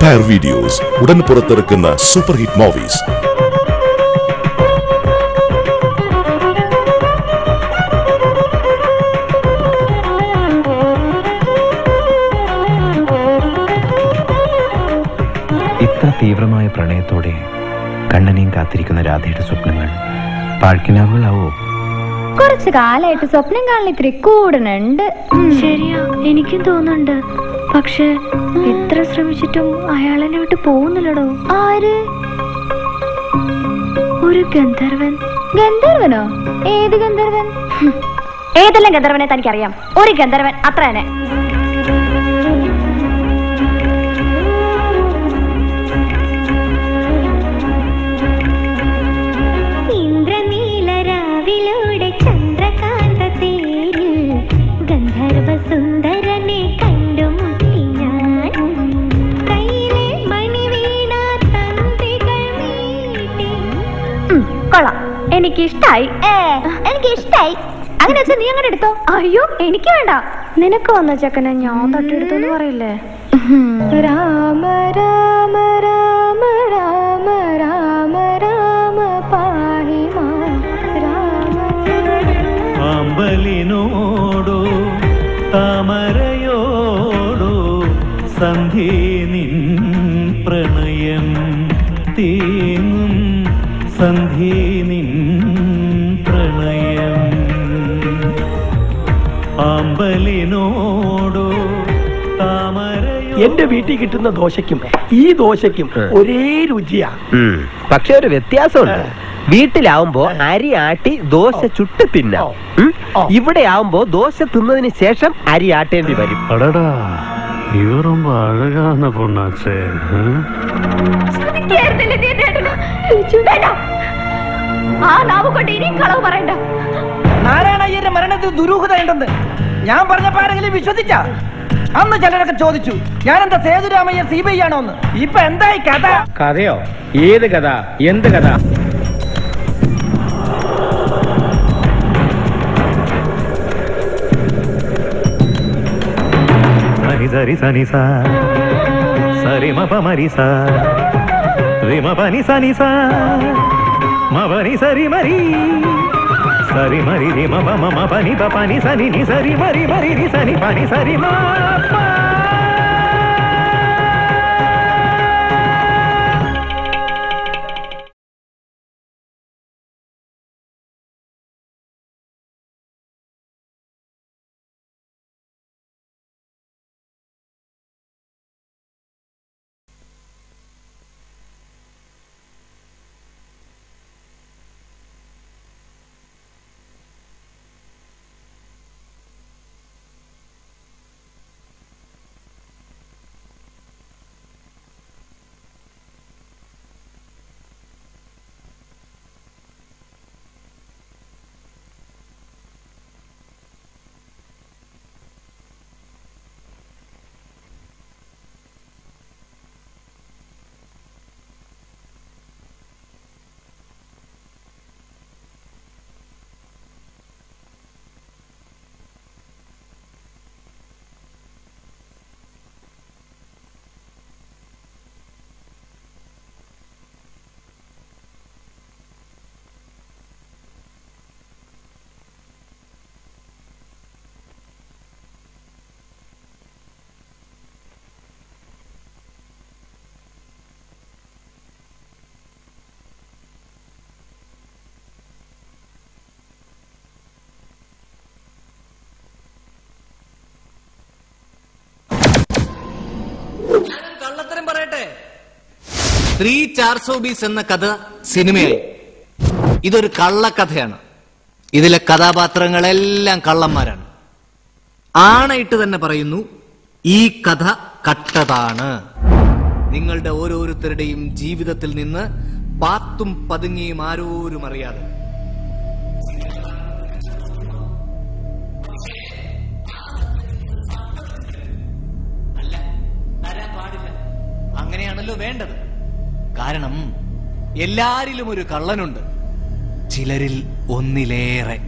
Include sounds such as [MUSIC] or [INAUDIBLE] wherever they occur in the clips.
Empire videos ഉടൻ പുറത്തിറക്കുന്ന super hit movies ഇത്ര തീവ്രമായ പ്രണയത്തോടെ കണ്ണനെയും കാത്തിരിക്കുന്ന രാധയുടെ സ്വപ്നങ്ങൾ പാഴ്ക്കിനാവുകളാവോ കുറച്ചു കാലായിട്ട് സ്വപ്നം കാണൽ ഇത്തിരി കൂടുന്നുണ്ട്. ശരിയാ എനിക്കും തോന്നുന്നുണ്ട്. പക്ഷെ എത്ര ശ്രമിച്ചിട്ടും അയാൾ എന്നെ വിട്ട് പോകുന്നില്ലടോ. ആര്? ഒരു ഗന്ധർവൻ. ഗന്ധർവനോ? ഏത് ഗന്ധർവൻ? ഏതെല്ലാം ഗന്ധർവനെ തനിക്കറിയാം? ഒരു ഗന്ധർവൻ അത്ര തന്നെ. എനിക്ക് ഇഷ്ടായി എനിക്ക് ഇഷ്ടായി അങ്ങനെ വെച്ചാൽ നീ അങ്ങനെ എടുത്തോ. അയ്യോ എനിക്ക് വേണ്ട. നിനക്ക് വന്ന ചെക്കനെ? ഞാൻ തട്ടിയെടുത്തു എന്ന് പറയില്ലേ? രാമ രാമ രാമ രാമ രാമ രാമ ആമ്പലിനോടോ താമരയോടോ സന്ധ്യേ നിൻ പ്രണയം തേങ്ങും സന്ധ്യേ എന്റെ വീട്ടിൽ കിട്ടുന്ന ദോശയ്ക്കും ഈ ദോശയ്ക്കും ഒരേ രുചിയാ. പക്ഷെ ഒരു വ്യത്യാസമുണ്ട്. വീട്ടിലാവുമ്പോ അരി ആട്ടി ദോശ ചുട്ട് തിന്നാം. ഇവിടെ ആവുമ്പോ ദോശ തിന്നതിന് ശേഷം അരി ആട്ടേണ്ടി വരും. ഇവർ അഴകാണ് പൊണ്ണാച്ചേ ആ നാവ് കൊണ്ട് ഇനിയും കളവ് പറയണ്ട. നാരായണയ്യരുടെ മരണത്തിൽ ദുരൂഹത ഉണ്ടെന്ന്. ഞാൻ പറഞ്ഞപ്പോ ആരെങ്കിലും വിശ്വസിച്ച അന്ന് ചിലരൊക്കെ ചോദിച്ചു ഞാനെന്താ സേതുരാമയ്യ സി ബി ഐ ആണോ എന്ന് ഇപ്പൊ എന്തായി കഥ കഥയോ ഏത് കഥ എന്ത് കഥ సరి సరి సని సా సరి మ ప మరి సా రి మ పని సని సా మ పని సరి మరి సరి మరి రి మమ మమ పని పని సని ని సరి మరి మరి రి సని పని సరి మా ത്രീ ചാർസോബീസ് എന്ന കഥ സിനിമയായി ഇതൊരു കള്ളക്കഥയാണ്. ഇതിലെ കഥാപാത്രങ്ങളെല്ലാം കള്ളന്മാരാണ്. ആണയിട്ട് തന്നെ പറയുന്നു ഈ കഥ കട്ടതാണ്. നിങ്ങളുടെ ഓരോരുത്തരുടെയും ജീവിതത്തിൽ നിന്ന് പാത്തും പതുങ്ങിയും ആരോരും അറിയാതെ. അങ്ങനെയാണല്ലോ വേണ്ടത്. കാരണം എല്ലാരിലും ഒരു കള്ളനുണ്ട്. ചിലരിൽ ഒന്നിലേറെ.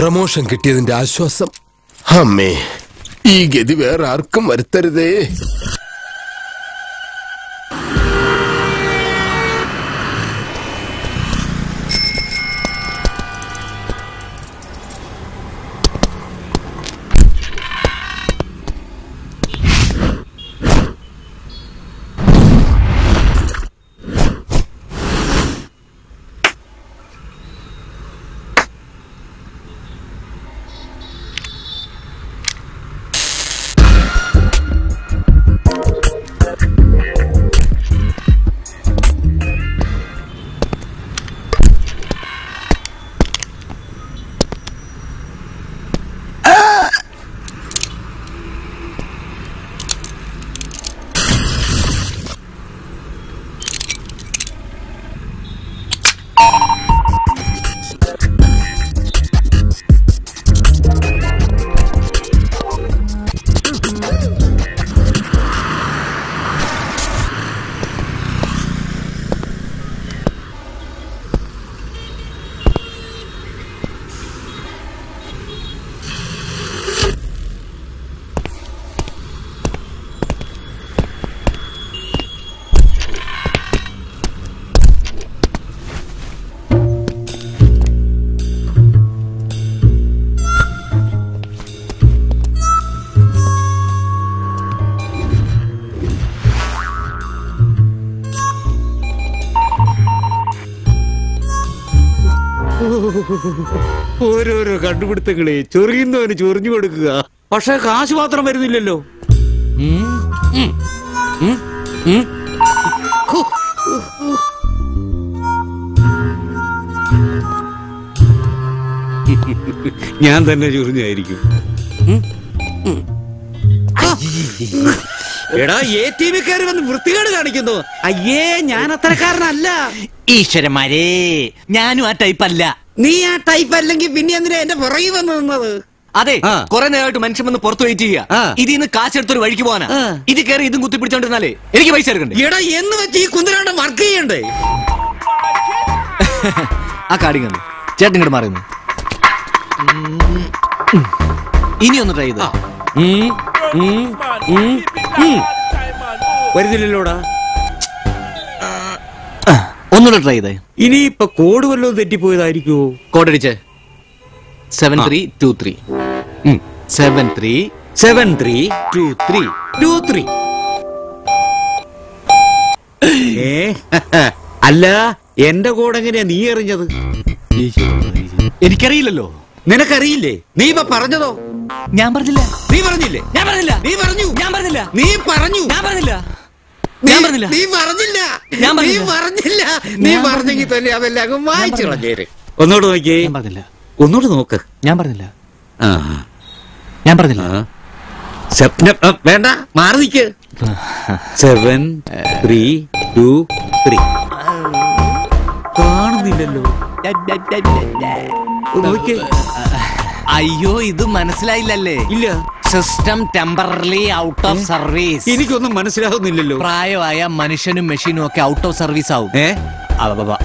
പ്രമോഷൻ കിട്ടിയതിന്റെ ആശ്വാസം. അമ്മേ ഈ ഗതി വേറെ ആർക്കും വരുത്തരുതേ. കണ്ടുപിടുത്തങ്ങളെ ചൊറിയുന്നവന് ചൊറിഞ്ഞു കൊടുക്കുക. പക്ഷെ കാശ് മാത്രം വരുന്നില്ലല്ലോ. ഞാൻ തന്നെ ചൊറിഞ്ഞായിരിക്കും. എടാ എ ടി വി കയറി വന്ന് വൃത്തികേട് കാണിക്കുന്നു. അയ്യേ ഞാൻ അത്രക്കാരനല്ല ഈശ്വരന്മാരേ ഞാനും ആ ടൈപ്പല്ല നീ ആ ടൈപ്പ് അല്ലെങ്കിൽ പിന്നെ എന്തിനാ എന്റെ പുറകിൽ വന്നു നിന്നത്? അതെ കുറെ നേരമായിട്ട് മനുഷ്യൻ വന്ന് പുറത്ത് വെയിറ്റ് ചെയ്യുക. ഇതിൽ നിന്ന് കാശെടുത്തൊരു വഴിക്ക് പോകാനാ. ഇത് കയറി ഇതും കുത്തിപ്പിടിച്ചോണ്ടിരുന്നാലേ എനിക്ക് പൈസ എടുക്കണ്ടേ? എടാ എന്ന് വെച്ച് ഈ കുന്തിരാണ്ട് വർക്ക് ചെയ്യണ്ടേ? ആ കാടി കണ്ടു. ചേട്ടൻ ഇങ്ങോട്ട് മാറുന്നു ഇനി ഒന്ന് ട്രൈ ചെയ്ത. വരുന്നില്ലല്ലോടാ. ഒന്നുകൂടെ ട്രൈ ചെയ്തേ. ഇനി ഇപ്പൊ കോഡ് വല്ലതും തെറ്റിപ്പോയതായിരിക്കുമോ കോഡടിച്ചേ seven three two three seven three seven three two three two three ഏ? അല്ല എന്റെ കോഡ് എങ്ങനെയാ നീ അറിഞ്ഞത് എനിക്കറിയില്ലല്ലോ. നിനക്കറിയില്ലേ? നീ ഇപ്പൊ പറഞ്ഞതോ? ഞാൻ പറഞ്ഞില്ല. നീ പറഞ്ഞില്ലേ? ഞാൻ പറഞ്ഞില്ല. നീ പറഞ്ഞു. ഞാൻ പറഞ്ഞില്ല. നീ പറഞ്ഞു. ഞാൻ പറഞ്ഞില്ല. ഞാൻ പറഞ്ഞില്ല. നീ പറഞ്ഞില്ല ഞാൻ നീ പറഞ്ഞില്ല. പറഞ്ഞില്ല നീ ഞാൻ പറഞ്ഞെങ്കിൽ തന്നെ അതെല്ലാം അങ്ങ് വായിച്ചു പറഞ്ഞില്ല. കളഞ്ഞേര് ഒന്നോട് നോക്കിയേ. ഞാൻ പറഞ്ഞില്ല. ഒന്നോട് നോക്ക്. ഞാൻ പറഞ്ഞില്ല. ആ. ഞാൻ പറഞ്ഞില്ല. സ്വപ്നം ആ, വേണ്ട. മാറി നിക്ക്. Seven three two three. കാണുന്നില്ലല്ലോ. നോക്കിയേ. അയ്യോ ഇത് മനസ്സിലായില്ലല്ലേ? ഇല്ല. System temporarily out of service എനിക്കൊന്നും മനസ്സിലാകുന്നില്ലല്ലോ പ്രായമായ മനുഷ്യനും മെഷീനും ഒക്കെ ഔട്ട് ഓഫ് സർവീസ് ആവും. ഏ?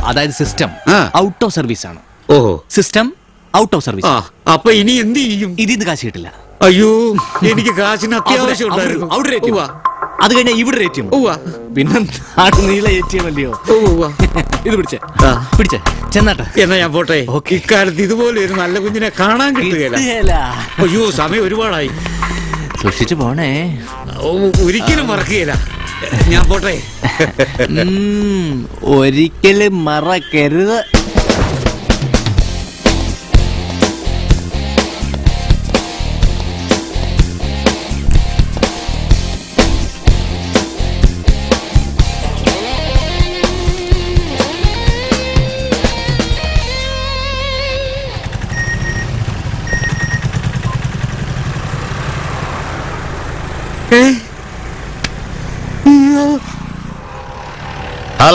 അതായത് സിസ്റ്റം ഔട്ട് ഓഫ് സർവീസ് ആണ്. ഓഹോ. സിസ്റ്റം ഔട്ട് ഓഫ് സർവീസ് അപ്പൊ ഇനി എന്ത് ചെയ്യും? ഇതിന്ന് കാശ് കിട്ടില്ല. അയ്യോ എനിക്ക് കാശിന് അത്യാവശ്യം അത് കഴിഞ്ഞാൽ ഇവിടെ എ ടി എം പിന്നെ നാട് നീള എ ടി എം അല്ലയോ. ഇത് പിടിച്ചേ. പിടിച്ചേ. ചെന്നാട്ടെ. എന്നാ ഞാൻ പോട്ടെ. ഇക്കാലത്ത് ഇതുപോലെ ഒരു നല്ല കുഞ്ഞിനെ കാണാൻ കിട്ടുകയില്ല. അയ്യോ സമയം ഒരുപാടായി. സൂക്ഷിച്ചു പോണേ. ഓ, ഒരിക്കലും മറക്കുകയില്ല. ഞാൻ പോട്ടെ. ഒരിക്കലും മറക്കരുത്.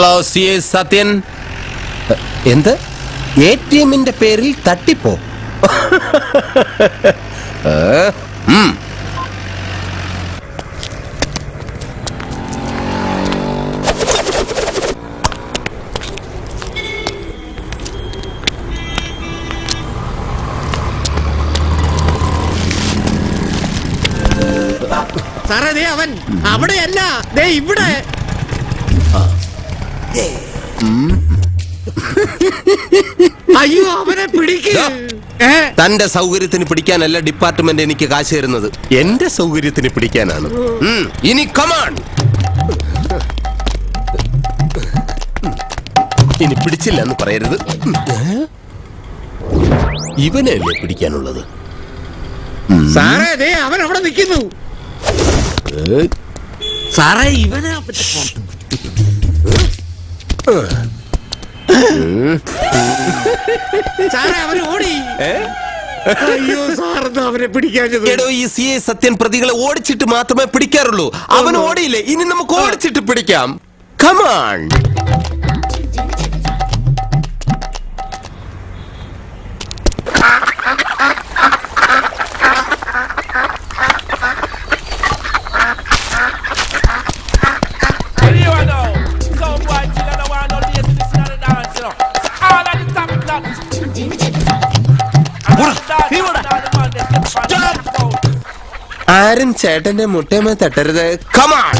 Hello C A Sathyan. എന്ത്? എ ടി എമ്മിന്റെ പേരിൽ തട്ടിപ്പോ? സാറേ അവൻ. അവിടെയല്ല. ഇവിടെ തന്റെ സൗകര്യത്തിന് പിടിക്കാനല്ല ഡിപ്പാർട്ട്മെന്റ് എനിക്ക് കാശ് തരുന്നത്. എന്റെ സൗകര്യത്തിന് പിടിക്കാനാണ്. ഇനി കമാൺ. ഇനി പിടിച്ചില്ല എന്ന് പറയരുത്. ഇവനെ അല്ലേ പിടിക്കാനുള്ളത്? അവൻ അവിടെ നിൽക്കുന്നു. സാറേ ഇവനെ. സാറേ അവൻ ഓടി. അയ്യോ സാറെന്താ അവനെ പിടിക്കാഞ്ഞത്? എടോ ഈ സി ഐ സത്യൻ പ്രതികളെ ഓടിച്ചിട്ട് മാത്രമേ പിടിക്കാറുള്ളൂ. അവൻ ഓടിയില്ലേ? ഇനി നമുക്ക് ഓടിച്ചിട്ട് പിടിക്കാം. കമാൺ ആരും ചേട്ടന്റെ മുട്ടേമേ തട്ടരുത്. കമാൺ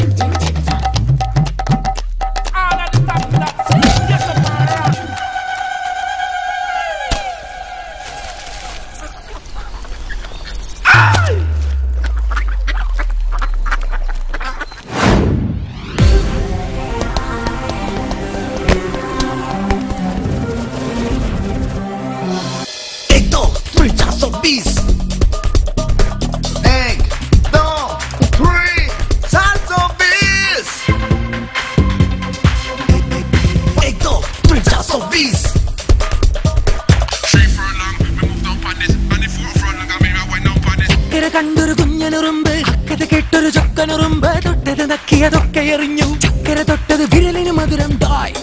ചൊക്കനുറുമ്പ് തൊട്ടത് നക്കിയതൊക്കെ എറിഞ്ഞു. ചക്കര തൊട്ടത് വിരലിന് മധുരം തായ്.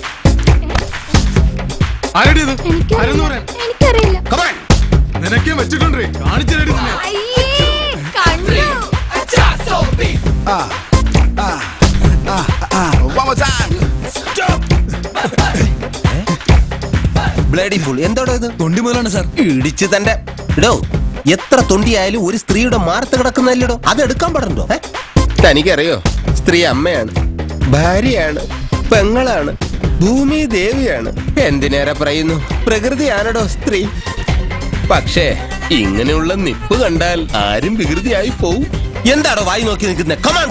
എനിക്കറിയില്ല. നിനക്കേ വെച്ചിട്ടുണ്ട്. കാണിച്ചു. ബ്ലഡി ഫുൾ എന്തോടോ ഇത്? തൊണ്ടി മുതലാണ് സാർ. ഇടിച്ച് തന്റെ ഇടോ എത്ര തൊണ്ടിയായാലും ഒരു സ്ത്രീയുടെ മാർത്ത് കിടക്കുന്നല്ലോ അത് എടുക്കാൻ പാടുണ്ടോ? ഏ? തനിക്കറിയോ? സ്ത്രീ അമ്മയാണ് ഭാര്യയാണ് പെങ്ങളാണ് ഭൂമി ദേവിയാണ്. എന്തിനേറെ പറയുന്നു? പ്രകൃതിയാണടോ സ്ത്രീ? പക്ഷേ ഇങ്ങനെയുള്ള നിപ്പ് കണ്ടാൽ ആരും വികൃതിയായി പോവും. എന്താണോ വായി നോക്കി നിൽക്കുന്ന? കമാൻ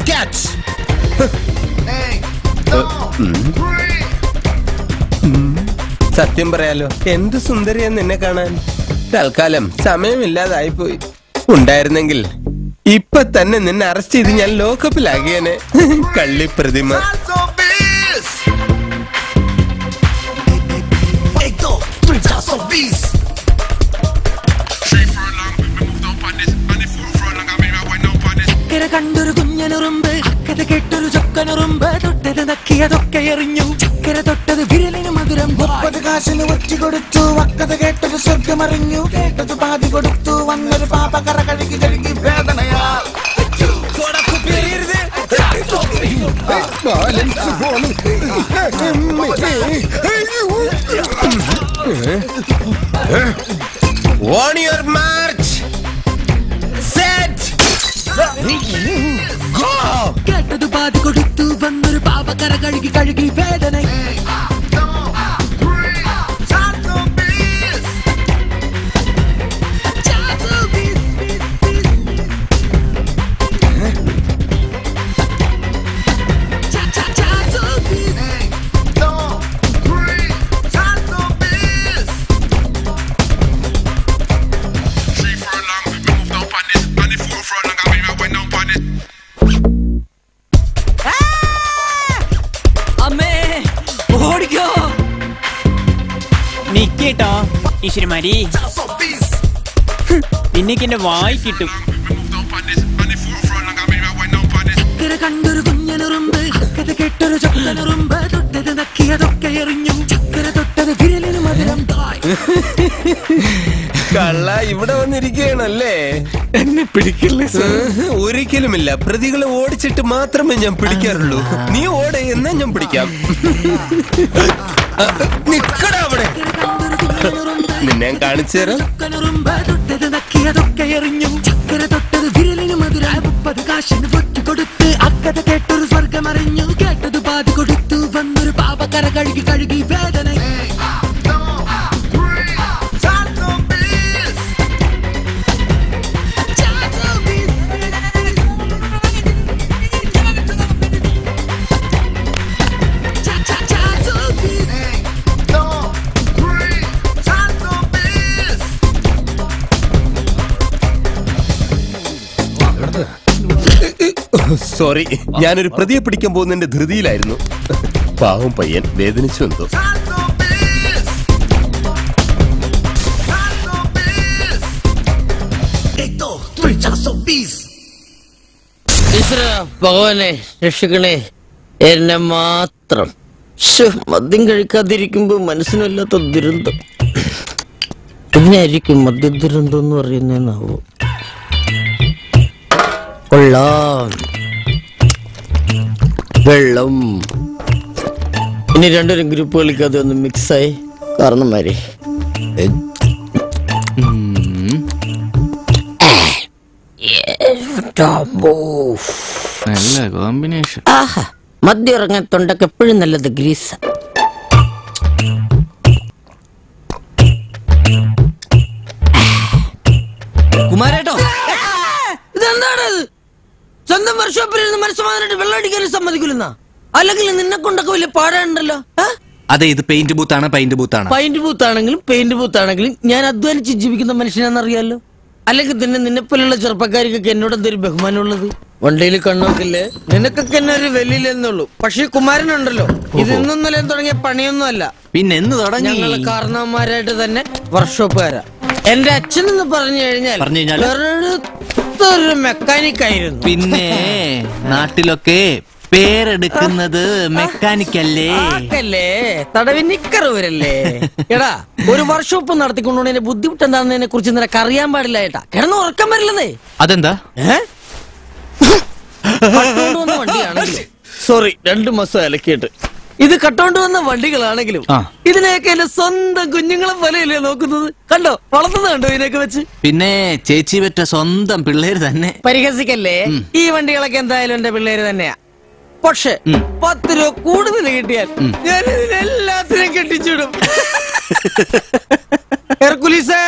സത്യം പറയാലോ എന്ത് സുന്ദരിയാ നിന്നെ കാണാൻ? തൽക്കാലം സമയമില്ലാതായിപ്പോയി. ഉണ്ടായിരുന്നെങ്കിൽ ഇപ്പൊ തന്നെ നിന്നെ അറസ്റ്റ് ചെയ്ത് ഞാൻ ലോക്കപ്പിലാകിയനെ കള്ളി പ്രതിമ. കണ്ടൊരു കുഞ്ഞനുറുമ്പ് കേട്ടൊരു കെട്ടൊരു ചൊക്കനുറുമ്പ് തൊട്ടത് നക്കിയതൊക്കെ എറിഞ്ഞു. ചക്കര തൊട്ടത് വിരലിന് മധുരം മുപ്പത് കാശിന് ഒറ്റ കൊടുത്തു. വക്കത് കേട്ടത് സ്വർഗമറിഞ്ഞു കേട്ടത് പാതി കൊടുത്തു. വന്നൊരു പാപ കറ കഴുകി കഴുകി വേദനയാ ബാലൻസ് പോണ്. On your march. Go. കേട്ടത് പാതി കൊടുത്തു. വന്നൊരു പാപക്കര കഴുകി കഴുകി വേദന നിക്കേട്ടോ ഈശ്വരമാരി. നിന്നേക്ക് എന്റെ വായി കിട്ടും. ചക്കര കണ്ടൊരു കുഞ്ഞനുറുമ്പ് കഥ കേട്ടൊരു ചൊക്കനുറുമ്പ് തൊട്ടത് നക്കിയതൊക്കെ എറിഞ്ഞു ചക്കര തൊട്ടത് വിരലിന് മധുരം കള്ള ഇവിടെ വന്നിരിക്കുകയാണല്ലേ? എന്നെ പിടിക്കില്ലേ ഒരിക്കലുമില്ല. പ്രതികളെ ഓടിച്ചിട്ട് മാത്രമേ ഞാൻ പിടിക്കാറുള്ളൂ. നീ ഓടെ എന്നാ ഞാൻ പിടിക്കാം. നിക്കടാ. നിന്നെ കാണിച്ചു തരാം. തൊട്ടത് നക്കിയതൊക്കെ കേട്ടൊരു സ്വർഗമറിഞ്ഞു കേട്ടത് പാതി കൊടുത്തു വന്നൊരു പാപക്കര കഴുകി കഴുകി വേദന സോറി ഞാനൊരു പ്രതിയെ പിടിക്കാൻ പോകുന്നതിന്റെ ധൃതിയിലായിരുന്നു. പാവം പയ്യൻ വേദനിച്ചു എന്തോ. ഭഗവാനെ രക്ഷിക്കണേ. എന്നെ മാത്രം. മദ്യം കഴിക്കാതിരിക്കുമ്പോ മനസ്സിനല്ലാത്ത ദുരന്തം. ഇതിനായിരിക്കും മദ്യ ദുരന്തം എന്ന് പറയുന്നതാവോ കൊള്ളാം. വെള്ളം. ഇനി രണ്ടുപേരും ഗ്രൂപ്പ് അതൊന്ന് ഒന്ന് മിക്സായി കാരണന്മാരെ നല്ല കോമ്പിനേഷൻ ആഹാ മദ്യം ഇറങ്ങാൻ തൊണ്ടക്ക് എപ്പോഴും നല്ലത് ഗ്രീസ്. കുമാരേട്ടോ. ഇതെന്താണ് ഇത്? സ്വന്തം വർക്ക്ഷോപ്പിലിരുന്ന് മനസ്സമാധാനായിട്ട് വെള്ളം അടിക്കാനും സമ്മതിക്കില്ലെന്നാ അല്ലെങ്കിൽ നിന്നെ കൊണ്ടൊക്കെ വലിയ പാടാനുണ്ടല്ലോ അതെ ഇത് പെയിന്റ് ബൂത്താണ് പെയിന്റ് ബൂത്താണ് പെയിന്റ് ബൂത്താണെങ്കിലും പെയിന്റ് ബൂത്താണെങ്കിലും ഞാൻ അധ്വാനിച്ച് ജീവിക്കുന്ന മനുഷ്യനാണെന്നറിയാലോ? അല്ലെങ്കിൽ തന്നെ നിന്നെ പോലുള്ള ചെറുപ്പക്കാർക്കൊക്കെ എന്നോട് എന്തൊരു ബഹുമാനമുള്ളത്? വണ്ടിയിൽ കണ്ണോക്കില്ലേ? നിനക്കൊക്കെ എന്നെ ഒരു വെല്ലില്ലെന്നുള്ളൂ. പക്ഷെ കുമാരനുണ്ടല്ലോ. ഇത് ഇന്നും നിലയും തുടങ്ങിയ പണിയൊന്നും അല്ല പിന്നെ എന്ന് തുടങ്ങി? ഞങ്ങൾ കാരണവന്മാരായിട്ട് തന്നെ വർക്ക്ഷോപ്പുകാരാ എന്റെ അച്ഛൻ എന്ന് പറഞ്ഞു കഴിഞ്ഞാൽ പറഞ്ഞു കഴിഞ്ഞാൽ? വെറുത്തൊരു മെക്കാനിക് ആയിരുന്നു. പിന്നെ [LAUGHS] നാട്ടിലൊക്കെ പേരെടുക്കുന്നത് മെക്കാനിക്കല്ലേ? ആക്കല്ലേ? തടവി നിക്കറവരല്ലേ [LAUGHS] എടാ ഒരു വർക്ക്ഷോപ്പ് നടത്തിക്കൊണ്ടുപോണതിന്റെ ബുദ്ധിമുട്ട് എന്താണെന്നതിനെ കുറിച്ച് നിനക്ക് അറിയാൻ പാടില്ല ഏട്ടാ. കിടന്ന് ഉറക്കം വരില്ലെന്നേ. അതെന്താ? ഏഹ് വന്ന സോറി രണ്ടു മാസം അലക്കിയിട്ട്. ഇത് കട്ടോണ്ട് വന്ന വണ്ടികളാണെങ്കിലും ഇതിനെയൊക്കെ എന്റെ സ്വന്തം കുഞ്ഞുങ്ങളെ പോലെയല്ലേ നോക്കുന്നത്? കണ്ടോ? വളർത്തുന്നത് കണ്ടോ ഇതിനൊക്കെ വെച്ച്? പിന്നെ ചേച്ചി പറ്റ സ്വന്തം പിള്ളേര് തന്നെ. പരിഹസിക്കല്ലേ? ഈ വണ്ടികളൊക്കെ എന്തായാലും എന്റെ പിള്ളേര് തന്നെയാ. പക്ഷെ പത്ത് രൂപ കൂടുതൽ കിട്ടിയാൽ ഞാൻ ഇതിനെല്ലാത്തിനും കെട്ടിച്ചിടും ഹെർക്കുലീസേ?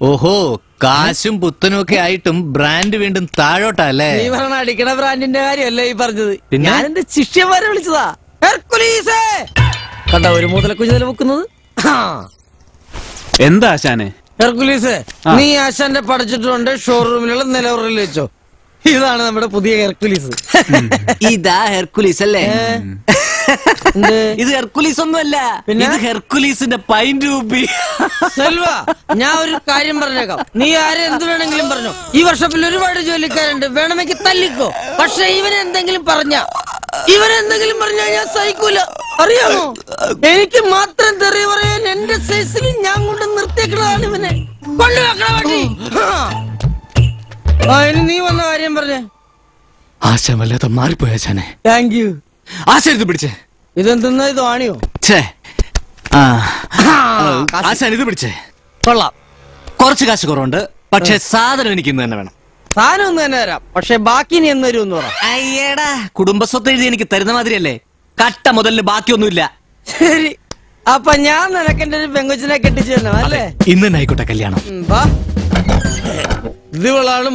ഓഹോ കാശും പുത്തനും ഒക്കെ ആയിട്ടും ബ്രാൻഡ് വീണ്ടും താഴോട്ടല്ലേ? നീ പറഞ്ഞ അടിക്കണ ബ്രാൻഡിന്റെ കാര്യമല്ലേ ഈ പറഞ്ഞത്. പിന്നെ? ഞാൻ എന്റെ ശിഷ്യന്മാരെ വിളിച്ചതാ. കണ്ട ഒരു മുതല കുഞ്ഞിനെ വെക്കുന്നത്? എന്താ ആശാനെ? ഹെർക്കുലീസ് നീ ആശാന്റെ പഠിച്ചിട്ടുണ്ട് ഷോറൂമിലുള്ള നിലവറിൽ വെച്ചോ? ഇതാണ് നമ്മുടെ പുതിയ ഹെർക്കുലീസ്. ഇതാ ഹെർക്കുലീസ് അല്ലേ? ഇത് ഹെർക്കുലീസ് ഒന്നുമല്ല പിന്നെ? ഇത് ഹെർക്കുലീസിന്റെ പൈൻ രൂപി. സെൽവ ഞാൻ ഒരു കാര്യം പറഞ്ഞേക്കാം. നീ ആരെ എന്ത് വേണമെങ്കിലും പറഞ്ഞു. ഈ വർഷത്തിൽ ഒരുപാട് ജോലിക്കാരുണ്ട്. വേണമെങ്കിൽ തല്ലിക്കോ. പക്ഷെ ഇവൻ എന്തെങ്കിലും പറഞ്ഞ ഇവൻ എന്തെങ്കിലും പറഞ്ഞാ ഞാൻ സഹിക്കൂല. അറിയാമോ? എനിക്ക് മാത്രം തെറി പറയാൻ എന്റെ സൈസിൽ ഞാൻ കൊണ്ട് നിർത്തിയേക്കണതാണ് ഇവനെ. കൊണ്ടുവെക്കണ വണ്ടി. ഇനി നീ വന്ന കാര്യം പറഞ്ഞേ. ആശാൻ വല്ലാതെ മാറിപ്പോയി ആശാനെ താങ്ക് യു ആശാൻ പിടിച്ചേ. ഇതെന്തെന്നാ ഇത് ആണിയോ ഛേ. ആശാൻ ഇത് പിടിച്ചേ. കൊള്ളാം. കുറച്ച് കാശ് കുറവുണ്ട്. പക്ഷെ സാധനം എനിക്ക് ഇന്ന് തന്നെ വേണം. സാധനം ഒന്ന് തന്നെ തരാം. പക്ഷെ ബാക്കി നീ എന്ന് തരും പറ. അയ്യടാ കുടുംബസ്വത്ത് എഴുതി എനിക്ക് തരുന്ന മാതിരിയല്ലേ? കട്ട മുതലിന് ബാക്കിയൊന്നുമില്ല. ശരി. അപ്പൊ ഞാൻ നിനക്ക് എന്റെ ഒരു പെങ്കുച്ചിനെ കെട്ടിച്ചു തന്നെ അല്ലേ? ഇന്ന് തന്നെ ആയിക്കോട്ടെ കല്യാണം? ഉം, വാ.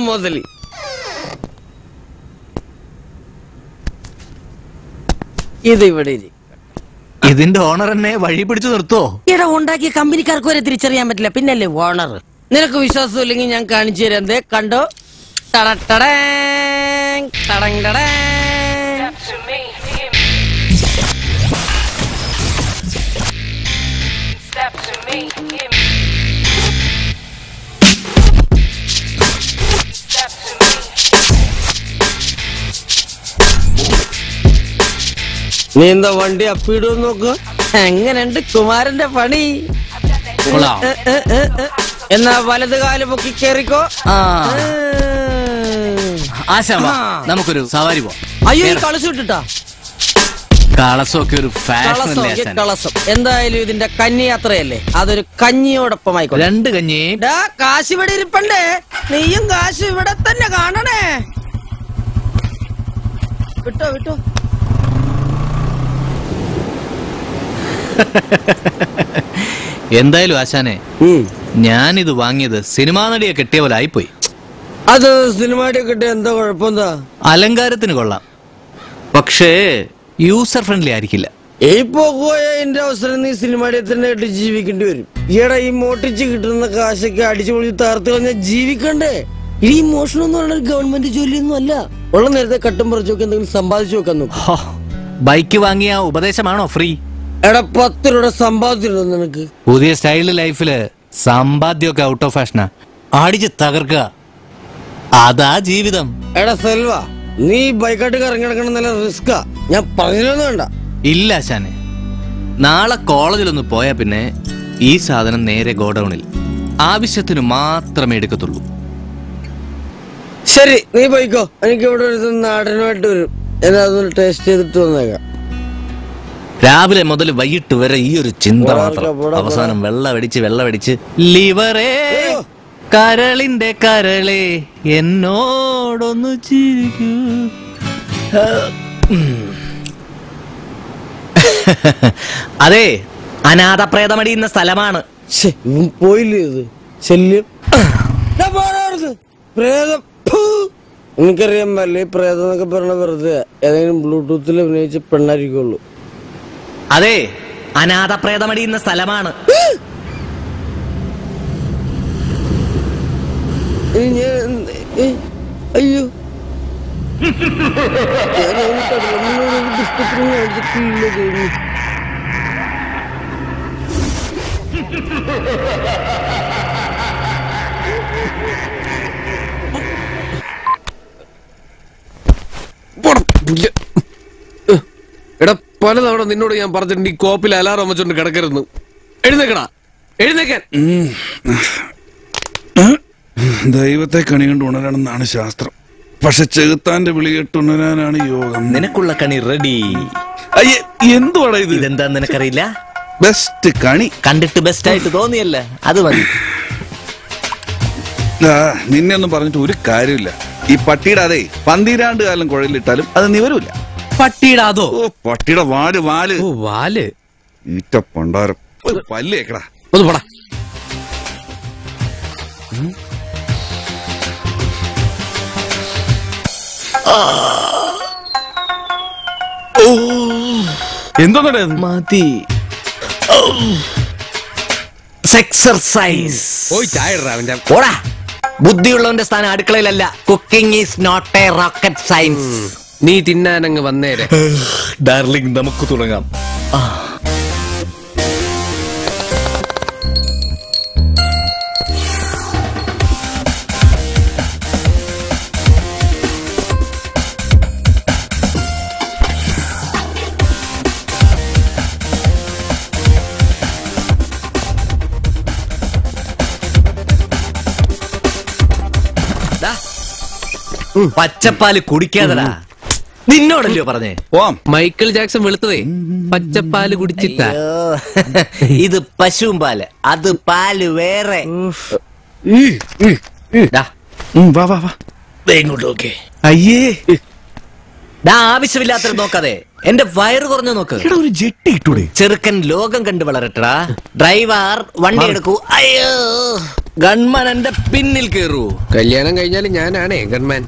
മുതലി. ഇത് ഇവിടെ ഇരി. ഇതിന്റെ ഓണർ എന്നെ വഴി പിടിച്ചു നിർത്തോ? എടാ ഉണ്ടാക്കിയ കമ്പനിക്കാർക്ക് വരെ തിരിച്ചറിയാൻ പറ്റില്ല. പിന്നല്ലേ ഓണർ നിനക്ക് വിശ്വാസം ഇല്ലെങ്കിൽ ഞാൻ കാണിച്ചു തരാം. ദേ കണ്ടോ. നീ എന്താ വണ്ടി അപ്പിടും നോക്ക് എങ്ങനെയുണ്ട് കുമാരന്റെ പണി. എന്നാ വലത് കാൽ പൊക്കി കേറിക്കോ. ആ. ആശാ വാ, നമുക്കൊരു സവാരി പോവാം. അയ്യോ ഈ കളസ് വിട്ടിട്ടാ കളസമൊക്കെ ഒരു ഫാഷൻ കളസം അല്ലേ ഈ ആശാനെ? കളസം. എന്തായാലും ഇതിന്റെ കന്നി യാത്രയല്ലേ അതൊരു കഞ്ഞിയോടൊപ്പം ആയിക്കോട്ടെ രണ്ട് കഞ്ഞി. ഡാ, കാശ് ഇവിടെ ഇരിപ്പണ്ടേ. നീയും കാശ് ഇവിടെ തന്നെ കാണണേ. വിട്ടോ വിട്ടോ. [LAUGHS] എന്തായാലും ആശാനെ ഇത് വാങ്ങിയത് സിനിമാ നടിയെ കെട്ടിയ പോലെ ആയിപ്പോയി. അത് സിനിമാ കിട്ടിയ എന്താ കുഴപ്പമെന്താ? അലങ്കാരത്തിന് കൊള്ളാം. പക്ഷേ യൂസർ ഫ്രണ്ട്ലി ആയിരിക്കില്ല. ഇപ്പൊ പോയ എന്റെ അവസരം നീ സിനിമയുടെ തന്നെ ആയിട്ട് ജീവിക്കേണ്ടി വരും. ഈടാ ഈ മോട്ടിച്ച് കിട്ടുന്ന കാശൊക്കെ അടിച്ചു പൊളിച്ച് തകർത്ത് കളഞ്ഞാൽ ജീവിക്കണ്ടേ? ഈ മോഷണം എന്ന് പറയുന്ന ഗവൺമെന്റ് ജോലിയൊന്നും അല്ല. ഉള്ള നേരത്തെ കട്ടും പറിച്ചൊക്കെ എന്തെങ്കിലും സമ്പാദിച്ചു വെക്കാൻ നോക്കും. ബൈക്ക് വാങ്ങിയ ഉപദേശമാണോ ഫ്രീ? എടാ പത്ത് രൂപയുടെ സമ്പാദ്യം നിനക്ക്? പുതിയ സ്റ്റൈലിൽ ലൈഫിൽ സമ്പാദ്യമൊക്കെ ഔട്ട് ഓഫ് ഫാഷനാ അടിച്ച് തകർക്കുക. അതാ ജീവിതം. എടാ സെൽവ നീ ബൈക്കായിട്ട് ഇറങ്ങിടക്കണം നല്ല റിസ്കാ ഞാൻ പറഞ്ഞില്ലെന്ന് വേണ്ട. ഇല്ല ശാനെ നാളെ കോളേജിലൊന്ന് പോയാ പിന്നെ ഈ സാധനം നേരെ ഗോഡൌണിൽ. ആവശ്യത്തിന് മാത്രമേ എടുക്കത്തുള്ളൂ. ശരി നീ പോയിക്കോ. എനിക്ക് ഇവിടെ ഒരു നാടനുമായിട്ട് വരും. എന്നാ അതൊന്ന് ടേസ്റ്റ് ചെയ്തിട്ട് വന്നേക്കാം. രാവിലെ മുതൽ വൈകിട്ട് വരെ ഈ ഒരു ചിന്ത മാത്രം. അവസാനം വെള്ളമടിച്ച് വെള്ളമടിച്ച് ലിവറേ കരളിന്റെ കരളെ എന്നോടൊന്ന് ചിരിക്കൂ. [LAUGHS] അതെ അനാഥ പ്രേതമടിയുന്ന സ്ഥലമാണ്. പോയില്ലേ ഇത്? ശല്യം. പ്രേതം. എനിക്കറിയാൻ പറ്റില്ല പ്രേതം എന്നൊക്കെ പറഞ്ഞ വെറുതെ. ഏതെങ്കിലും ബ്ലൂടൂത്തിൽ അഭിനയിച്ച പെണ്ണായിരിക്കുള്ളൂ. അതെ അനാഥ പ്രേതമടിയുന്ന സ്ഥലമാണ്. അയ്യോ. എടാ പലതവണ നിന്നോട് ഞാൻ പറഞ്ഞിട്ടുണ്ട് ഈ കോപ്പിൽ അലാറം വെച്ചോണ്ട് കിടക്കരുത് എഴുന്നേക്കടാ. എഴുന്നേക്കാൻ. ദൈവത്തെ കണി കണ്ട് ഉണരണമെന്നാണ് ശാസ്ത്രം. പക്ഷെ ചെകുത്താന്റെ വിളി കേട്ട് ഉണരാനാണ് യോഗം. നിനക്കുള്ള കണി റെഡി അയ്യേ എന്തുവാടാ ഇത്? ഇതെന്താ നിനക്കറിയില്ല? ബെസ്റ്റ് കണി. കണ്ടിട്ട് ബെസ്റ്റ് ആയിട്ട് തോന്നിയല്ല? അത് മതി. നിന്നെ ഒന്നും പറഞ്ഞിട്ട് ഒരു കാര്യമില്ല ഈ പട്ടിയുടെ അതെ പന്തിരാണ്ട് കാലം കുഴലിട്ടാലും അത് നിവരൂല. പട്ടിയുടെ അതോ? ഓ പട്ടിയുടെ വാൽ വാൽ. ഓ വാൽ. ഈറ്റ പണ്ടാരം. പല്ലേക്കടാ പല്ല് ഒന്ന് പോടാ. എന്തോന്നടേ മതി. എക്സർസൈസ് ഓയ് ചായ ഓടാ ബുദ്ധിയുള്ളവന്റെ സ്ഥാനം അടുക്കളയിലല്ല. Cooking is not a rocket science നീ തിന്നാനങ്ങ് വന്നേരെ. [LAUGHS] ഡാർലിംഗ് നമുക്ക് തുടങ്ങാം. ദാ, പച്ചപ്പാൽ കുടിക്കാതടാ. നിന്നോടല്ലയോ പറഞ്ഞേ? ഓം മൈക്കിൾ ജാക്സൺ വെളുത്തതേ. പച്ചപ്പാൽ കുടിച്ചിട്ട. ഇത് പശുവും പാൽ. അത് പാൽ വേറെ. വാ വാ വാ. ദേ ഇങ്ങോട്ട് നോക്കേ. അയ്യേ. ദാ ആവശ്യമില്ലാത്തത് നോക്കാതെ. എന്റെ വയറ് കുറഞ്ഞ നോക്ക്. ഒരു ജെട്ടി ഇട്ടൂടെ. ചെറുക്കൻ ലോകം കണ്ടു വളരട്ടടാ. ഡ്രൈവർ വണ്ടി എടുക്കൂ. അയ്യോ. ഗൺമാൻ എന്റെ പിന്നിൽ കേറൂ. കല്യാണം കഴിഞ്ഞാൽ ഞാനാണേ ഗൺമാൻ.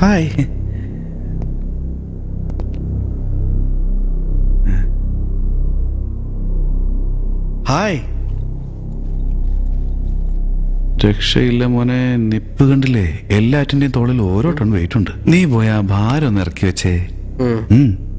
ഹായ് ഹായ് രക്ഷയില്ല മോനെ നിപ്പ് കണ്ടില്ലേ? എല്ലാറ്റിന്റെയും തോളിൽ ഓരോ ടൺ വെയിറ്റ് ഉണ്ട്. നീ പോയാ ഭാരം ഒന്ന് ഇറക്കി വെച്ചേ. ഉം.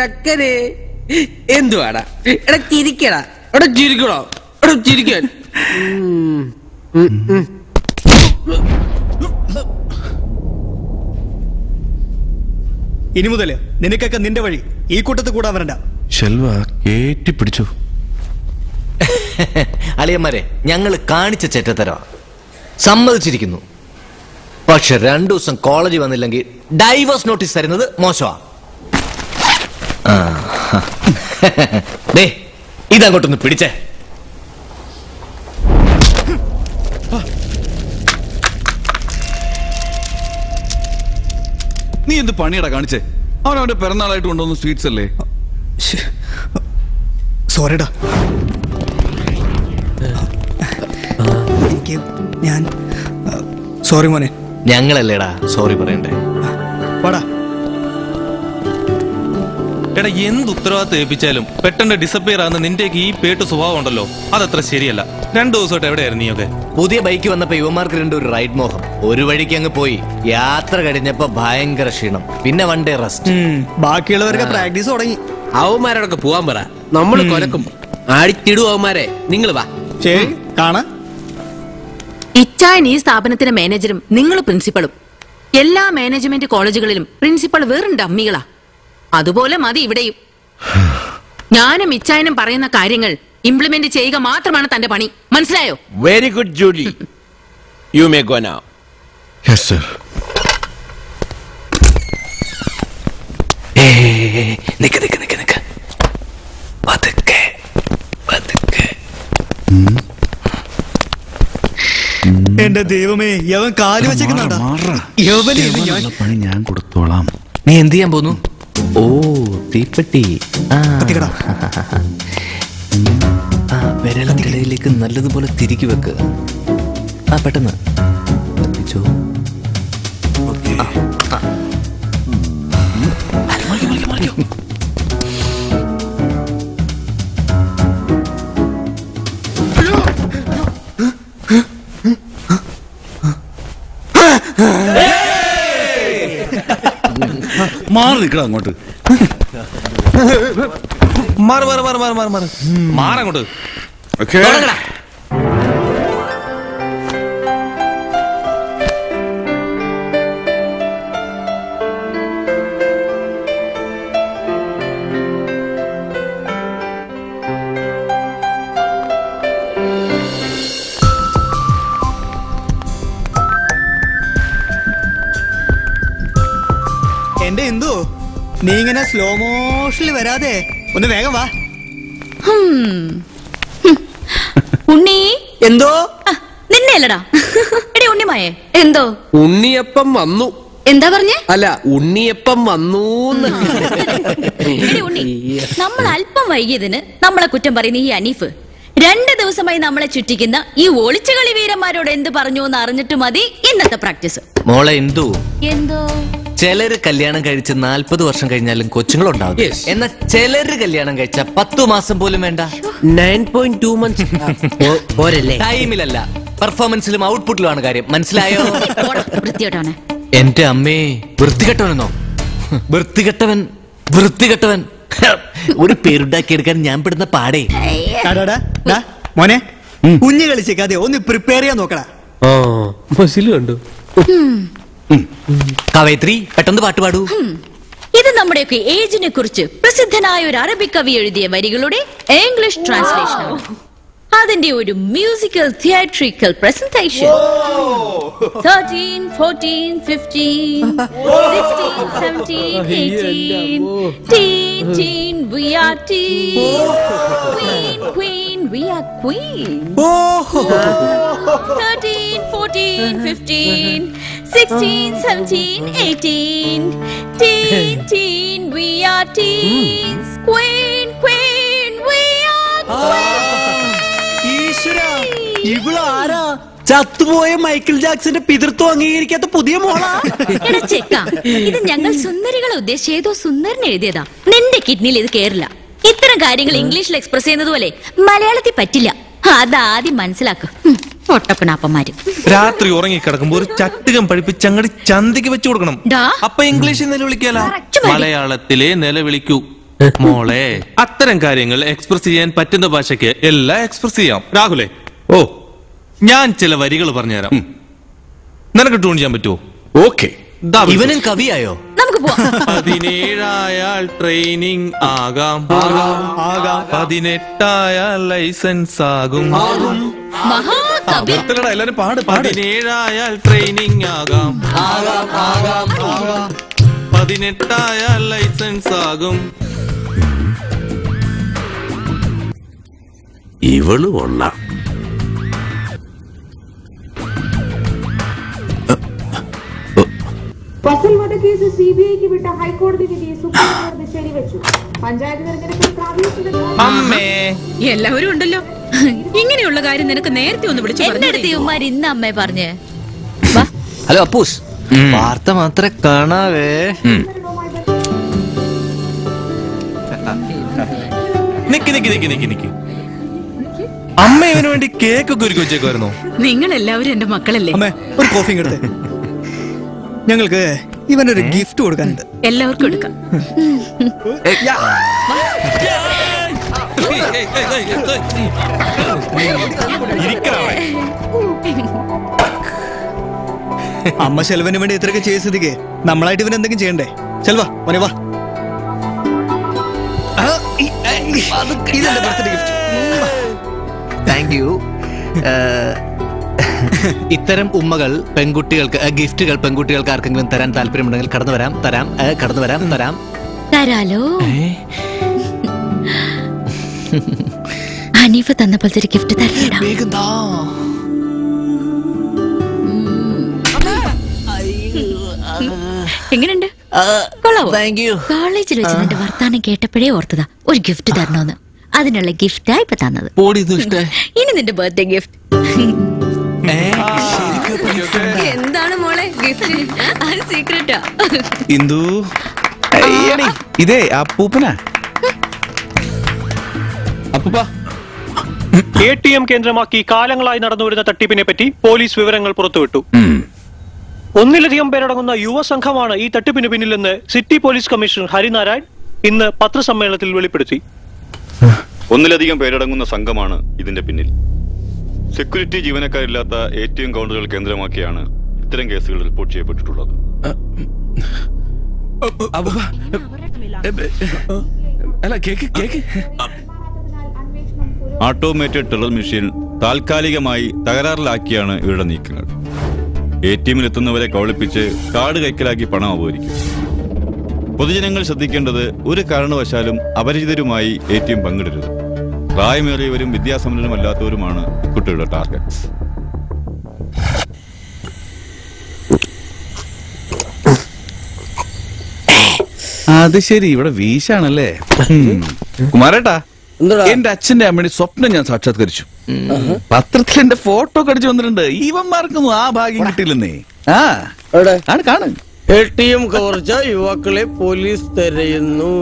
ചക്കരെ എന്തുവാടാ? എടാ ചിരിക്കടാ. എടാ ചിരിക്കടാ. എടാ ചിരിക്കാൻ. ഇനി മുതൽ നിനക്കൊക്കെ നിന്റെ വഴി. ഈ കൂട്ടത്തിൽ കൂടാൻ വരണ്ട. ശെൽവ കേറ്റി പിടിച്ചു. അളിയന്മാരെ ഞങ്ങൾ കാണിച്ച ചെറ്റത്തരവാ. സമ്മതിച്ചിരിക്കുന്നു. പക്ഷെ രണ്ടു ദിവസം കോളേജിൽ വന്നില്ലെങ്കിൽ ഡൈവേഴ്സ് നോട്ടീസ് തരുന്നത് മോശമാ. ആ. [LAUGHS] ദേ ഇതങ്ങോട്ടൊന്ന് പിടിച്ചേ. നീ എന്ത് പണിയടാ കാണിച്ചേ? അവൻ അവന്റെ പിറന്നാളായിട്ട് കൊണ്ടുവന്ന സ്വീറ്റ്സ് അല്ലേ? സോറിടാ. എനിക്ക് ഞാൻ സോറി മോനെ. ഞങ്ങളല്ലേടാ സോറി പറയണ്ടേ. വാടാ. എടാ എന്ത് ഉത്തരവാദിത്തം ഏൽപ്പിച്ചാലും പെട്ടെന്ന് ഡിസപ്പിയർ ആകുന്ന നിന്റെ ഈ പേട്ട് സ്വഭാവം ഉണ്ടല്ലോ. അതത്ര ശരിയല്ല. രണ്ടു ദിവസമായിട്ട് എവിടെയായിരുന്നു നീയൊക്കെ? പുതിയ ബൈക്ക് വന്നപ്പോ യുവമാർക്ക് രണ്ട് ഒരു റൈഡ് മോഹം. ഒരു വഴിക്ക് അങ്ങ് പോയി. യാത്ര കഴിഞ്ഞപ്പോ ഭയങ്കര ക്ഷീണം. പിന്നെ വൺ ഡേ റെസ്റ്റ് ബാക്കിയുള്ളവരൊക്കെ പ്രാക്ടീസ് തുടങ്ങി. അവന്മാരോടൊക്കെ പോവാൻ പറ. നമ്മൾ കൊലക്കും ആടിച്ചിടും അവന്മാരെ. നിങ്ങൾ വാ. ശരി കാണാ. ഇച്ചായൻ ഈ സ്ഥാപനത്തിന്റെ മാനേജരും നിങ്ങൾ പ്രിൻസിപ്പളും എല്ലാ മാനേജ്മെന്റ് കോളേജുകളിലും പ്രിൻസിപ്പൾ വെറും ഡമ്മികളാ അതുപോലെ മതി ഇവിടെയും. ഞാനും ഇച്ചായനും പറയുന്ന കാര്യങ്ങൾ ഇംപ്ലിമെന്റ് ചെയ്യുക മാത്രമാണ് തന്റെ പണി. മനസ്സിലായോ? Very good Julie you may go now yes sir നിക്ക് നിക്ക് നിക്ക് നിക്ക്. പതുക്കെ പതുക്കെ. എന്റെ ദൈവമേ യവൻ കാൽ വെച്ചേക്കുന്നുണ്ടാ? യവനെ പണി ഞാൻ കൊടുത്തോളാം. നീ എന്ത് ചെയ്യാൻ പോന്നു? ഓ തീപ്പെട്ടി. ആ. വിരലിനിടയിലേക്ക് നല്ലതുപോലെ തിരികെ വെക്ക്. ആ പെട്ടെന്ന്. കത്തിച്ചോ? ആ, മാറി നിൽക്കണം അങ്ങോട്ട്. മാറ് മാറ് മാറ് മാറ് മാറ് മാറ്. മാറങ്ങോട്ട് തുടങ്ങടാ. ഇങ്ങനെ സ്ലോ മോഷനിൽ വരാതെ ഒന്ന് വേഗം വാ. ഉണ്ണി. എന്തോ? നിന്നെ അല്ലടാ. എടി ഉണ്ണിമായേ എന്തോ? ഉണ്ണിയപ്പം വന്നു. എന്താ പറഞ്ഞേ? അല്ല ഉണ്ണിയപ്പം വന്നു എടി ഉണ്ണി നമ്മൾ അല്പം വൈകിയതിന് നമ്മളെ കുറ്റം പറയുന്ന ഈ അനീഫ്. രണ്ട് ദിവസമായി നമ്മളെ ചുറ്റിക്കുന്ന ഈ ഒളിച്ചുകളി വീരന്മാരോട് എന്ത് പറഞ്ഞു എന്ന് അറിഞ്ഞിട്ട് മതി ഇന്നത്തെ പ്രാക്ടീസ്. മോളെ എന്തോ? എന്തോ? ചിലര് കല്യാണം കഴിച്ച് നാൽപ്പത് വർഷം കഴിഞ്ഞാലും കൊച്ചുങ്ങളുണ്ടാവും എന്നാൽ ചിലര് കല്യാണം കഴിച്ച പത്തു മാസം പോലും വേണ്ട. നയൻ പോയിന്റ് ടു മന്ത്സ് പോരല്ലേ? ടൈമിലല്ല പെർഫോമൻസിലും ഔട്ട്പുട്ടിലുമാണ് കാര്യം. മനസ്സിലായോ? [LAUGHS] എന്റെ അമ്മേ വൃത്തികെട്ടവനെന്നോ? വൃത്തികെട്ടവൻ വൃത്തികെട്ടവൻ. [LAUGHS] ഒരു പേരുണ്ടാക്കിയെടുക്കാൻ ഞാൻ പെടുന്ന പാടേ. മോനെ കുഞ്ഞു കളിച്ചേക്കാതെ ഒന്ന് പ്രിപ്പയർ ചെയ്യാൻ നോക്കടാ. ഓ മസിൽ കണ്ടു. കവയത്രി പെട്ടെന്ന് പാട്ട് പാടൂ. ഇത് നമ്മുടെയൊക്കെ ഏജിനെ കുറിച്ച് പ്രസിദ്ധനായ ഒരു അറബിക് കവി എഴുതിയ വരികളുടെ ഇംഗ്ലീഷ് ട്രാൻസ്ലേഷൻ ആണ്. അതിന്റെ ഒരു musical theatrical presentation thirteen fourteen fifteen sixteen seventeen eighteen teen teen we are teen queen queen we are queen thirteen fourteen fifteen sixteen seventeen eighteen teen teen we are teens queen queen we are ഈശ്വര ഇവൾ ആരാ? ചത്തുപോയ Michael ജാക്സന്റെ പിതൃത്വം അംഗീകരിക്കാത്ത പുതിയ മോളാ? ഇത് ഞങ്ങൾ സുന്ദരികളെ ഉദ്ദേശിച്ച് ഏതോ സുന്ദരൻ എഴുതിയതാ. നിന്റെ കിഡ്നിയിൽ ഇത് കേറില്ല. ഇത്തരം കാര്യങ്ങൾ ഇംഗ്ലീഷിൽ എക്സ്പ്രസ് ചെയ്യുന്നത് പോലെ മലയാളത്തിൽ പറ്റില്ല. അതാദ്യം മനസ്സിലാക്കും. രാത്രി ഉറങ്ങി കിടക്കുമ്പോ ഒരു ചട്ടുകം പഠിപ്പിച്ച് അങ്ങോട്ട് ചന്തയ്ക്ക് വെച്ചു കൊടുക്കണം. അപ്പൊ ഇംഗ്ലീഷിൽ നിലവിളിക്കാലോ. മലയാളത്തിലെ നിലവിളിക്കൂ. മോളെ അത്തരം കാര്യങ്ങൾ എക്സ്പ്രസ് ചെയ്യാൻ പറ്റുന്ന ഭാഷയ്ക്ക് എല്ലാം എക്സ്പ്രസ് ചെയ്യാം. രാഹുലേ ഓ. ഞാൻ ചില വരികൾ പറഞ്ഞുതരാം. നിനക്ക് ട്യൂൺ ചെയ്യാൻ പറ്റുമോ ഓക്കെ. ഇവനും കവിയായോ? നമുക്ക് പോവാം. പതിനേഴായാൽ ട്രെയിനിങ് ആകാം. ആകാം പതിനെട്ടായാൽ ലൈസൻസ് ആകും. മഹാകവി എല്ലാരും പാട് പതിനേഴായാൽ ട്രെയിനിങ് ആകാം. പതിനെട്ടായാൽ ലൈസൻസ് ആകും. ഇവൾ കൊള്ളാം കേസ് സി ബി ഐക്ക് വിട്ട ഹൈക്കോടതി വിധിയെ സുപ്രീം കോടതി ശരിവെച്ചു പഞ്ചായത്ത് തെരഞ്ഞെടുപ്പിൽ പ്രാദേശിക അമ്മേ. എല്ലാവരും ഉണ്ടല്ലോ. ഇങ്ങനെയുള്ള കാര്യം നിനക്ക് നേരത്തെ ഒന്ന് വിളിച്ചു എന്റെ അടുത്ത് ഇവന്മാർ ഇന്ന് അമ്മേ പറഞ്ഞേ? ഹലോ അപ്പൂസ്. വാർത്ത മാത്രമേ കാണാവേ. നിക്ക് നിക്ക് നിക്ക് നിക്ക് നിക്ക്. അമ്മ ഇവന് വേണ്ടി കേക്ക് ഒക്കെ ഒരുക്കി വെച്ചേക്കുമായിരുന്നോ നിങ്ങൾ എല്ലാവരും എന്റെ മക്കളല്ലേ? അമ്മേ ഒരു കോഫി എടുത്തേ ഞങ്ങൾക്ക് ഇവനൊരു ഗിഫ്റ്റ് കൊടുക്കാനുണ്ട്. എല്ലാവർക്കും എടുക്കാം. അമ്മ ശെൽവന് വേണ്ടി ഇത്രയൊക്കെ ചെയ്ത സ്ഥിതിക്ക് നമ്മളായിട്ട് ഇവൻ എന്തെങ്കിലും ചെയ്യണ്ടേ? ചെൽവാ മോനെ വാ. ഇതെന്റെ ബർത്ത്ഡേ ഗിഫ്റ്റ് താങ്ക് യു ഇത്തരം ഉമ്മകൾ പെൺകുട്ടികൾക്ക് ഗിഫ്റ്റുകൾ പെൺകുട്ടികൾക്ക് ആർക്കെങ്കിലും തരാൻ താല്പര്യമുണ്ടെങ്കിൽ കടന്നു വരാം തരാം കടന്നു വരാം തരാം. തരാലോ? ഹനീഫ് പോലത്തെ ഒരു ഗിഫ്റ്റ് തരേടാ. എങ്ങനെയുണ്ട്? കൊള്ളാവോ? കോളേജിൽ വെച്ച് നിന്റെ വർത്താനം കേട്ടപ്പോഴേ ഓർത്തതാ ഒരു ഗിഫ്റ്റ് തരണോന്ന് അതിനുള്ള ഗിഫ്റ്റാ ഇപ്പൊ തന്നത്. ഇനി നിന്റെ ബർത്ത്ഡേ ഗിഫ്റ്റ് എന്താണ് മോളെ ഗിഫ്റ്റ് അത് സീക്രട്ടാ ഇന്ദു. ഇതേ അപ്പൂപ്പനാ അപ്പൂപ്പ. എ ടി എം കേന്ദ്രമാക്കി കാലങ്ങളായി നടന്നുവരുന്ന തട്ടിപ്പിനെ പറ്റി പോലീസ് വിവരങ്ങൾ പുറത്തുവിട്ടു. ഒന്നിലധികം പേരടങ്ങുന്ന യുവസംഘമാണ് ഈ തട്ടിപ്പിന് പിന്നിലെന്ന് സിറ്റി പോലീസ് കമ്മീഷണർ ഹരിനാരായൺ ഇന്ന് പത്രസമ്മേളനത്തിൽ വെളിപ്പെടുത്തി. ഒന്നിലധികം പേരടങ്ങുന്ന സംഘമാണ് ഇതിന്റെ പിന്നിൽ. സെക്യൂരിറ്റി ജീവനക്കാരില്ലാത്ത എ ടി എം കൗണ്ടറുകൾ കേന്ദ്രമാക്കിയാണ് ഇത്തരം കേസുകൾ റിപ്പോർട്ട് ചെയ്യപ്പെട്ടിട്ടുള്ളത്. ഓട്ടോമേറ്റഡ് ടെലർ മെഷീൻ താൽക്കാലികമായി തകരാറിലാക്കിയാണ് ഇവരുടെ നീക്കങ്ങൾ. എ ടി എമ്മിൽ എത്തുന്നവരെ കവളിപ്പിച്ച് കാർഡ് കൈക്കലാക്കി പണം അപഹരിക്കും. പൊതുജനങ്ങൾ ശ്രദ്ധിക്കേണ്ടത് ഒരു കാരണവശാലും അപരിചിതരുമായി എ ടി എം പങ്കിടരുത്. പ്രായമേറിയവരും വിദ്യാസമ്പന്നരുമല്ലാത്തവരുമാണ് കുട്ടികളുടെ ടാർഗറ്റ്സ് അത് ശരി ഇവിടെ വീശാണല്ലേ? കുമാരേട്ടാ എന്റെ അച്ഛന്റെ അമ്മയുടെ സ്വപ്നം ഞാൻ സാക്ഷാത്കരിച്ചു. പത്രത്തിൽ എന്റെ ഫോട്ടോ കടിച്ചു വന്നിട്ടുണ്ട്. ഇവന്മാർക്കൊന്നും ആ ഭാഗ്യം കിട്ടിയില്ലെന്നേ ആ. ആണ് കാണ്. എ ടി എം കവർച്ച യുവാക്കളെ പോലീസ് തെരയുന്നു?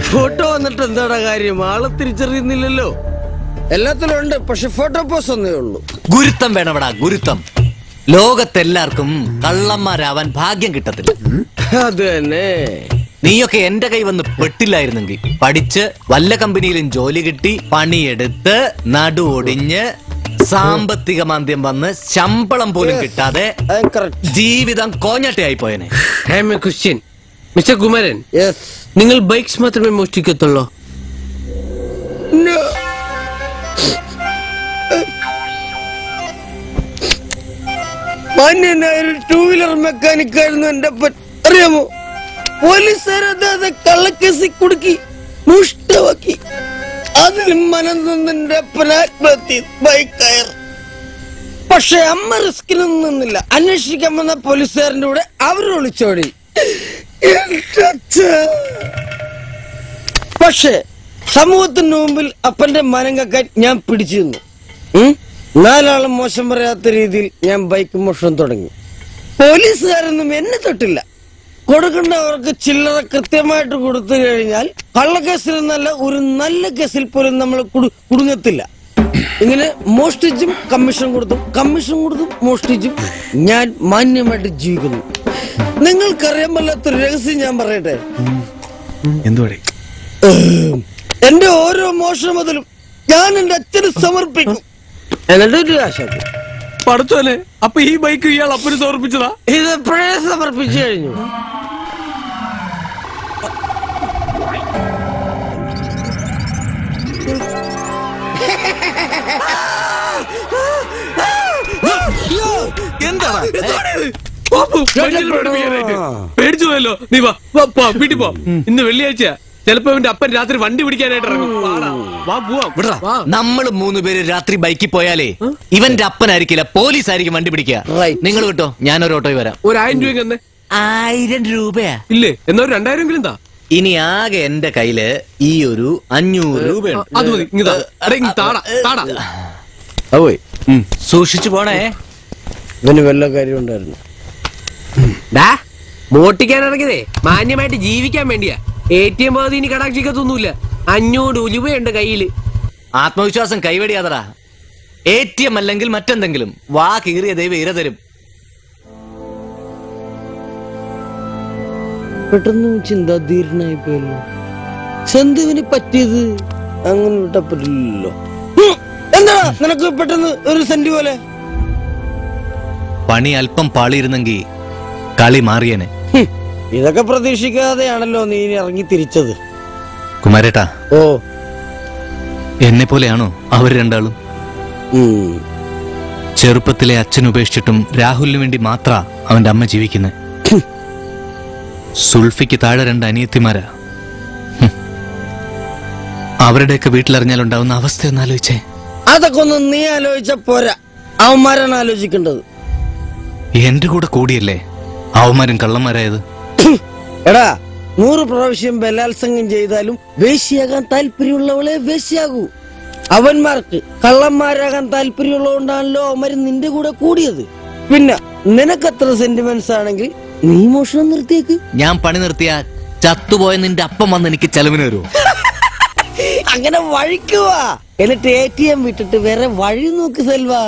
ഫോട്ടോ വന്നിട്ട് എന്താടാ കാര്യം? ആൾ തിരിച്ചറിയുന്നില്ലല്ലോ. എല്ലാത്തിലും ഉണ്ട് പക്ഷെ ഫോട്ടോ പോസ് ഒന്നേ ഉള്ളൂ. ഗുരുത്തം വേണവടാ ഗുരുത്തം. ലോകത്തെല്ലാവർക്കും കള്ളന്മാരാവാൻ ഭാഗ്യം കിട്ടത്തില്ല. അത് തന്നെ. നീയൊക്കെ എന്റെ കൈ വന്ന് പെട്ടില്ലായിരുന്നെങ്കിൽ പഠിച്ച് വല്ല കമ്പനിയിലും ജോലി കിട്ടി പണിയെടുത്ത് നടു ഒടിഞ്ഞ് സാമ്പത്തിക മാന്ദ്യം വന്ന് ശമ്പളം പോലും കിട്ടാതെ ജീവിതം കോഞ്ഞട്ടയായി പോയനെ ക്വസ്റ്റ്യൻ മിസ്റ്റർ കുമാരൻ നിങ്ങൾ ബൈക്സ് മാത്രമേ മോഷ്ടിക്കത്തുള്ളൂ? മാന്യനായ ഒരു ടൂ വീലർ മെക്കാനിക് ആയിരുന്നു എന്റെ അപ്പൻ അറിയാമോ? അദ്ദേഹത്തെ കള്ളക്കേസിൽ കുടുക്കി മുഷ്ടമാക്കി അതിൽ മനം നിന്നെന്റെ അപ്പൻ ആത്മഹത്യ കയർ പക്ഷെ അമ്മ റിസ്കിലൊന്നും നിന്നില്ല. അന്വേഷിക്കാൻ വന്ന പോലീസുകാരന്റെ കൂടെ അവർ ഒളിച്ചോടി. പക്ഷേ സമൂഹത്തിന് മുമ്പിൽ അപ്പന്റെ മനം കക്കാൻ ഞാൻ പിടിച്ചു നിന്നു? നാലാളും മോശം പറയാത്ത രീതിയിൽ ഞാൻ ബൈക്ക് മോഷണം തുടങ്ങി. പോലീസുകാരൊന്നും എന്നെ തൊട്ടില്ല. കൊടുക്കേണ്ടവർക്ക് ചില്ലറ കൃത്യമായിട്ട് കൊടുത്തു കഴിഞ്ഞാൽ കള്ളക്കേസിൽ നല്ല ഒരു നല്ല കേസിൽ പോലും നമ്മൾ കുടു- കുടുങ്ങത്തില്ല. ഇങ്ങനെ മോഷ്ടിച്ചും കമ്മീഷൻ കൊടുത്തും കമ്മീഷൻ കൊടുത്തും മോഷ്ടിച്ചും ഞാൻ മാന്യമായിട്ട് ജീവിക്കുന്നു. നിങ്ങൾക്കറിയാൻ പറ്റാത്തൊരു രഹസ്യം ഞാൻ പറയട്ടെ? എന്റെ ഓരോ മോഷണം മുതലും ഞാൻ എന്റെ അച്ഛന് സമർപ്പിക്കും. എന്നിട്ട് ഒരു കാശാക്കും പടച്ചോനെ അപ്പൊ ഈ ബൈക്ക് ഇയാൾ അപ്പന് സമർപ്പിച്ചതാ? ഇത് എപ്പോഴേ സമർപ്പിച്ചു കഴിഞ്ഞു? പേടിച്ചു പോയല്ലോ. നീ വാ വീട്ടിൽ പോ. ഇന്ന് വെള്ളിയാഴ്ച ചിലപ്പോ എന്റെ അപ്പൻ രാത്രി വണ്ടി പിടിക്കാനായിട്ട് ഇറങ്ങും. വാടാ, വാ പോവാം. വാ. നമ്മൾ മൂന്ന് പേര് രാത്രി ബൈക്കിൽ പോയാലേ ഇവന്റെ അപ്പനായിരിക്കില്ല പോലീസ് ആയിരിക്കും വണ്ടി പിടിക്കുക. നിങ്ങൾ കിട്ടോ ഞാനൊരു ഓട്ടോയിൽ വരാം. ഒരു ആയിരം രൂപ തന്നെ? ആയിരം രൂപയാ? ഇല്ലേ? എന്നാ ഒരു രണ്ടായിരം എങ്കിലും എന്താ ഇനി ആകെ എന്റെ കയ്യിൽ ഈ ഒരു അഞ്ഞൂറ് രൂപയുണ്ട്. അത് മതി ഇങ്ങതാ എടാ ഇങ്ങ് താടാ താടാ. പോയി. സൂക്ഷിച്ചു പോണേ. ഇവന് വല്ല കാര്യം ഉണ്ടായിരുന്നു. ഡാ മോട്ടിക്കാൻ ഇറങ്ങിയതേ. മാന്യമായിട്ട് ജീവിക്കാൻ വേണ്ടിയാ. എ ടി എം പകുതി ഇനി കടാക്ഷിക്കത്തൊന്നുമില്ല അഞ്ഞൂറ് ഉലുവയുണ്ട് കയ്യിൽ. ആത്മവിശ്വാസം കൈവടിയാതടാ. എ ടി എം അല്ലെങ്കിൽ മറ്റെന്തെങ്കിലും വാ കീറിയ ദൈവം ഇര തരും. പെട്ടെന്ന് ചിന്താധീരനായി പോയല്ലോ. സന്ധുവിന് പറ്റിയത് അങ്ങനെ വിട്ടപ്പറ്റില്ലല്ലോ എന്താ നിനക്ക് പെട്ടെന്ന് ഒരു സെന്റ് പോലെ? പണി അല്പം പാളിയിരുന്നെങ്കിൽ കളി മാറിയനെ. ഇതൊക്കെ പ്രതീക്ഷിക്കാതെയാണല്ലോ നീ ഇറങ്ങി തിരിച്ചത്. കുമാരേട്ടാ ഓ. എന്നെ പോലെയാണോ അവർ രണ്ടാളും ചെറുപ്പത്തിലെ അച്ഛൻ ഉപേക്ഷിച്ചിട്ടും രാഹുലിന് വേണ്ടി മാത്ര അവന്റെ അമ്മ ജീവിക്കുന്നത് സുൽഫിക്ക് താഴെ രണ്ട് അനിയത്തിമാരാ. അവരുടെയൊക്കെ വീട്ടിലറിഞ്ഞാലുണ്ടാവുന്ന അവസ്ഥ ഒന്ന് ആലോചിച്ചേ അതൊക്കെ ഒന്ന് നീ ആലോചിച്ച പോരാ. അവന്മാരാണ് ആലോചിക്കേണ്ടത്. എന്റെ കൂടെ കൂടിയല്ലേ? അവന്മാരും കള്ളന്മാരായത്? എടാ നൂറ് പ്രാവശ്യം ബലാത്സംഗം ചെയ്താലും വേശ്യയാകാൻ താല്പര്യമുള്ളവളെ വേശിയാകൂ അവന്മാർക്ക് കള്ളന്മാരാകാൻ താല്പര്യമുള്ളതുകൊണ്ടാണല്ലോ അവന്മാര് നിന്റെ കൂടെ കൂടിയത്. പിന്നെ നിനക്കത്ര സെന്റിമെന്റ്സ് ആണെങ്കിൽ നീ മോഷണം നിർത്തിയേക്ക്. ഞാൻ പണി നിർത്തിയാൽ ചത്തുപോയ നിന്റെ അപ്പം വന്ന് എനിക്ക് ചെലവിന് വരുമോ [LAUGHS] അങ്ങനെ വഴിക്കുവാ. എന്നിട്ട് എ ടി എം വിട്ടിട്ട് വേറെ വഴി നോക്ക് സെൽവാ.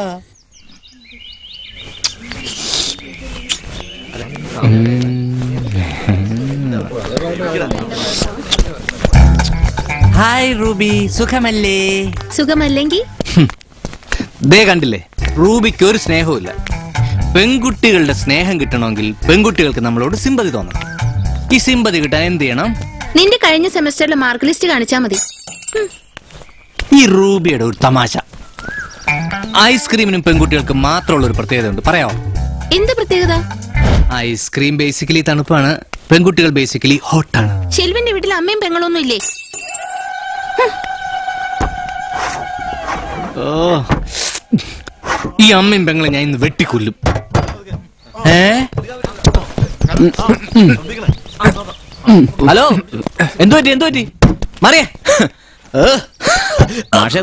ഹായ് റൂബി സുഖമല്ലേ? സുഖമല്ലെങ്കിൽ? ദേ കണ്ടില്ലേ റൂബിക്ക് ഒരു സ്നേഹവുമില്ല. പെൺകുട്ടികളുടെ സ്നേഹം കിട്ടണമെങ്കിൽ പെൺകുട്ടികൾക്ക് നമ്മളോട് സിമ്പതി തോന്നണം. ഈ സിമ്പതി കിട്ടാൻ എന്ത് ചെയ്യണം? നിന്റെ കഴിഞ്ഞ സെമസ്റ്ററിലെ മാർക്ക് ലിസ്റ്റ് കാണിച്ചാ മതി. ഈ റൂബിയുടെ ഒരു തമാശ. ഐസ്ക്രീമിനും പെൺകുട്ടികൾക്ക് മാത്രമുള്ള ഒരു പ്രത്യേകത ഉണ്ട് പറയാമോ? എന്ത് പ്രത്യേകത? ഐസ്ക്രീം ബേസിക്കലി തണുപ്പാണ്. പെൺകുട്ടികൾ ബേസിക്കലി ഹോട്ടാണ് ഷെൽവിന്റെ വീട്ടിൽ അമ്മയും പെങ്ങളൊന്നും ഇല്ലേ? ഓ. ഈ അമ്മയും പെങ്ങളെ ഞാൻ ഇന്ന് വെട്ടിക്കൊല്ലും. ഏ? ഹലോ? എന്തു പറ്റി എന്തു പറ്റി? മറിയേ? മാഷെ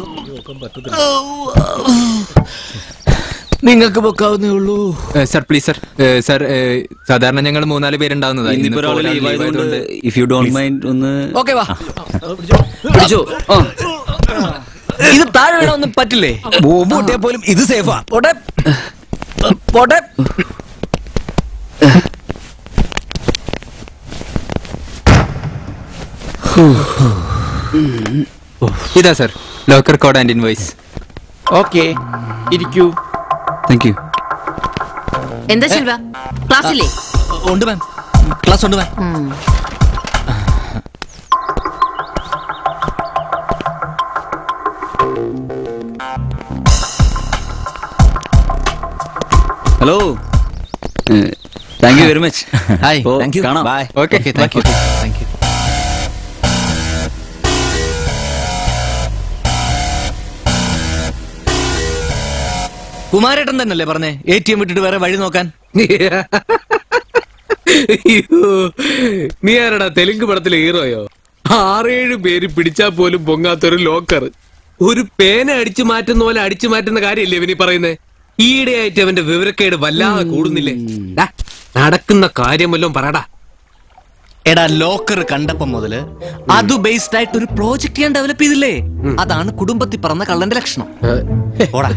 നിങ്ങൾക്ക് പൊക്കാവുന്നേ ഉള്ളൂ സർ പ്ലീസ് സർ. സർ സാധാരണ ഞങ്ങൾ മൂന്നാൽ പേരുണ്ടാവുന്നതാ. ഇന്നിപ്പോ ഒരാൾ leave ആയതുകൊണ്ട് if you ഒന്ന് ഓക്കെ വാ. പിടിച്ചോ. ഇത് താഴെ വീണൊന്നും പറ്റില്ലേ? ബോംബ് പൊട്ടിയാൽ പോലും ഇത് സേഫാ പോട്ടെ. പോട്ടെ. ഇതാ sir. Locker code and invoice. Okay. ഇരിക്കൂ. താങ്ക് യു എന്താ ശിൽവ ക്ലാസ്സില്ലേ? ഉണ്ട് മാം. ക്ലാസ് ഉണ്ട് ma'am. Hello thank you very much hi thank you കാണാം. Bye okay thank you thank you കുമാരേട്ടൻ തന്നെയല്ലേ പറഞ്ഞേ? എ ടി എം വിട്ടിട്ട് വേറെ വഴി നോക്കാൻ. നീ ആരടാ തെലുങ്ക് പടത്തിലെ ഹീറോയോ ആറേഴ് പേര് പിടിച്ചാ പോലും പൊങ്ങാത്തൊരു ലോക്കർ ഒരു പേന അടിച്ചു മാറ്റുന്ന പോലെ അടിച്ചു മാറ്റുന്ന കാര്യല്ലേ ഇവനീ പറയുന്നേ? ഈയിടെയായിട്ട് അവന്റെ വിവരക്കേട് വല്ലാതെ കൂടുന്നില്ലേ? ഡാ, നടക്കുന്ന കാര്യം വല്ലതും പറടാ. എടാ ലോക്കർ കണ്ടപ്പം മുതൽ അത് ബേസ്ഡ് ആയിട്ട് ഒരു പ്രോജക്റ്റ് ഞാൻ ഡെവലപ്പ് ചെയ്തില്ലേ? അതാണ് കുടുംബത്തിൽ പറഞ്ഞ കള്ളന്റെ ലക്ഷണം. ഓടാ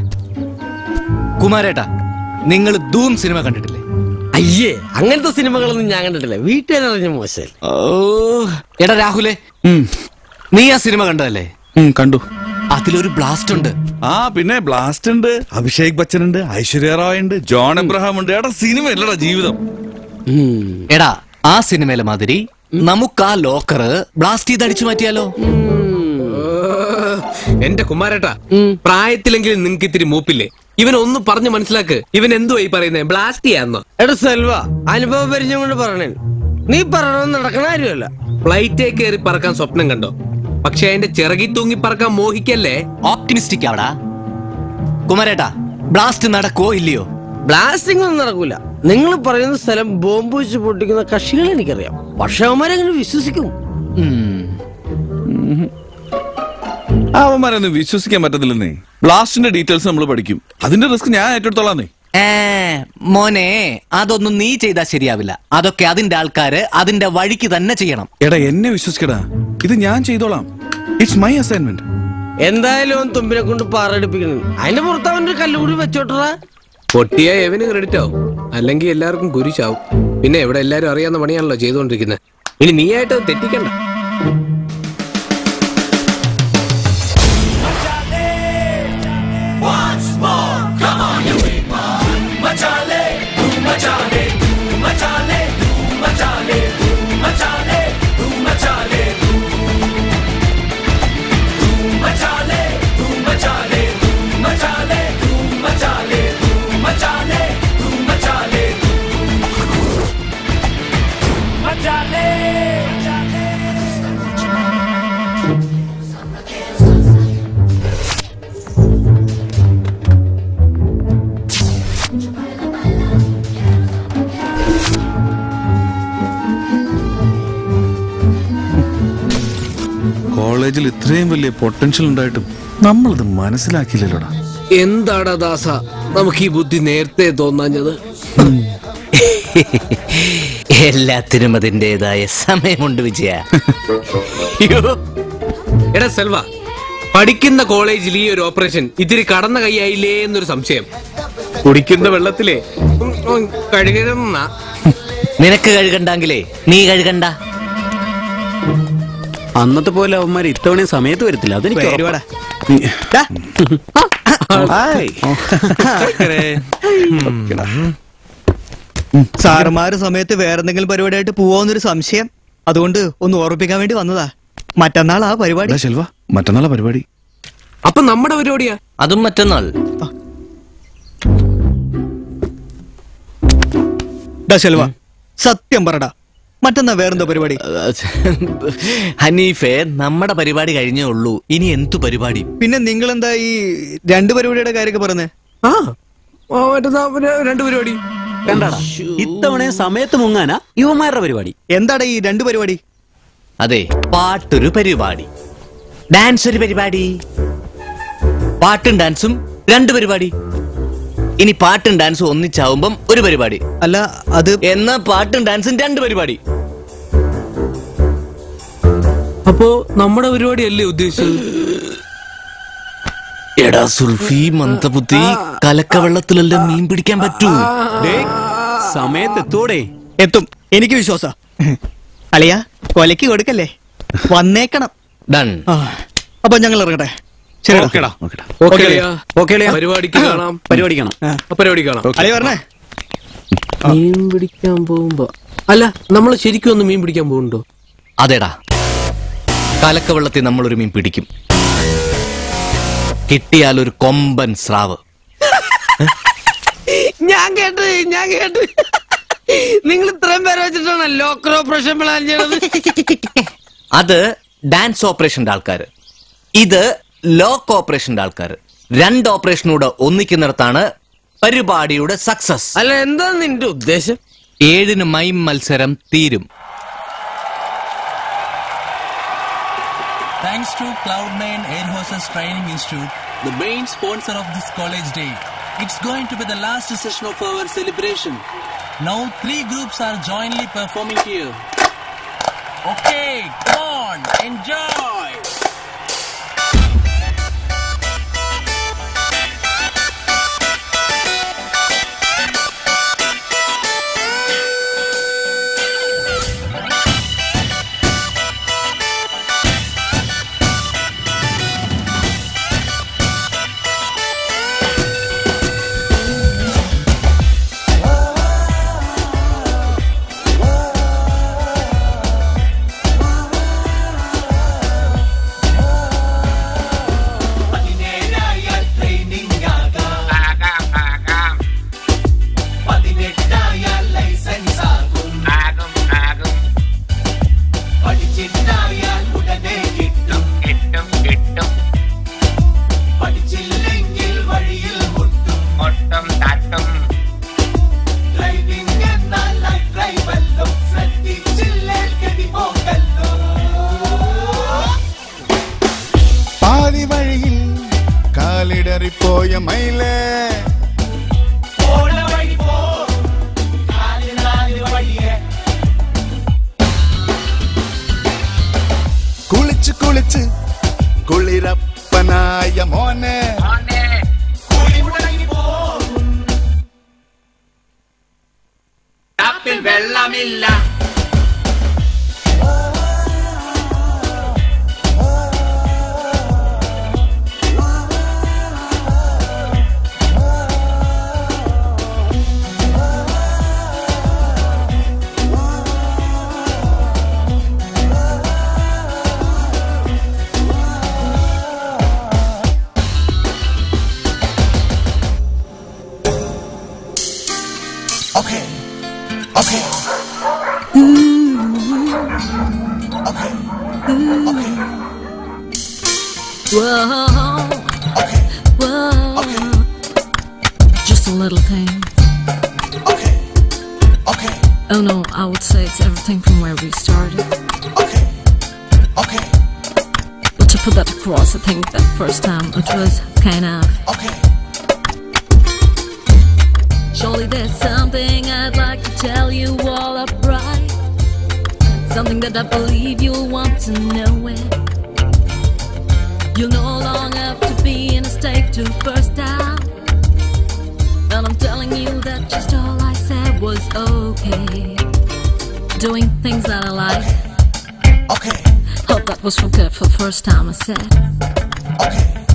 കുമാരേട്ടാ നിങ്ങൾ ധൂം സിനിമ കണ്ടിട്ടില്ലേ? അയ്യേ അങ്ങനത്തെ സിനിമകളൊന്നും ഞാൻ കണ്ടിട്ടില്ല. വീട്ടിൽ മോശമല്ലേ? ഓ. എടാ രാഹുലേ നീ ആ സിനിമ കണ്ടതല്ലേ? കണ്ടു. അതിലൊരു ബ്ലാസ്റ്റ് ഉണ്ട്. ആ പിന്നെ ബ്ലാസ്റ്റ് ഉണ്ട്. അഭിഷേക് ബച്ചൻ ഉണ്ട് ഐശ്വര്യ റായ് ഉണ്ട് ജോൺ എബ്രഹാം ഉണ്ട്. എടാ സിനിമ അല്ലടാ ജീവിതം. എടാ ആ സിനിമയിലെ മാതിരി നമുക്ക് ആ ലോക്കർ ബ്ലാസ്റ്റ് ചെയ്ത് അടിച്ചു മാറ്റിയാലോ? എന്റെ കുമാരേട്ടാ പ്രായത്തിലെങ്കിലും നിങ്ങക്ക് ഇത്തിരി മൂപ്പില്ലേ? ഇവൻ ഒന്ന് പറഞ്ഞു മനസ്സിലാക്ക്. ഇവൻ എന്തുവാ ഈ പറയുന്നത് ബ്ലാസ്റ്റ് ചെയ്യാന്നോ? എടാ സെൽവ അനുഭവ പരിചയം കൊണ്ട് പറയണേ. നീ പറയണമെന്ന് നടക്കണ കാര്യമല്ല. ഫ്ലൈറ്റേ കയറി പറക്കാൻ സ്വപ്നം കണ്ടോ? പക്ഷെ അതിന്റെ ചിറകി തൂങ്ങി പറക്കാൻ മോഹിക്കല്ലേ? ഓപ്റ്റിമിസ്റ്റിക് ആവടാ. കുമാരേട്ടാ ബ്ലാസ്റ്റ് നടക്കോ ഇല്ലയോ? ബ്ലാസ്റ്റിംഗ് ഒന്നും നടക്കൂല. നിങ്ങൾ പറയുന്ന സ്ഥലം ബോംബ് വെച്ച് പൊട്ടിക്കുന്ന കക്ഷികൾ എനിക്കറിയാം. പക്ഷെ അവന്മാരെങ്ങനെ വിശ്വസിക്കും. അവന്മാരൊന്നും വിശ്വസിക്കാൻ പറ്റത്തില്ലെന്നേ. ബ്ലാസ്റ്റിന്റെ ഡീറ്റെയിൽസ് നമ്മൾ പഠിക്കും. അതിന്റെ റിസ്ക് ഞാൻ ഏറ്റെടുത്തോളാന്നേ. ഏ മോനെ അതൊന്നും നീ ചെയ്താ ശരിയാവില്ല. അതൊക്കെ അതിന്റെ ആൾക്കാര് അതിന്റെ വഴിക്ക് തന്നെ ചെയ്യണം. എടാ എന്നെ വിശ്വസിക്കടാ. ഇത് ഞാൻ ചെയ്തോളാം. ഇറ്റ്സ് മൈ അസൈൻമെന്റ് എന്തായാലും അവൻ തുമ്പിനെ കൊണ്ട് പാറടിപ്പിക്കണം അതിന്റെ പുറത്ത് അവന്റെ കല്ലുകൂടി വെച്ചോട്ടറാ. പൊട്ടിയ എവന് ക്രെഡിറ്റ് ആവും? അല്ലെങ്കിൽ എല്ലാവർക്കും കുരിശാവും പിന്നെ ഇവിടെ എല്ലാരും അറിയാവുന്ന പണിയാണല്ലോ ചെയ്തുകൊണ്ടിരിക്കുന്നത് ഇനി നീ ആയിട്ട് അത് തെറ്റിക്കണ്ട. ഇത്രയും വലിയ പൊട്ടൻഷ്യൽ ഉണ്ടായിട്ടും നമ്മളിത് മനസ്സിലാക്കിയില്ലല്ലോടാ. എന്താടാ ദാസ? നമുക്ക് ഈ ബുദ്ധി നേരത്തെ തോന്നാഞ്ഞത്. എല്ലാത്തിനും അതിന്റെതായ സമയമുണ്ട് വിജയ. എടാ സെൽവ പഠിക്കുന്ന കോളേജിൽ ഈ ഒരു ഓപ്പറേഷൻ ഇത്തിരി കടന്ന കൈയായില്ലേ എന്നൊരു സംശയം. കുടിക്കുന്ന വെള്ളത്തിലെ? കഴുകരുന്ന നിനക്ക് കഴുകണ്ടെങ്കിലേ നീ കഴുകണ്ട. അന്നത്തെ പോലെ അവന്മാർ ഇത്തവണയും സമയത്ത് വരത്തില്ല. അതെനിക്ക് വരുവാടാ. സാറുമാര് സമയത്ത് വേറെന്തെങ്കിലും പരിപാടിയായിട്ട് പോവാന്നൊരു സംശയം. അതുകൊണ്ട് ഒന്ന് ഓർമ്മിപ്പിക്കാൻ വേണ്ടി വന്നതാ. മറ്റന്നാൾ ആ പരിപാടി. ശെൽവ മറ്റന്നാളെ പരിപാടി. അപ്പൊ നമ്മുടെ പരിപാടിയാ? അതും മറ്റന്നാൾ. ഡാ ശെൽവ സത്യം പറടാ. മറ്റന്നാ വേറെന്താ പരിപാടി? ഹനീഫേ നമ്മുടെ പരിപാടി കഴിഞ്ഞേ ഉള്ളൂ. ഇനി എന്തു പരിപാടി? പിന്നെ നിങ്ങൾ എന്താ ഈ രണ്ട് പരിപാടിയുടെ കാര്യമൊക്കെ പറഞ്ഞേ ആ രണ്ട് പരിപാടി. കണ്ടാടാ ഇത്തവണ സമയത്ത് മുങ്ങാനാ യുവമാരുടെ പരിപാടി. എന്താടാ ഈ രണ്ട് പരിപാടി? അതെ പാട്ടൊരു പരിപാടി. ഡാൻസ് ഒരു പരിപാടി. പാട്ടും ഡാൻസും രണ്ട് പരിപാടി. ഇനി പാട്ടും ഡാൻസും ഒന്നിച്ചാവുമ്പം ഒരു പരിപാടി അല്ല അത് എന്നാ പാട്ടും ഡാൻസും രണ്ട് പരിപാടി അപ്പോ നമ്മുടെ പരിപാടി അല്ലേ ഉദ്ദേശിച്ചത് എടാ സുൽഫി മന്ദബുദ്ധി കലക്കവെള്ളത്തിലെല്ലാം മീൻ പിടിക്കാൻ പറ്റൂ സമയത്തെത്തൂടെ എത്തും എനിക്ക് വിശ്വാസ അളിയ കൊലക്ക് കൊടുക്കല്ലേ വന്നേക്കണം ഡൺ അപ്പൊ ഞങ്ങൾ ഇറങ്ങട്ടെ ശരിടാ. ഓക്കേടാ. ഓക്കേ ഓക്കേ ഓക്കേ അളിയാ. പരിപാടിക്ക് കാണാം. പരിപാടി കാണാം. പരിപാടി കാണാം പറഞ്ഞേ. മീൻ പിടിക്കാൻ പോകുമ്പോ. അല്ല നമ്മൾ ശരിക്കും ഒന്ന് മീൻ പിടിക്കാൻ പോകുന്നുണ്ടോ? അതെടാ. കലക്കവെള്ളത്തിൽ നമ്മളൊരു മീൻ പിടിക്കും. കിട്ടിയാൽ ഒരു കൊമ്പൻ സ്രാവ്. ഞാൻ കേട്ട് ഞാൻ കേട്ട് നിങ്ങൾ ഇത്രയും പേരെ വെച്ചിട്ടാണ് ലോക്കർ ഓപ്പറേഷൻ പ്ലാൻ ചെയ്യണത്? അത് ഡാൻസ് ഓപ്പറേഷന്റെ ആൾക്കാര്. ഇത് ലോ കോപ്പറേഷന്റെ ആൾക്കാർ രണ്ട് ഓപ്പറേഷനോട് ഒന്നിക്കുന്നിടത്താണ് പരിപാടിയുടെ സക്സസ് അല്ല എന്താ നിന്റെ ഉദ്ദേശം? ഏഴിന് മൈം മത്സരം തീരും. Thanks to cloud nine air horse's training institute the main sponsor of this college day it's going to be the last session of our celebration now three groups are jointly performing here okay enjoy கரை போய மயில. குளிச்சு குளிச்சு குளிரப்பனாய மோனே. வெள்ளமில்ல. Okay. Okay. Okay. Okay. Whoa. Whoa. Just a little thing. Okay. Okay. Oh no, I would say it's everything from where we started. Okay. Okay. But to put that across, I think that first time it was kind of. Okay. There's something I'd like to tell you all upright. Something that I believe you'll want to know it. You'll no longer have to be in a state to burst out. And I'm telling you that just all I said was okay. Doing things that I like. Okay. Hope that was for good for the first time I said. Okay.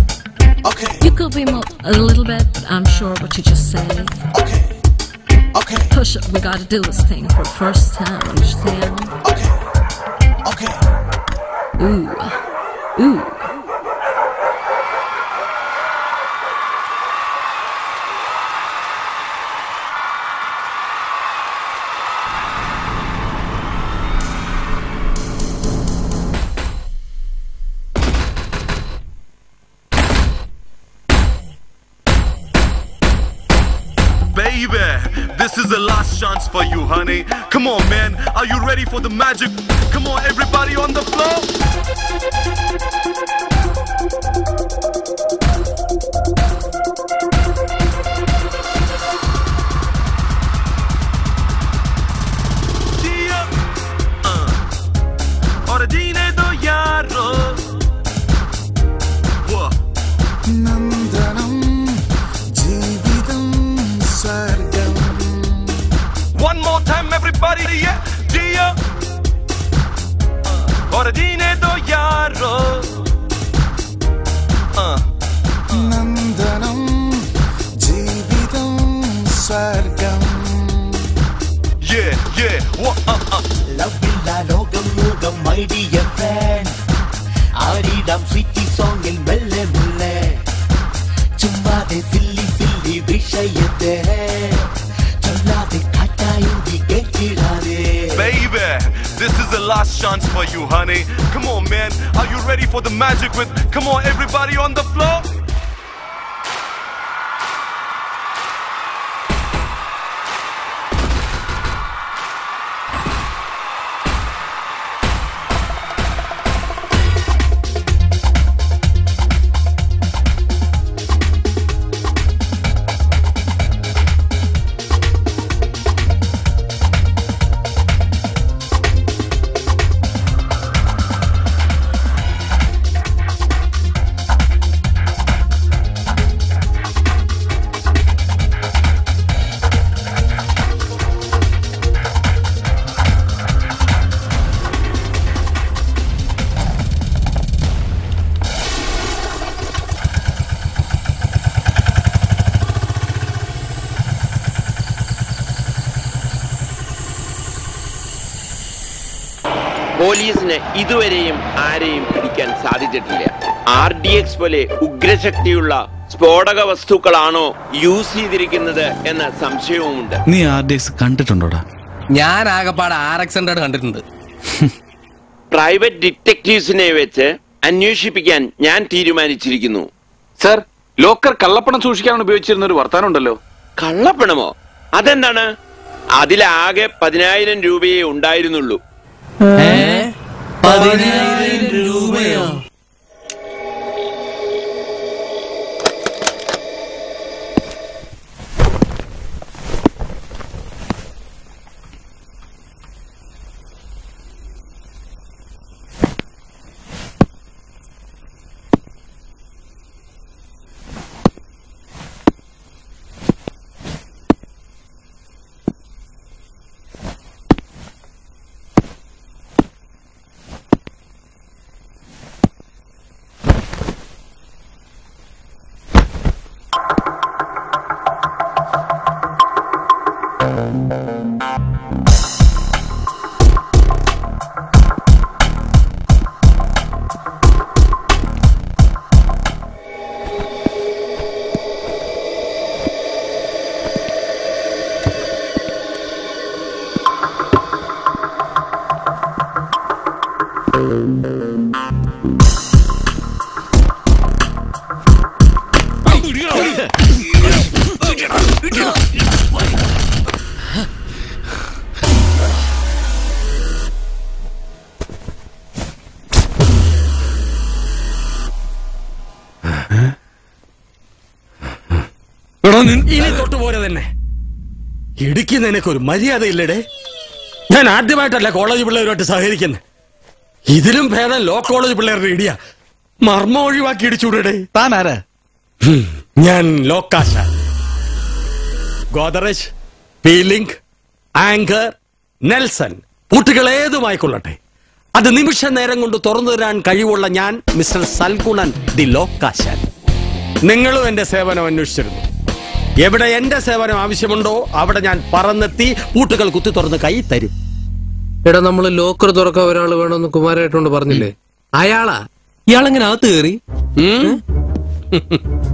Okay. You could be more a little bit, but I'm sure what you just said. Okay. Okay. Push it, we gotta do this thing for the first time, understand? Okay. Okay. Ooh. Ooh. Come on, man. Are you ready for the magic? Come on, everybody പോലെ ഉഗ്രശക്തിയുള്ള സ്ഫോടക വസ്തുക്കളാണോ use ചെയ്തിരിക്കുന്നത് എന്ന സംശയവുമുണ്ട്. നീ R D X കണ്ടിട്ടുണ്ടോടാ? ഞാൻ ആകപ്പാടെ R X hundred കണ്ടിട്ടുണ്ട്. Private ഡിറ്റക്റ്റീവ്സിനെ വെച്ച് അന്വേഷിപ്പിക്കാൻ ഞാൻ തീരുമാനിച്ചിരിക്കുന്നു. സർ ലോക്കർ കള്ളപ്പണം സൂക്ഷിക്കാൻ ഉപയോഗിച്ചിരുന്ന ഒരു വർത്താനം ഉണ്ടല്ലോ കള്ളപ്പണമോ? അതെന്താണ്? അതിലാകെ പതിനായിരം രൂപയേ ഉണ്ടായിരുന്നുള്ളൂ. പതിനായിരം? ഇനി തൊട്ടുപോലെ തന്നെ. ഇടുക്കി നിനക്കൊരു മര്യാദ ഇല്ലടേ ഞാൻ ആദ്യമായിട്ടല്ല കോളേജ് പിള്ളേരുമായിട്ട് സഹകരിക്കുന്നത് ഇതിലും ഭേദം ലോ കോളേജ് പിള്ളേരുടെ ഇടിയ. മർമ്മ ഒഴിവാക്കി ഇടിച്ചുവിടേ താൻ ആരാ ഞാൻ ലോക്കാശ. Godrej feeling anchor Nelson. പൂട്ടുകൾ ഏതുമായിക്കൊള്ളട്ടെ അത് നിമിഷ നേരം കൊണ്ട് തുറന്നു തരാൻ കഴിവുള്ള ഞാൻ മിസ്റ്റർ സൽഗുണൻ ദി ലോക്കാശൻ. നിങ്ങളും എന്റെ സേവനം അന്വേഷിച്ചിരുന്നു. എവിടെ എന്റെ സേവനം ആവശ്യമുണ്ടോ അവിടെ ഞാൻ പറന്നെത്തി പൂട്ടുകൾ കുത്തി തുറന്ന് കൈ തരും. എടാ നമ്മൾ ലോക്കർ തുറക്കാൻ ഒരാൾ വേണമെന്ന് കുമാരായിട്ടുണ്ട് പറഞ്ഞില്ലേ? അയാളാ? ഇയാളെങ്ങനെ അകത്ത് കയറി?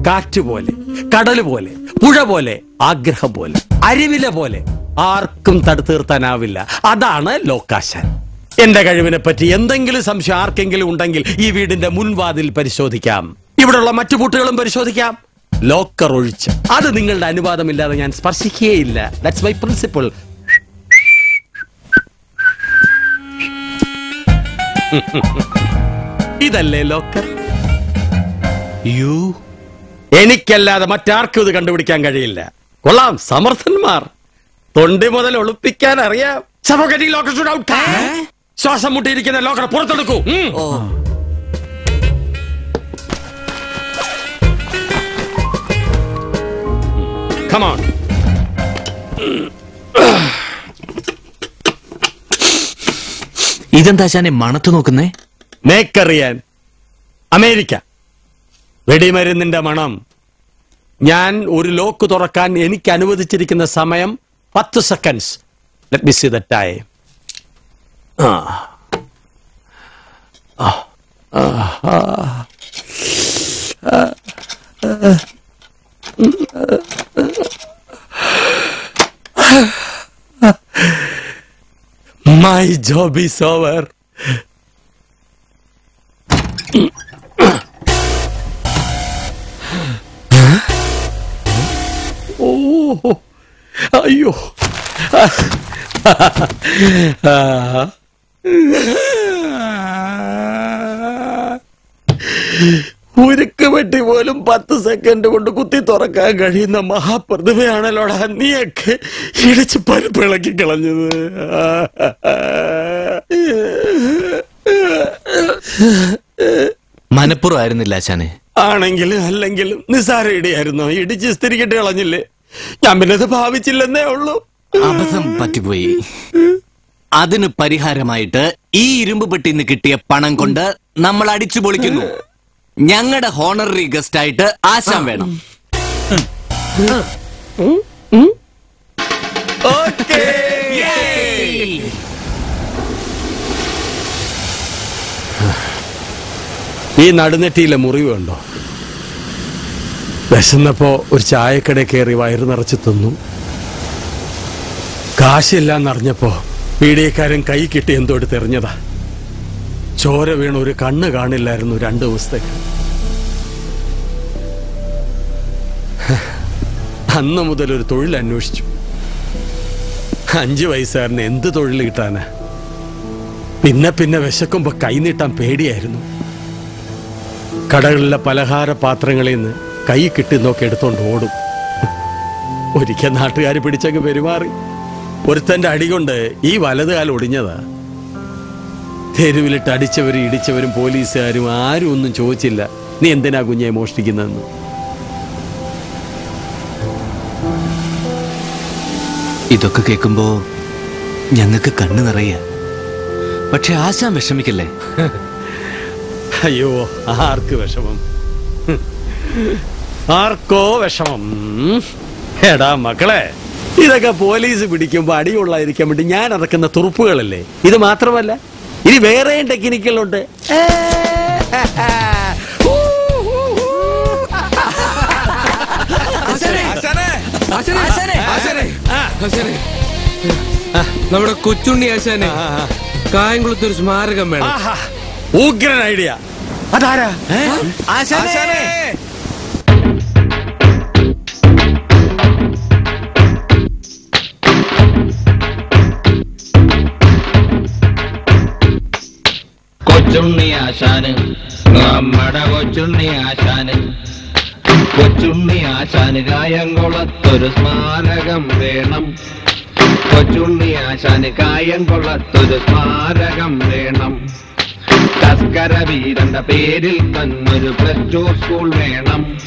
കാറ്റ് പോലെ കടൽ പോലെ പുഴ പോലെ ആഗ്രഹം പോലെ അരുവില പോലെ ആർക്കും തടുത്തു നിർത്താനാവില്ല. അതാണ് ലോക്കാശാൻ. എന്റെ കഴിവിനെ പറ്റി എന്തെങ്കിലും സംശയം ആർക്കെങ്കിലും ഉണ്ടെങ്കിൽ ഈ വീടിന്റെ മുൻവാതിൽ പരിശോധിക്കാം. ഇവിടെയുള്ള മറ്റു പൂട്ടുകളും പരിശോധിക്കാം. ലോക്കർ ഒഴിച്ച്. അത് നിങ്ങളുടെ അനുവാദമില്ലാതെ ഞാൻ സ്പർശിക്കുകയില്ല. ദാറ്റ്സ് മൈ പ്രിൻസിപ്പിൾ ഇതല്ലേ ലോക്കർ യു എനിക്കല്ലാതെ മറ്റാർക്കും ഇത് കണ്ടുപിടിക്കാൻ കഴിയില്ല. കൊള്ളാം സമർത്ഥന്മാർ. തൊണ്ടി മുതൽ ഒളിപ്പിക്കാൻ അറിയാം. ശ്വാസം മുട്ടിയിരിക്കുന്ന ലോക്കർ പുറത്തെടുക്കൂ. Come on. ഇതെന്താ ചാനെ മണത്തു നോക്കുന്നേ? മേക്കറിയാൻ. അമേരിക്ക. വെടിമരുന്നിന്റെ മണം. ഞാൻ ഒരു ലോക്ക് തുറക്കാൻ എനിക്ക് അനുവദിച്ചിരിക്കുന്ന സമയം പത്ത് seconds let me see the time ആ. ആ. ആ. ആ. ആ. My job is over. oh, ayo. Ah. ഉരുക്ക് വെട്ടി പോലും പത്ത് സെക്കൻഡ് കൊണ്ട് കുത്തി തുറക്കാൻ കഴിയുന്ന മഹാപ്രതിഭയാണല്ലോടാ നീയൊക്കെ ഇടിച്ച് പരിപ്പിളക്കി കളഞ്ഞത്. മനപ്പുറം ആയിരുന്നില്ല ചാനെ ആണെങ്കിലും അല്ലെങ്കിലും നിസാര ഇടിയായിരുന്നു? ഇടിച്ച് സ്ഥിരിക്കിട്ട് കളഞ്ഞില്ലേ? ഞാൻ പിന്നെ അത് ഭാവിച്ചില്ലെന്നേ ഉള്ളൂ. അബദ്ധം പറ്റിപ്പോയി. അതിന് പരിഹാരമായിട്ട് ഈ ഇരുമ്പ് പെട്ടിന്ന് കിട്ടിയ പണം കൊണ്ട് നമ്മൾ അടിച്ചു പൊളിക്കുന്നു. ഞങ്ങളുടെ ഹോണററി ഗസ്റ്റ് ആയിട്ട് ആശാം വേണം. ഈ നടുനെറ്റിയിലെ മുറിവുണ്ടോ വിശന്നപ്പോ ഒരു ചായക്കട കയറി വയറ് നിറച്ച് തിന്നു. കാശില്ലാന്നറിഞ്ഞപ്പോ പീഡിയക്കാരൻ കൈ കിട്ടി എന്തോട് തെറിഞ്ഞതാ ചോര വീണ ഒരു കണ്ണ് കാണില്ലായിരുന്നു രണ്ടു ദിവസത്തേക്ക്. അന്ന് മുതൽ ഒരു തൊഴിൽ അന്വേഷിച്ചു. അഞ്ച് വയസ്സുകാരന് എന്ത് തൊഴിൽ കിട്ടാനാ? പിന്നെ പിന്നെ വിശക്കുമ്പോ കൈനീട്ടാൻ പേടിയായിരുന്നു. കടകളിലെ പലഹാര പാത്രങ്ങളിൽ നിന്ന് കൈ കിട്ടി നോക്കി എടുത്തോണ്ട് ഓടും. ഒരിക്കൽ നാട്ടുകാർ പിടിച്ചങ്ങ് പെരുമാറി. ഒരുത്തന്റെ അടികൊണ്ട് ഈ വലത് കാലം ഒടിഞ്ഞതാ. തെരുവിലിട്ട് അടിച്ചവരും ഇടിച്ചവരും പോലീസുകാരും ആരും ഒന്നും ചോദിച്ചില്ല. നീ എന്തിനാ കുഞ്ഞെ മോഷ്ടിക്കുന്നതെന്ന്? ഇതൊക്കെ കേൾക്കുമ്പോ ഞങ്ങൾക്ക് കണ്ണു നിറയ. പക്ഷെ ആശാൻ വിഷമിക്കല്ലേ? അയ്യോ ആർക്ക് വിഷമം? ആർക്കോ വിഷമം? എടാ മക്കളെ ഇതൊക്കെ പോലീസ് പിടിക്കുമ്പോ അടിയുള്ളായിരിക്കാൻ വേണ്ടി ഞാൻ ഇറക്കുന്ന തുറുപ്പുകളല്ലേ? ഇത് മാത്രമല്ല ഇനി വേറെയും ടെക്നിക്കലുണ്ട് നമ്മുടെ കൊച്ചുണ്ണി ആശാനെ. കായംകുളത്ത് ഒരു സ്മാരകം വേണം. ഉഗ്രൻ ഐഡിയ അതാരാ? ആശാനെ. കൊച്ചുണ്ണി ആശാന്. നമ്മുടെ കൊച്ചുണ്ണി ആശാന്. കൊച്ചുണ്ണി ആശാന് കായംകുളത്തൊരു സ്മാരകം വേണം. കൊച്ചുണ്ണി ആശാന് കായംകുളത്തൊരു സ്മാരകം വേണം. തസ്കര വീരന്റെ പേരിൽ തന്നൊരു പ്ലസ് ടു സ്കൂൾ വേണം.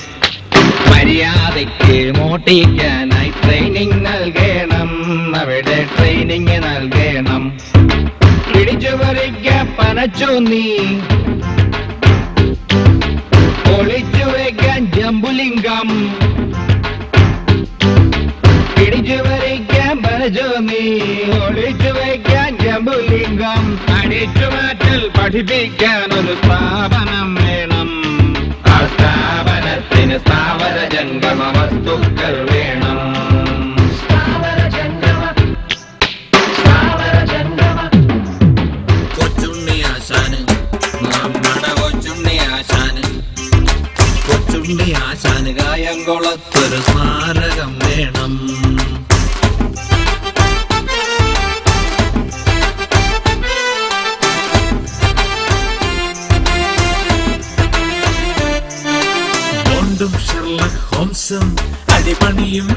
മര്യാദയ്ക്ക് മോട്ടിക്കാനായി ട്രെയിനിങ് നൽകണം. അവിടെ ട്രെയിനിങ് നൽകണം. പിടിച്ചു വരയ്ക്ക പനച്ചു നീ ഒളിച്ചു വയ്ക്കാൻ ജമ്പുലിംഗം. പിടിച്ചു വരയ്ക്ക പനച്ചു നീ ഒളിച്ചു വയ്ക്കാൻ ജമ്പുലിംഗം. അടിച്ചു മാറ്റൽ പഠിപ്പിക്കാൻ ഒരു സ്ഥാപനം വേണം. കായംകുളത്തൊരു സ്മാരകം വേണം. ഹോംസും അടിപണിയും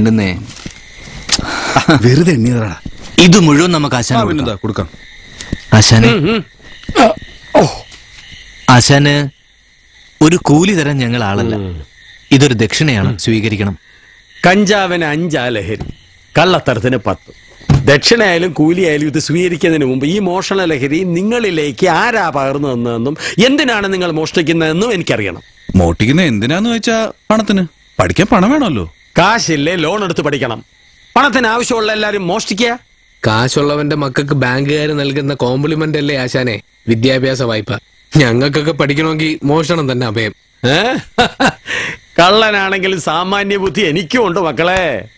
എണ്ണുന്നേ. വെറുതെ ഇത് മുഴുവൻ നമുക്ക് ആശാന പിന്നെന്താ കൊടുക്കാം. ആശാന്? ആശാന് ഒരു കൂലി തരാൻ ഞങ്ങൾ ആളല്ല. ഇതൊരു ദക്ഷിണയാണ്. സ്വീകരിക്കണം. കഞ്ചാവിന് അഞ്ചാ ലഹരി കള്ളത്തരത്തിന് പത്ത്. ദക്ഷിണയായാലും കൂലിയായാലും ഇത് സ്വീകരിക്കുന്നതിന് മുമ്പ് ഈ മോഷണ ലഹരി നിങ്ങളിലേക്ക് ആരാ പകർന്നു തന്നതെന്നും എന്തിനാണ് നിങ്ങൾ മോഷ്ടിക്കുന്നതെന്നും എനിക്കറിയണം. മോഷ്ടിക്കുന്നത് എന്തിനാന്ന് വെച്ചാ പണത്തിന്? പഠിക്കാൻ പണം വേണമല്ലോ. കാശില്ലേ ലോൺ എടുത്ത് പഠിക്കണം. പണത്തിന് ആവശ്യമുള്ള എല്ലാരും മോഷ്ടിക്കുക. കാശുള്ളവന്റെ മക്കൾക്ക് ബാങ്കുകാർ നൽകുന്ന കോംപ്ലിമെന്റ് അല്ലേ ആശാനെ? വിദ്യാഭ്യാസ വായ്പ. ഞങ്ങൾക്കൊക്കെ പഠിക്കണമെങ്കിൽ മോഷണം തന്നെ അഭയം. ഏ? കള്ളനാണെങ്കിലും സാമാന്യ ബുദ്ധി എനിക്കും ഉണ്ട് മക്കളെ.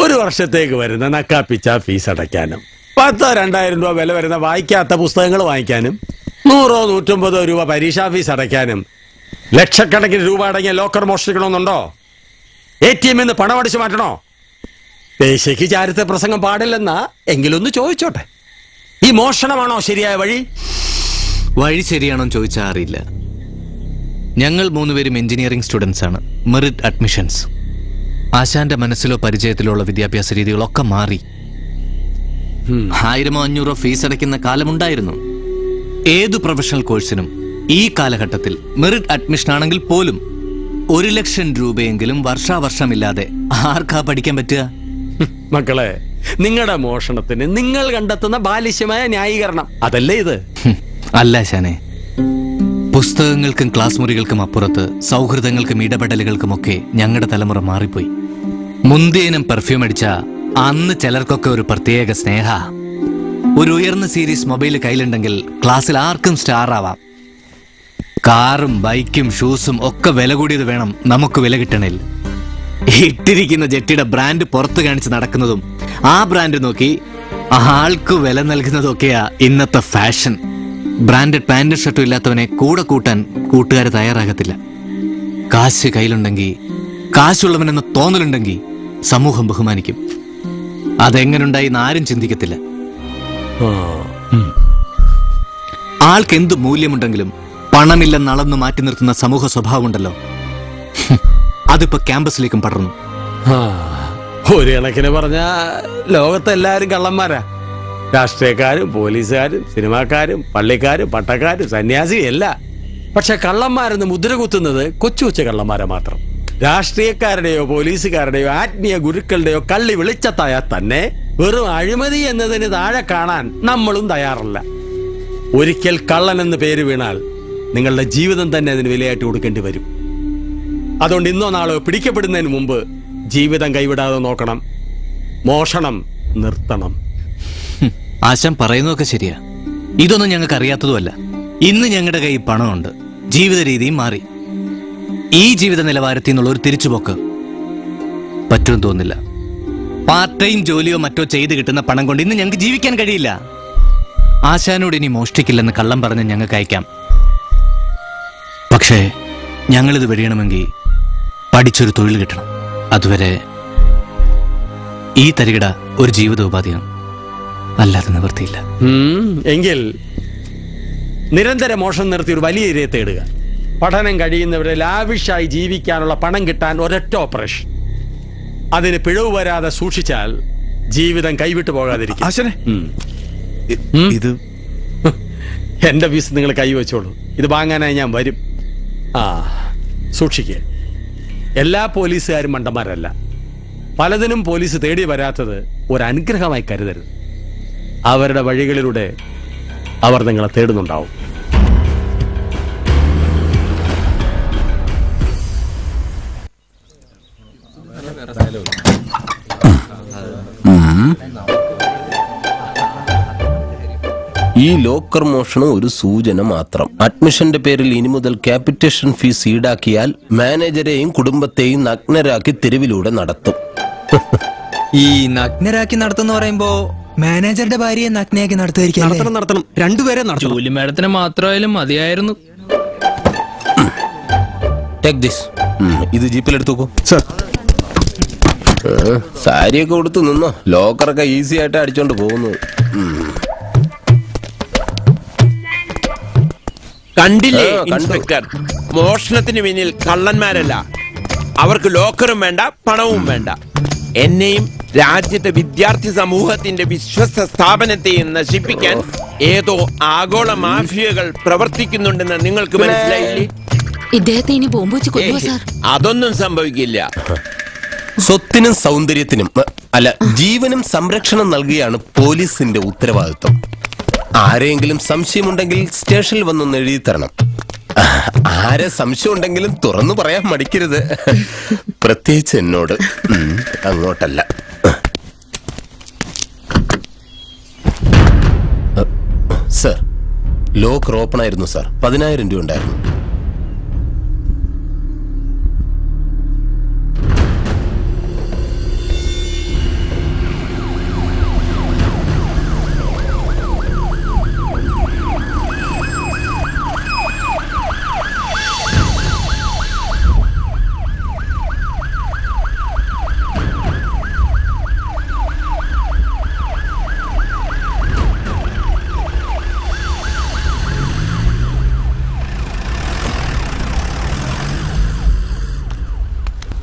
ഒരു വർഷത്തേക്ക് വരുന്ന നക്കാപ്പിച്ച ഫീസ് അടയ്ക്കാനും പത്തോ രണ്ടായിരം രൂപ വില വരുന്ന വായിക്കാത്ത പുസ്തകങ്ങൾ വാങ്ങിക്കാനും നൂറോ നൂറ്റമ്പതോ രൂപ പരീക്ഷാ ഫീസ് അടയ്ക്കാനും ലക്ഷക്കണക്കിന് രൂപ അടങ്ങിയ ലോക്കർ മോഷ്ടിക്കണമെന്നുണ്ടോ? എ ടി എമ്മിൽ നിന്ന് പണം അടിച്ചു മാറ്റണോ? പേശയ്ക്ക് ചാരിത്ര പ്രസംഗം പാടില്ലെന്നാ എങ്കിലൊന്ന് ചോദിച്ചോട്ടെ. ഈ മോഷണമാണോ ശരിയായ വഴി? വഴി ശരിയാണോ ചോദിച്ചാൽ അറിയില്ല. ഞങ്ങൾ മൂന്നുപേരും എഞ്ചിനീയറിംഗ് സ്റ്റുഡൻസ് ആണ് മെറിറ്റ് അഡ്മിഷൻസ് ആശാന്റെ മനസ്സിലോ പരിചയത്തിലോ ഉള്ള വിദ്യാഭ്യാസ രീതികളൊക്കെ മാറി. ആയിരമോ അഞ്ഞൂറോ ഫീസ് അടയ്ക്കുന്ന കാലമുണ്ടായിരുന്നു. ഏതു പ്രൊഫഷണൽ കോഴ്സിനും ഈ കാലഘട്ടത്തിൽ മെറിറ്റ് അഡ്മിഷൻ ആണെങ്കിൽ പോലും ഒരു ലക്ഷം രൂപയെങ്കിലും വർഷാവർഷമില്ലാതെ ആർക്കാ പഠിക്കാൻ പറ്റുക? മക്കളെ നിങ്ങളുടെ മോഷണത്തിന് നിങ്ങൾ കണ്ടെത്തുന്ന ബാലിശ്യമായ ന്യായീകരണം. അതല്ലേ ഇത്? അല്ല ശാനെ പുസ്തകങ്ങൾക്കും ക്ലാസ് മുറികൾക്കും അപ്പുറത്ത് സൗഹൃദങ്ങൾക്കും ഇടപെടലുകൾക്കുമൊക്കെ ഞങ്ങളുടെ തലമുറ മാറിപ്പോയി. മുന്തിയനും പെർഫ്യൂം അടിച്ച അന്ന് ചിലർക്കൊക്കെ ഒരു പ്രത്യേക സ്നേഹ. ഒരു ഉയർന്ന സീരീസ് മൊബൈൽ കയ്യിലുണ്ടെങ്കിൽ ക്ലാസ്സിൽ ആർക്കും സ്റ്റാർ ആവാം. കാറും ബൈക്കും ഷൂസും ഒക്കെ വില കൂടിയത് വേണം. നമുക്ക് വില കിട്ടണിൽ ഇട്ടിരിക്കുന്ന ജെട്ടിയുടെ ബ്രാൻഡ് പുറത്ത് കാണിച്ച് നടക്കുന്നതും ആ ബ്രാൻഡ് നോക്കി ആൾക്ക് വില നൽകുന്നതൊക്കെയാ ഇന്നത്തെ ഫാഷൻ ബ്രാൻഡഡ് പാന്റും ഷർട്ടും ഇല്ലാത്തവനെ കൂടെ കൂട്ടാൻ കൂട്ടുകാർ തയ്യാറാകത്തില്ല. കാശ് കയ്യിലുണ്ടെങ്കിൽ കാശുള്ളവനെന്ന തോന്നലുണ്ടെങ്കിൽ സമൂഹം ബഹുമാനിക്കും. അതെങ്ങനുണ്ടായി എന്ന് ആരും ചിന്തിക്കത്തില്ല. ആൾക്ക് എന്ത് മൂല്യമുണ്ടെങ്കിലും പണമില്ലെന്ന് അളന്നു മാറ്റി നിർത്തുന്ന സമൂഹ സ്വഭാവമുണ്ടല്ലോ. അതിപ്പോ ക്യാമ്പസിലേക്കും പടർന്നു. ഒരു കണക്കിന് പറഞ്ഞ ലോകത്തെല്ലാരും കള്ളന്മാരാ. രാഷ്ട്രീയക്കാരും പോലീസുകാരും സിനിമാക്കാരും പള്ളിക്കാരും പട്ടക്കാരും സന്യാസിയും അല്ല പക്ഷെ കള്ളന്മാരെന്ന് മുദ്ര കുത്തുന്നത് കൊച്ചു കൊച്ചു കള്ളന്മാരെ മാത്രം. രാഷ്ട്രീയക്കാരുടെയോ പോലീസുകാരുടെയോ ആത്മീയ ഗുരുക്കളുടെയോ കള്ളി വെളിച്ചത്തായാൽ തന്നെ വെറും അഴിമതി എന്നതിന് താഴെ കാണാൻ നമ്മളും തയ്യാറല്ല. ഒരിക്കൽ കള്ളൻ എന്ന് പേര് വീണാൽ നിങ്ങളുടെ ജീവിതം തന്നെ അതിന് വിലയായിട്ട് കൊടുക്കേണ്ടി വരും. അതുകൊണ്ട് ഇന്നോ നാളോ പിടിക്കപ്പെടുന്നതിന് മുമ്പ് ജീവിതം കൈവിടാതെ നോക്കണം. മോഷണം നിർത്തണം. ആശം പറയുന്നതൊക്കെ ശരിയാ. ഇതൊന്നും ഞങ്ങൾക്ക് അറിയാത്തതുമല്ല. ഇന്ന് ഞങ്ങളുടെ കയ്യിൽ പണമുണ്ട്. ജീവിത രീതിയും മാറി. ഈ ജീവിത നിലവാരത്തിൽ നിന്നുള്ള ഒരു തിരിച്ചുപോക്ക് പറ്റും തോന്നില്ല പാർട്ട് ടൈം ജോലിയോ മറ്റോ ചെയ്ത് കിട്ടുന്ന പണം കൊണ്ട് ഇന്ന് ഞങ്ങൾക്ക് ജീവിക്കാൻ കഴിയില്ല. ആശാനോട് ഇനി മോഷ്ടിക്കില്ലെന്ന് കള്ളം പറഞ്ഞ് ഞങ്ങൾക്ക് അയക്കാം. പക്ഷേ ഞങ്ങളിത് വെടിയണമെങ്കിൽ പഠിച്ചൊരു തൊഴിൽ കിട്ടണം. അതുവരെ ഈ തരികിട ഒരു ജീവിതോപാധിയാണ്. അല്ലാതെ നിവൃത്തിയില്ല എങ്കിൽ നിരന്തര മോഷണം നിർത്തി ഒരു വലിയ ഇരയെ തേടുക. പഠനം കഴിയുന്നവരെ ലാവിഷായി ജീവിക്കാനുള്ള പണം കിട്ടാൻ ഒരൊറ്റ ഓപ്പറേഷൻ. അതിന് പിഴവ് വരാതെ സൂക്ഷിച്ചാൽ ജീവിതം കൈവിട്ടു പോകാതിരിക്കും. ഇത് എന്റെ ഫീസ് നിങ്ങൾ കൈവച്ചോളൂ. ഇത് വാങ്ങാനായി ഞാൻ വരും. ആ സൂക്ഷിക്കുക എല്ലാ പോലീസുകാരും മണ്ടന്മാരല്ല. പലതിനും പോലീസ് തേടി വരാത്തത് ഒരു അനുഗ്രഹമായി കരുതരുത്. അവരുടെ വഴികളിലൂടെ അവർ നിങ്ങളെ തേടുന്നുണ്ടാവും. ഈ ലോക്കർ മോഷണം ഒരു സൂചന മാത്രം. അഡ്മിഷന്റെ പേരിൽ ഇനി മുതൽ ക്യാപിറ്റേഷൻ ഫീസ് ഈടാക്കിയാൽ മാനേജരെയും കുടുംബത്തെയും നഗ്നരാക്കി തെരുവിലൂടെ നടത്തും. ഈ നഗ്നരാക്കി നടത്തുന്ന പറയുമ്പോ മാനേജറുടെ ഭാര്യയെ നഗ്നയാക്കി നടത്തുമായിരിക്കും നടത്തണം, നടത്തണം. രണ്ടുപേരെ നടത്തണം. ജോലി മാഡത്തിന് മാത്രമായാലും മതിയായിരുന്നു. ടേക്ക് ദിസ് ഇത് ജീപ്പിൽ എടുത്തു സർ സാരിയൊക്കെ കൊടുത്തു നിന്നോ? ലോക്കറൊക്കെ ഈസി ആയിട്ട് അടിച്ചോണ്ട് പോകുന്നു കണ്ടില്ലേ. ഇൻസ്പെക്ടർ? മോഷണത്തിന് പിന്നിൽ കള്ളന്മാരല്ല. അവർക്ക് ലോക്കറും വേണ്ട പണവും വേണ്ട. എന്നെയും രാജ്യത്തെ വിദ്യാർത്ഥി സമൂഹത്തിന്റെ വിശ്വസ്ത സ്ഥാപനത്തെയും നശിപ്പിക്കാൻ ഏതോ ആഗോള മാഫിയകൾ പ്രവർത്തിക്കുന്നുണ്ടെന്ന് നിങ്ങൾക്ക് മനസ്സിലായില്ലേ? ഇദ്ദേഹത്തെ ഇനി ബോംബ് വെച്ച് കൊല്ലുവോ സാർ? അതൊന്നും സംഭവിക്കില്ല. സ്വത്തിനും സൗന്ദര്യത്തിനും അല്ല ജീവനും സംരക്ഷണം നൽകുകയാണ് പോലീസിന്റെ ഉത്തരവാദിത്വം. ആരെങ്കിലും സംശയമുണ്ടെങ്കിൽ സ്റ്റേഷനിൽ വന്നൊന്ന് എഴുതി തരണം. ആരെ സംശയം ഉണ്ടെങ്കിലും തുറന്നു പറയാൻ മടിക്കരുത്. പ്രത്യേകിച്ച് എന്നോട്. അങ്ങോട്ടല്ല. സർ ലോക്ക് ഓപ്പൺ ആയിരുന്നു സാർ. പതിനായിരം രൂപ ഉണ്ടായിരുന്നു.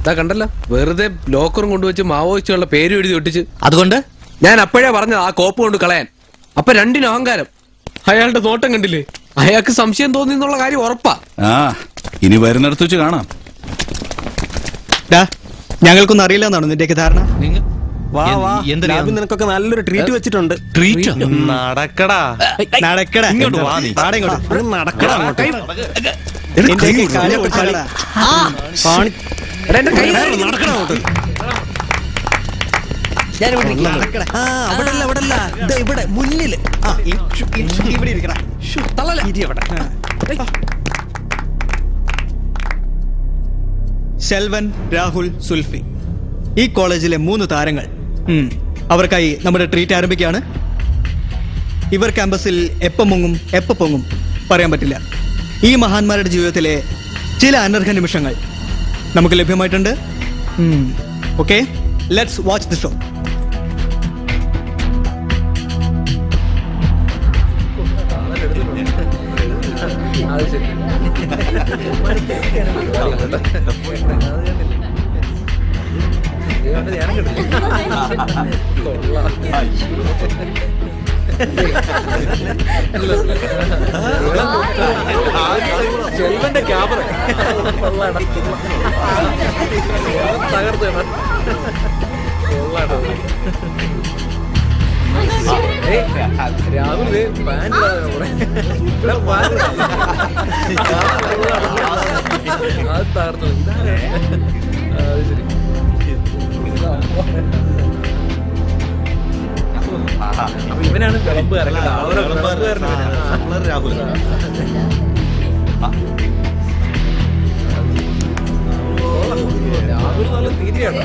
ഇതാ കണ്ടല്ലോ വെറുതെ ലോക്കറും കൊണ്ടുവച്ച് മാവോയിസ്റ്റുകളുടെ പേര് എഴുതി ഒട്ടിച്ച് അതുകൊണ്ട് ഞാൻ അപ്പോഴേ പറഞ്ഞത് ആ കോപ്പ് കൊണ്ട് കളയാൻ അപ്പൊ രണ്ടിനും അഹങ്കാരം അയാളുടെ നോട്ടം കണ്ടില്ലേ അയാൾക്ക് സംശയം തോന്നി എന്നുള്ള കാര്യം ഉറപ്പാ ആ ഇനി വരുന്നിടത്ത് വെച്ച് കാണാം ഡാ, ഞങ്ങൾക്കൊന്നും അറിയില്ല എന്നാണ് നിന്റെയൊക്കെ ധാരണ വാ, വാ. ലാബിൽ നിനക്കൊക്കെ നല്ലൊരു ട്രീറ്റ് വെച്ചിട്ടുണ്ട് ട്രീറ്റ്? നടക്കടാ നടക്കടാ ഇങ്ങോട്ട് വാ നീ. പാടെ ഇങ്ങോട്ട് നടക്കടാ അങ്ങോട്ട്. നിന്റെയൊക്കെ. കാണി- നടക്കടാ ആ. ദേ ഇവിടെ ആ, ഇവിടെ. ഇരി അവിടെ. ശെൽവൻ രാഹുൽ സുൽഫി. ഈ കോളേജിലെ മൂന്ന് താരങ്ങൾ. അവർക്കായി നമ്മുടെ ട്രീറ്റ് ആരംഭിക്കുകയാണ്. ഇവർ ക്യാമ്പസിൽ എപ്പം മുങ്ങും എപ്പം പൊങ്ങും പറയാൻ പറ്റില്ല. ഈ മഹാന്മാരുടെ ജീവിതത്തിലെ ചില അനർഹ നിമിഷങ്ങൾ. നമുക്ക് ലഭ്യമായിട്ടുണ്ട്. Okay let's watch the show ചെൽവന്റെ camera. Rahul ഇവനാണ് വിളമ്പുകാരൻ കേട്ടോ. ആളൊരു വിളമ്പുകാരൻ ഇവനാ. രാഹുൽ രാഹുൽ നല്ല തീരെയാണ്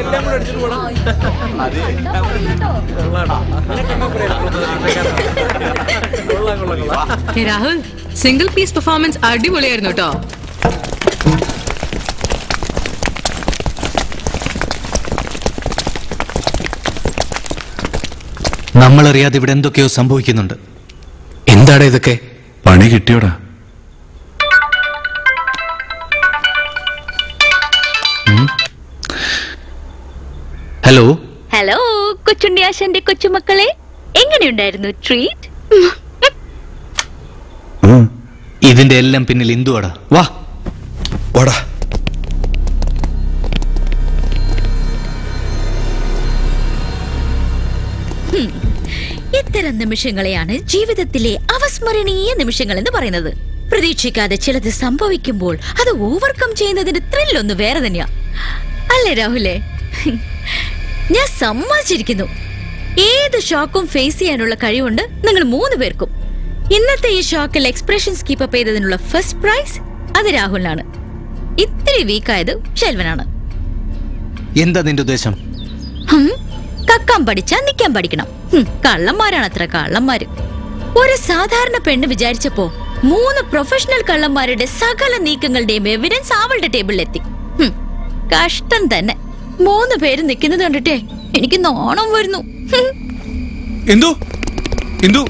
എല്ലാം കൂടെ അടിച്ചിട്ട് പോണം രാഹുൽ സിംഗിൾ പീസ് പെർഫോമൻസ് അടിപൊളിയായിരുന്നു കേട്ടോ നമ്മളറിയാതെ ഇവിടെ എന്തൊക്കെയോ സംഭവിക്കുന്നുണ്ട്. എന്താണ് ഇതൊക്കെ? പണി കിട്ടിയോടാ. ഹലോ? ഹലോ കൊച്ചുണ്ണിയാശന്റെ കൊച്ചുമക്കളെ. എങ്ങനെയുണ്ടായിരുന്നു ട്രീറ്റ് ഇതിന്റെ എല്ലാം പിന്നിൽ ഇന്ദുവാടാ. വാ. വാടാ. ഇത്തരം നിമിഷങ്ങളെയാണ് ജീവിതത്തിലെ അവസ്മരണീയ നിമിഷങ്ങൾ എന്ന് പറയുന്നത്. പ്രതീക്ഷിക്കാതെ ചിലത് സംഭവിക്കുമ്പോൾ അത് ഓവർകം ചെയ്യുന്നതിന്റെ ത്രില്ലൊന്ന് വേറെ തന്നെയാ. അല്ലേ രാഹുലേ? ഞാൻ സമ്മതിച്ചിരിക്കുന്നു. ഏത് ഷോക്കും ഫേസ് ചെയ്യാനുള്ള കഴിവുണ്ട് നിങ്ങൾ മൂന്ന് പേർക്കും. ഇന്നത്തെ ഈ ഷോക്കിൽ എക്സ്പ്രഷൻസ് കീപ്പപ്പ് ചെയ്തതിനുള്ള ഫസ്റ്റ് പ്രൈസ് അത് രാഹുലിനാണ്. ഇത്തിരി വീക്കായത് ശെൽവനാണ്. എന്താ നിന്റെ ഉദ്ദേശം? കക്കാൻ പഠിച്ചാ നിക്കാൻ പഠിക്കണം. കള്ളന്മാരാണ് അത്ര കള്ളന്മാര്. ഒരു സാധാരണ പെണ്ണ് വിചാരിച്ചപ്പോ മൂന്ന് പ്രൊഫഷണൽ കള്ളന്മാരുടെ സകല നീക്കങ്ങളുടെയും എവിഡൻസ് അവളുടെ ടേബിളിലെത്തി എത്തി കഷ്ടം തന്നെ. മൂന്ന് പേര് നിൽക്കുന്നത് കണ്ടിട്ടേ എനിക്ക് നാണം വരുന്നു. ഹും, എന്തു എന്തു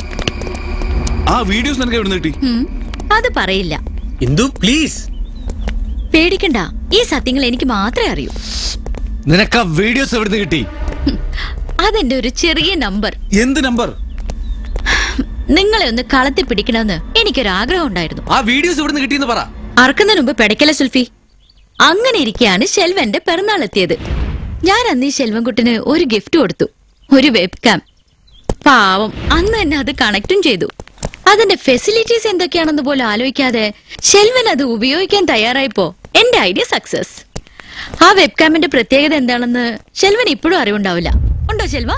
ആ വീഡിയോസ് നിനക്ക് എവിടെ കിട്ടി? അത് പറയില്ല. ഇന്ദു പ്ലീസ് പേടിക്കണ്ട ഈ സത്യങ്ങൾ എനിക്ക് മാത്രമേ അറിയൂ. നിനക്ക് ആ വീഡിയോസ് എവിടുന്ന് കിട്ടി? അതെന്റെ ഒരു ചെറിയ നമ്പർ. എന്ത് നമ്പർ? നിങ്ങളെ ഒന്ന് കളത്തി പിടിക്കണമെന്ന് എനിക്കൊരു ആഗ്രഹം ഉണ്ടായിരുന്നു. ആ വീഡിയോസ് ഇവിടുന്ന് കിട്ടിയെന്ന് പറ. അറക്കുന്നതിന് മുമ്പ് പെടക്കല സുൽഫി? അങ്ങനെ ഇരിക്കെയാണ് ഷെൽവന്റെ പിറന്നാൾ എത്തിയത്. ഞാൻ അന്ന് ഈ ശെൽവൻകുട്ടിന് ഒരു ഗിഫ്റ്റ് കൊടുത്തു. ഒരു വെബ് ക്യാം പാവം അന്ന് തന്നെ അത് കണക്റ്റും ചെയ്തു. അതിന്റെ ഫെസിലിറ്റീസ് എന്തൊക്കെയാണെന്ന് പോലും ആലോചിക്കാതെ ഷെൽവൻ അത് ഉപയോഗിക്കാൻ തയ്യാറായപ്പോ? എന്റെ ഐഡിയ സക്സസ് ആ വെബ് ക്യാമിന്റെ പ്രത്യേകത എന്താണെന്ന് ശെൽവൻ ഇപ്പോഴും അറിവുണ്ടാവില്ല. ഉണ്ടോ ശെൽവ?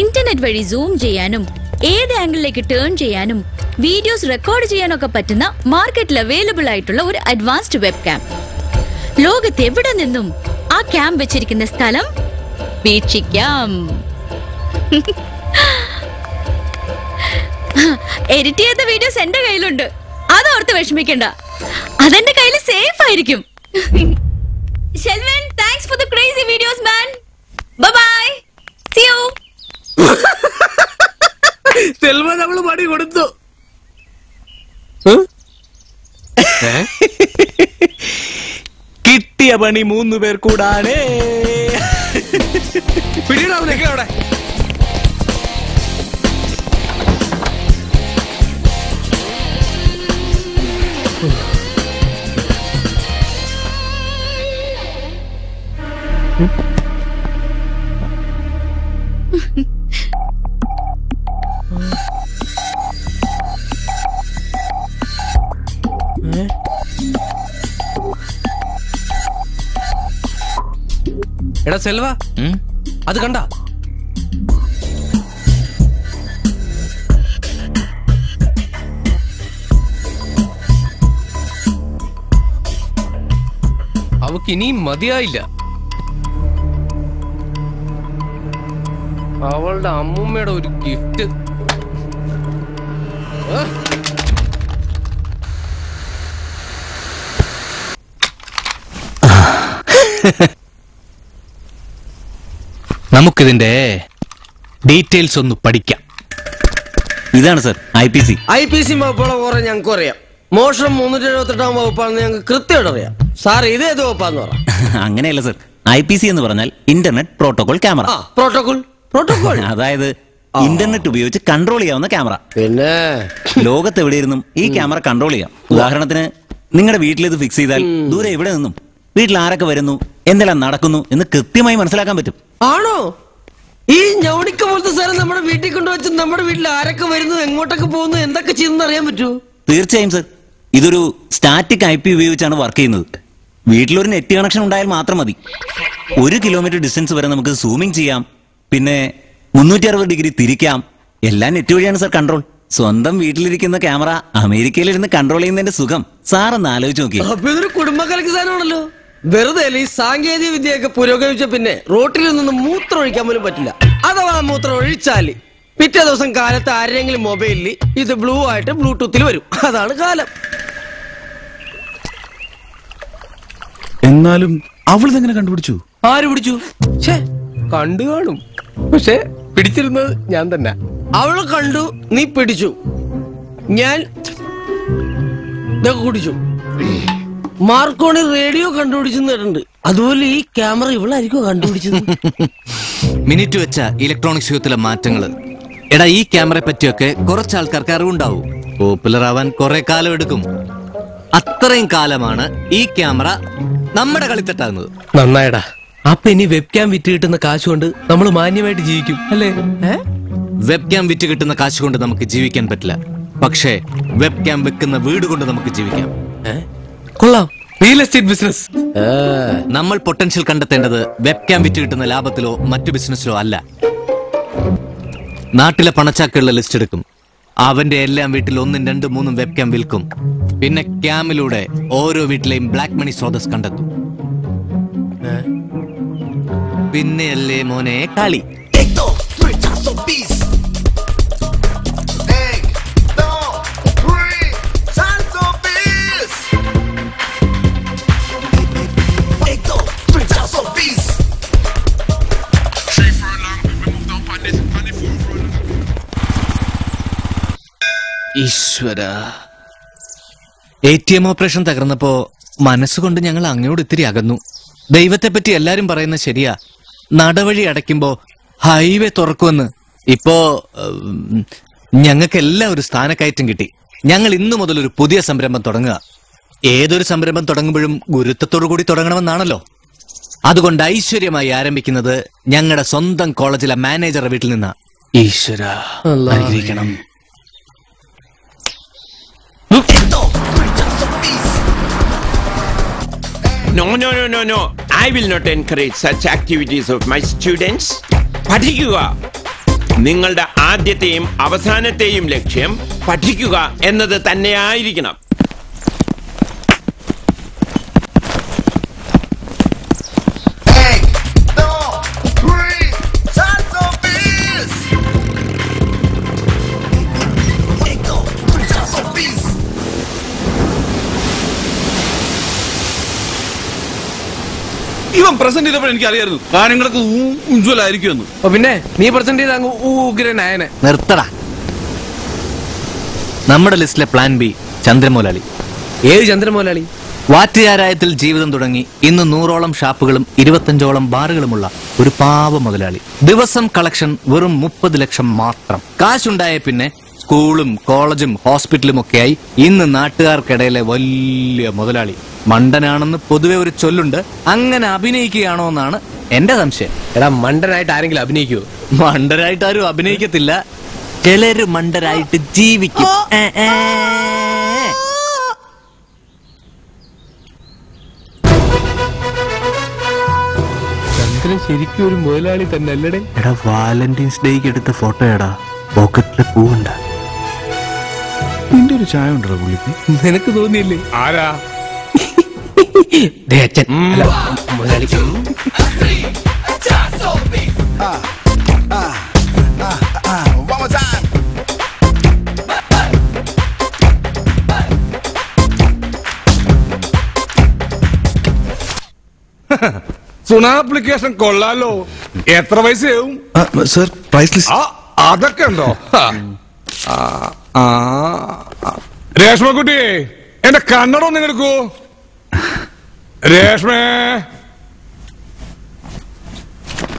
ഇന്റർനെറ്റ് വഴി സൂം ചെയ്യാനും ഏത് ആംഗിളിലേക്ക് ടേൺ ചെയ്യാനും വീഡിയോസ് റെക്കോർഡ് ചെയ്യാനൊക്കെ പറ്റുന്ന മാർക്കറ്റിൽ അവൈലബിൾ ആയിട്ടുള്ള ഒരു അഡ്വാൻസ്ഡ് വെബ് ക്യാം ലോകത്ത് എവിടെ നിന്നും ആ ക്യാം വെച്ചിരിക്കുന്ന സ്ഥലം? വീക്ഷിക്കാം. എഡിറ്റ് ചെയ്ത വീഡിയോസ് എന്റെ കയ്യിലുണ്ട്. അതോർത്ത് വിഷമിക്കണ്ട. അതെന്റെ കയ്യിൽ സേഫ് ആയിരിക്കും. Selvan thanks for the crazy videos man bye see you Selva നമ്മൾ പണി കൊടുത്തു. കിട്ടിയ പണി മൂന്ന് പേർ കൂടാനേ. [LAUGHS] പിടിയിടാവുന്നൊക്കെ അവിടെ. എടാ സെൽവ. അത് കണ്ട. അവക്ക് ഇനിയും മതിയായില്ല. അവളുടെ അമ്മൂമ്മയുടെ ഒരു ഗിഫ്റ്റ് നമുക്കിതിന്റെ ഡീറ്റെയിൽസ് ഒന്ന് പഠിക്കാം. ഇതാണ് sir I P C I P C വകുപ്പുള്ള കുറെ ഞങ്ങൾക്ക് അറിയാം. മോഷണം മുന്നൂറ്റി എഴുപത്തെട്ടാം വകുപ്പാണെന്ന് ഞങ്ങൾക്ക് കൃത്യമായിട്ട് അറിയാം. സാർ ഇത് ഏത് വകുപ്പാന്ന് പറ. [LAUGHS] അങ്ങനെയല്ല സർ ഐ പി സി എന്ന് പറഞ്ഞാൽ internet protocol camera protocol protocol [LAUGHS] അതായത് ഇന്റർനെറ്റ് ഉപയോഗിച്ച് കൺട്രോൾ ചെയ്യാവുന്ന ക്യാമറ. പിന്നെ? ലോകത്ത് എവിടെയിരുന്നും ഈ ക്യാമറ കൺട്രോൾ ചെയ്യാം. ഉദാഹരണത്തിന് നിങ്ങളുടെ വീട്ടിൽ ഇത് ഫിക്സ് ചെയ്താൽ ദൂരെ എവിടെ നിന്നും? വീട്ടിൽ ആരൊക്കെ വരുന്നു? എന്തെല്ലാം നടക്കുന്നു? എന്ന് കൃത്യമായി മനസ്സിലാക്കാൻ പറ്റും. ആണോ? ഈ ഞവണിക്ക പോലത്തെ സാധനം നമ്മുടെ വീട്ടിൽ കൊണ്ടുവച്ച് നമ്മുടെ വീട്ടിൽ ആരൊക്കെ വരുന്നു? എങ്ങോട്ടൊക്കെ പോകുന്നു? എന്തൊക്കെ ചെയ്യുന്നു അറിയാൻ പറ്റുമോ? തീർച്ചയായും സർ ഇതൊരു സ്റ്റാറ്റിക് ഐ പി ഉപയോഗിച്ചാണ് വർക്ക് ചെയ്യുന്നത്. വീട്ടിലൊരു നെറ്റ് കണക്ഷൻ ഉണ്ടായാൽ മാത്രം മതി. ഒരു കിലോമീറ്റർ ഡിസ്റ്റൻസ് വരെ നമുക്ക് സൂമിംഗ് ചെയ്യാം. പിന്നെ മുന്നൂറ്റി അറുപത് ഡിഗ്രി തിരിക്കാം. എല്ലാം നെറ്റ് വഴിയാണ് സാർ കൺട്രോൾ. സ്വന്തം വീട്ടിലിരിക്കുന്ന ക്യാമറ അമേരിക്കയിലിരുന്ന് കൺട്രോൾ ചെയ്യുന്നതിന്റെ സുഖം. സാർ ഒന്ന് ആലോചിച്ച് നോക്കി അപ്പൊ ഇതൊരു കുടുംബക്കലക്ക് സാധനമാണല്ലോ. വെറുതെ അല്ല ഈ സാങ്കേതിക വിദ്യയൊക്കെ പുരോഗമിച്ച പിന്നെ റോട്ടിൽ നിന്ന് മൂത്രം ഒഴിക്കാൻ പോലും പറ്റില്ല. അഥവാ മൂത്രം ഒഴിച്ചാൽ പിറ്റേ ദിവസം കാലത്ത് ആരെങ്കിലും മൊബൈലിൽ ഇത് ബ്ലൂ ആയിട്ട് ബ്ലൂടൂത്തിൽ വരും. അതാണ് കാലം. എന്നാലും അവൾ ഇതെങ്ങനെ കണ്ടുപിടിച്ചു? ആര് പിടിച്ചു? ഛേ കണ്ടു കാണും. പക്ഷെ പിടിച്ചിരുന്നത് ഞാൻ തന്നെ. അവൾ കണ്ടു നീ പിടിച്ചു. ഞാൻ കുടിച്ചു. മാർക്കോണി റേഡിയോ കണ്ടുപിടിച്ചിട്ടുണ്ട് അതുപോലെ ഈ ക്യാമറ ഇവളായിരിക്കും കണ്ടുപിടിച്ചത്. [LAUGHS] മിനിറ്റ് വെച്ച ഇലക്ട്രോണിക്സ് യുഗത്തിലെ മാറ്റങ്ങൾ എടാ ഈ ക്യാമറയെ പറ്റിയൊക്കെ കുറച്ച് ആൾക്കാർക്ക് അറിവുണ്ടാവും. പോപ്പുലർ ആവാൻ കുറെ കാലം എടുക്കും. അത്രയും കാലമാണ് ഈ ക്യാമറ നമ്മുടെ കളിത്തട്ടാകുന്നത്. നന്നായടാ. അപ്പൊ ഇനി വെബ് ക്യാം വിറ്റ് കിട്ടുന്ന കാശ് കൊണ്ട് നമ്മൾ മാന്യമായിട്ട് ജീവിക്കും അല്ലേ? വെബ് ക്യാം വിറ്റ് കിട്ടുന്ന കാശ് കൊണ്ട് നമുക്ക് ജീവിക്കാൻ പറ്റില്ല. പക്ഷേ വെബ് ക്യാം വെക്കുന്ന വീട് കൊണ്ട് നമുക്ക് ജീവിക്കാം. കൊള്ളാം. റിയൽ എസ്റ്റേറ്റ് ബിസിനസ് നമ്മൾ പൊട്ടൻഷ്യൽ കണ്ടെത്തേണ്ടത് വെബ് ക്യാം വിറ്റ് കിട്ടുന്ന ലാഭത്തിലോ മറ്റു ബിസിനസ്സിലോ അല്ല. നാട്ടിലെ പണച്ചാക്കുകളുടെ ലിസ്റ്റ് എടുക്കും. അവന്റെ എല്ലാം വീട്ടിൽ ഒന്നും രണ്ടും മൂന്നും വെബ് ക്യാം വിൽക്കും. പിന്നെ ക്യാമിലൂടെ ഓരോ വീട്ടിലെയും ബ്ലാക്ക് മണി സ്രോതസ് കണ്ടെത്തും. പിന്നെയല്ലേ മോനെ? കളി. ഈശ്വര. എ ടി എം ഓപ്പറേഷൻ തകർന്നപ്പോ മനസ്സുകൊണ്ട് ഞങ്ങൾ അങ്ങയോട് ഇത്തിരി അകന്നു. ദൈവത്തെ പറ്റി എല്ലാരും പറയുന്നത് ശരിയാ. നടവഴി അടയ്ക്കുമ്പോ ഹൈവേ തുറക്കുമെന്ന്. ഇപ്പോ ഞങ്ങൾക്ക് ഞങ്ങൾക്കെല്ലാം ഒരു സ്ഥാനക്കയറ്റം കിട്ടി. ഞങ്ങൾ ഇന്നു മുതൽ ഒരു പുതിയ സംരംഭം തുടങ്ങുക. ഏതൊരു സംരംഭം തുടങ്ങുമ്പോഴും ഗുരുത്വത്തോടു കൂടി തുടങ്ങണമെന്നാണല്ലോ. അതുകൊണ്ട് ഐശ്വര്യമായി ആരംഭിക്കുന്നത് ഞങ്ങളുടെ സ്വന്തം കോളേജിലെ മാനേജറുടെ വീട്ടിൽ നിന്നാ. ഈശ്വര അനുഗ്രഹിക്കണം. No, no, no, no, no. I will not encourage such activities of my students. പഠിക്കുക നിങ്ങളുടെ ആദ്യത്തെയും അവസാനത്തെയും ലക്ഷ്യം പഠിക്കുക എന്നത് തന്നെയായിരിക്കണം ഇവൻ പ്രസന്റ് ചെയ്തപ്പോൾ എനിക്ക് അറിയായിരുന്നു കാര്യങ്ങളൊക്കെ ഉജ്വലായിരിക്കുമെന്ന് ഓ പിന്നെ നീ പ്രസന്റ് ചെയ്ത അങ്ങ് ഉഗ്രനായനെ. നിർത്തടാ. നമ്മുടെ ലിസ്റ്റിലെ പ്ലാൻ ബി ചന്ദ്രമോലാളി ഏത് ചന്ദ്രമോലാളി വാറ്റുചാരായത്തിൽ ജീവിതം തുടങ്ങി ഇന്ന് നൂറോളം ഷാപ്പുകളും ഇരുപത്തഞ്ചോളം ബാറുകളുമുള്ള ഒരു പാവ മുതലാളി. ദിവസം കളക്ഷൻ വെറും മുപ്പത് ലക്ഷം മാത്രം. കാശുണ്ടായ പിന്നെ സ്കൂളും കോളേജും ഹോസ്പിറ്റലും ഒക്കെയായി ഇന്ന് നാട്ടുകാർക്കിടയിലെ വലിയ മുതലാളി. മണ്ടനാണെന്ന് പൊതുവെ ഒരു ചൊല്ലുണ്ട്. അങ്ങനെ അഭിനയിക്കുകയാണോ എന്നാണ് എന്റെ സംശയം. എടാ മണ്ടനായിട്ട് ആരെങ്കിലും അഭിനയിക്കുവോ മണ്ടനായിട്ട് ആരും അഭിനയിക്കത്തില്ല. ചിലര് മണ്ടനായിട്ട് ജീവിക്കും. ശരിക്കും ഒരു മുതലാളി തന്നെ അല്ലടേ എടാ വാലന്റൈൻസ് ഡേക്ക് എടുത്ത ഫോട്ടോ എടാ പോക്കറ്റിലെ പൂവുണ്ട. നിന്റെ ഒരു ചായ ഉണ്ടോ പുള്ളിക്ക്. നിനക്ക് തോന്നിയില്ലേ? ആരാ? ദേ അച്ഛൻ. അല്ല മുതലാളി. One more time. സുണ ആപ്ലിക്കേഷൻ കൊള്ളാലോ. എത്ര പൈസയാവും? സർ പ്രൈസ് ലിസ്റ്റ് ആ അതൊക്കെ ഉണ്ടോ. രേഷ്മക്കുട്ടി എന്റെ കണ്ണട നിങ്ങൾ എടുക്കൂ. രേഷ്മേ.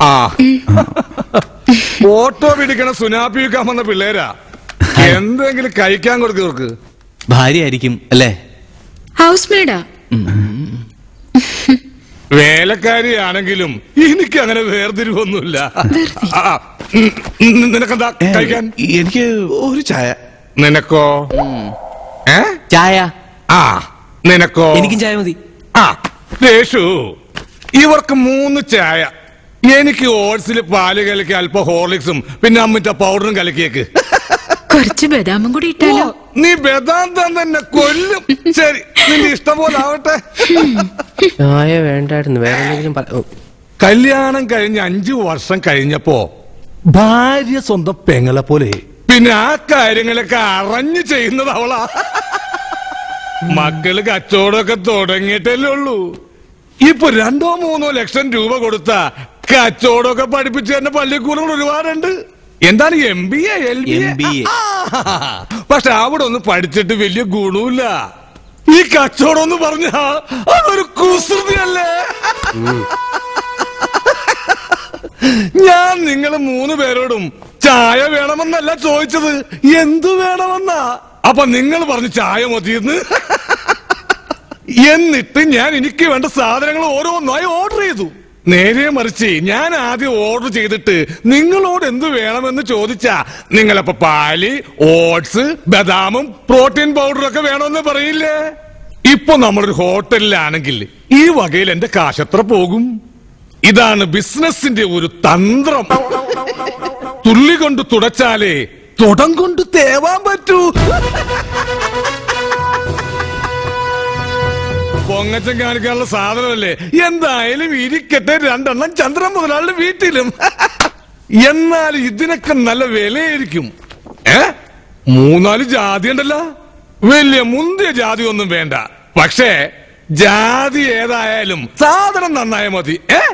ആ. ഓട്ടോ പിടിക്കണ സുനാപ്പി വിൽക്കാൻ വന്ന പിള്ളേരാ. എന്തെങ്കിലും കഴിക്കാൻ കൊടുക്കവർക്ക് ഭാര്യയായിരിക്കും അല്ലേ? ഹൗസ് മെയ്ഡാ വേലക്കാരിയാണെങ്കിലും എനിക്ക് അങ്ങനെ വേർതിരിവൊന്നുമില്ല നിനക്കെന്താ കഴിക്കാൻ? എനിക്ക് ഒരു ചായ. നിനക്കോ? ഏ? ചായ. ആ നിനക്കോ? എനിക്കും ചായ മതി. ആ രേഷു ഇവർക്ക് മൂന്ന് ചായ. എനിക്ക് ഓട്സിൽ പാൽ കലക്കി അല്പം ഹോർലിക്സും പിന്നെ അമ്മിറ്റ പൗഡറും കലക്കിയേക്ക്. കുറച്ച് ബദാമും കൂടി ഇട്ടാലോ? നീ ബദാം തന്നെ കൊല്ലും. ശരി നിന്റെ ഇഷ്ടം പോലെ ആവട്ടെ. ചായ വേണ്ടായിരുന്നു. വേറെ എന്തെങ്കിലും കല്യാണം കഴിഞ്ഞ് അഞ്ചു വർഷം കഴിഞ്ഞപ്പോ ഭാര്യ സ്വന്തം പെങ്ങളെ പോലെ. പിന്നെ ആ കാര്യങ്ങളൊക്കെ അറിഞ്ഞു ചെയ്യുന്നത് അവളാ. മക്കൾ കച്ചവടമൊക്കെ തുടങ്ങിയിട്ടല്ലേ ഉള്ളൂ. ഇപ്പൊ രണ്ടോ മൂന്നോ ലക്ഷം രൂപ കൊടുത്ത കച്ചവടമൊക്കെ പഠിപ്പിച്ച് തന്നെ പള്ളിക്കൂടുകൾ ഒരുപാടുണ്ട്. എന്താണ് M B A L B A പക്ഷെ അവിടെ ഒന്നും പഠിച്ചിട്ട് വലിയ ഗുണമില്ല ഈ കച്ചവടം എന്ന് പറഞ്ഞ അതൊരു കുസൃതിയല്ലേ? ഞാൻ നിങ്ങൾ മൂന്ന് പേരോടും ചായ വേണമെന്നല്ല ചോദിച്ചത്. എന്തു വേണമെന്നാ? അപ്പൊ നിങ്ങൾ പറഞ്ഞു ചായ മതിയെന്ന്. എന്നിട്ട് ഞാൻ എനിക്ക് വേണ്ട സാധനങ്ങൾ ഓരോന്നായി ഓർഡർ ചെയ്തു. നേരെ മറിച്ച് ഞാൻ ആദ്യം ഓർഡർ ചെയ്തിട്ട് നിങ്ങളോട് എന്ത് വേണമെന്ന് ചോദിച്ചാ നിങ്ങളപ്പോ പാൽ ഓട്സ് ബദാമും പ്രോട്ടീൻ പൗഡറും ഒക്കെ വേണമെന്ന് പറയില്ലേ? ഇപ്പൊ നമ്മളൊരു ഹോട്ടലിലാണെങ്കിൽ ഈ വകയിൽ എന്റെ കാശത്ര പോകും? ഇതാണ് ബിസിനസിന്റെ ഒരു തന്ത്രം. തുള്ളി കൊണ്ട് തുടച്ചാലേ തുടം കൊണ്ട് തേവാൻ പറ്റൂ. പൊങ്ങച്ചൻ കാണിക്കാനുള്ള സാധനമല്ലേ? എന്തായാലും ഇരിക്കട്ടെ രണ്ടെണ്ണം ചന്ദ്രൻ മുതലാളുടെ വീട്ടിലും. എന്നാൽ ഇതിനൊക്കെ നല്ല വിലയായിരിക്കും. ഏ? മൂന്നാൽ ജാതി ഉണ്ടല്ലോ. വലിയ മുന്തിയ ജാതി ഒന്നും വേണ്ട. പക്ഷേ ജാതി ഏതായാലും സാധനം നന്നായ മതി. ഏ?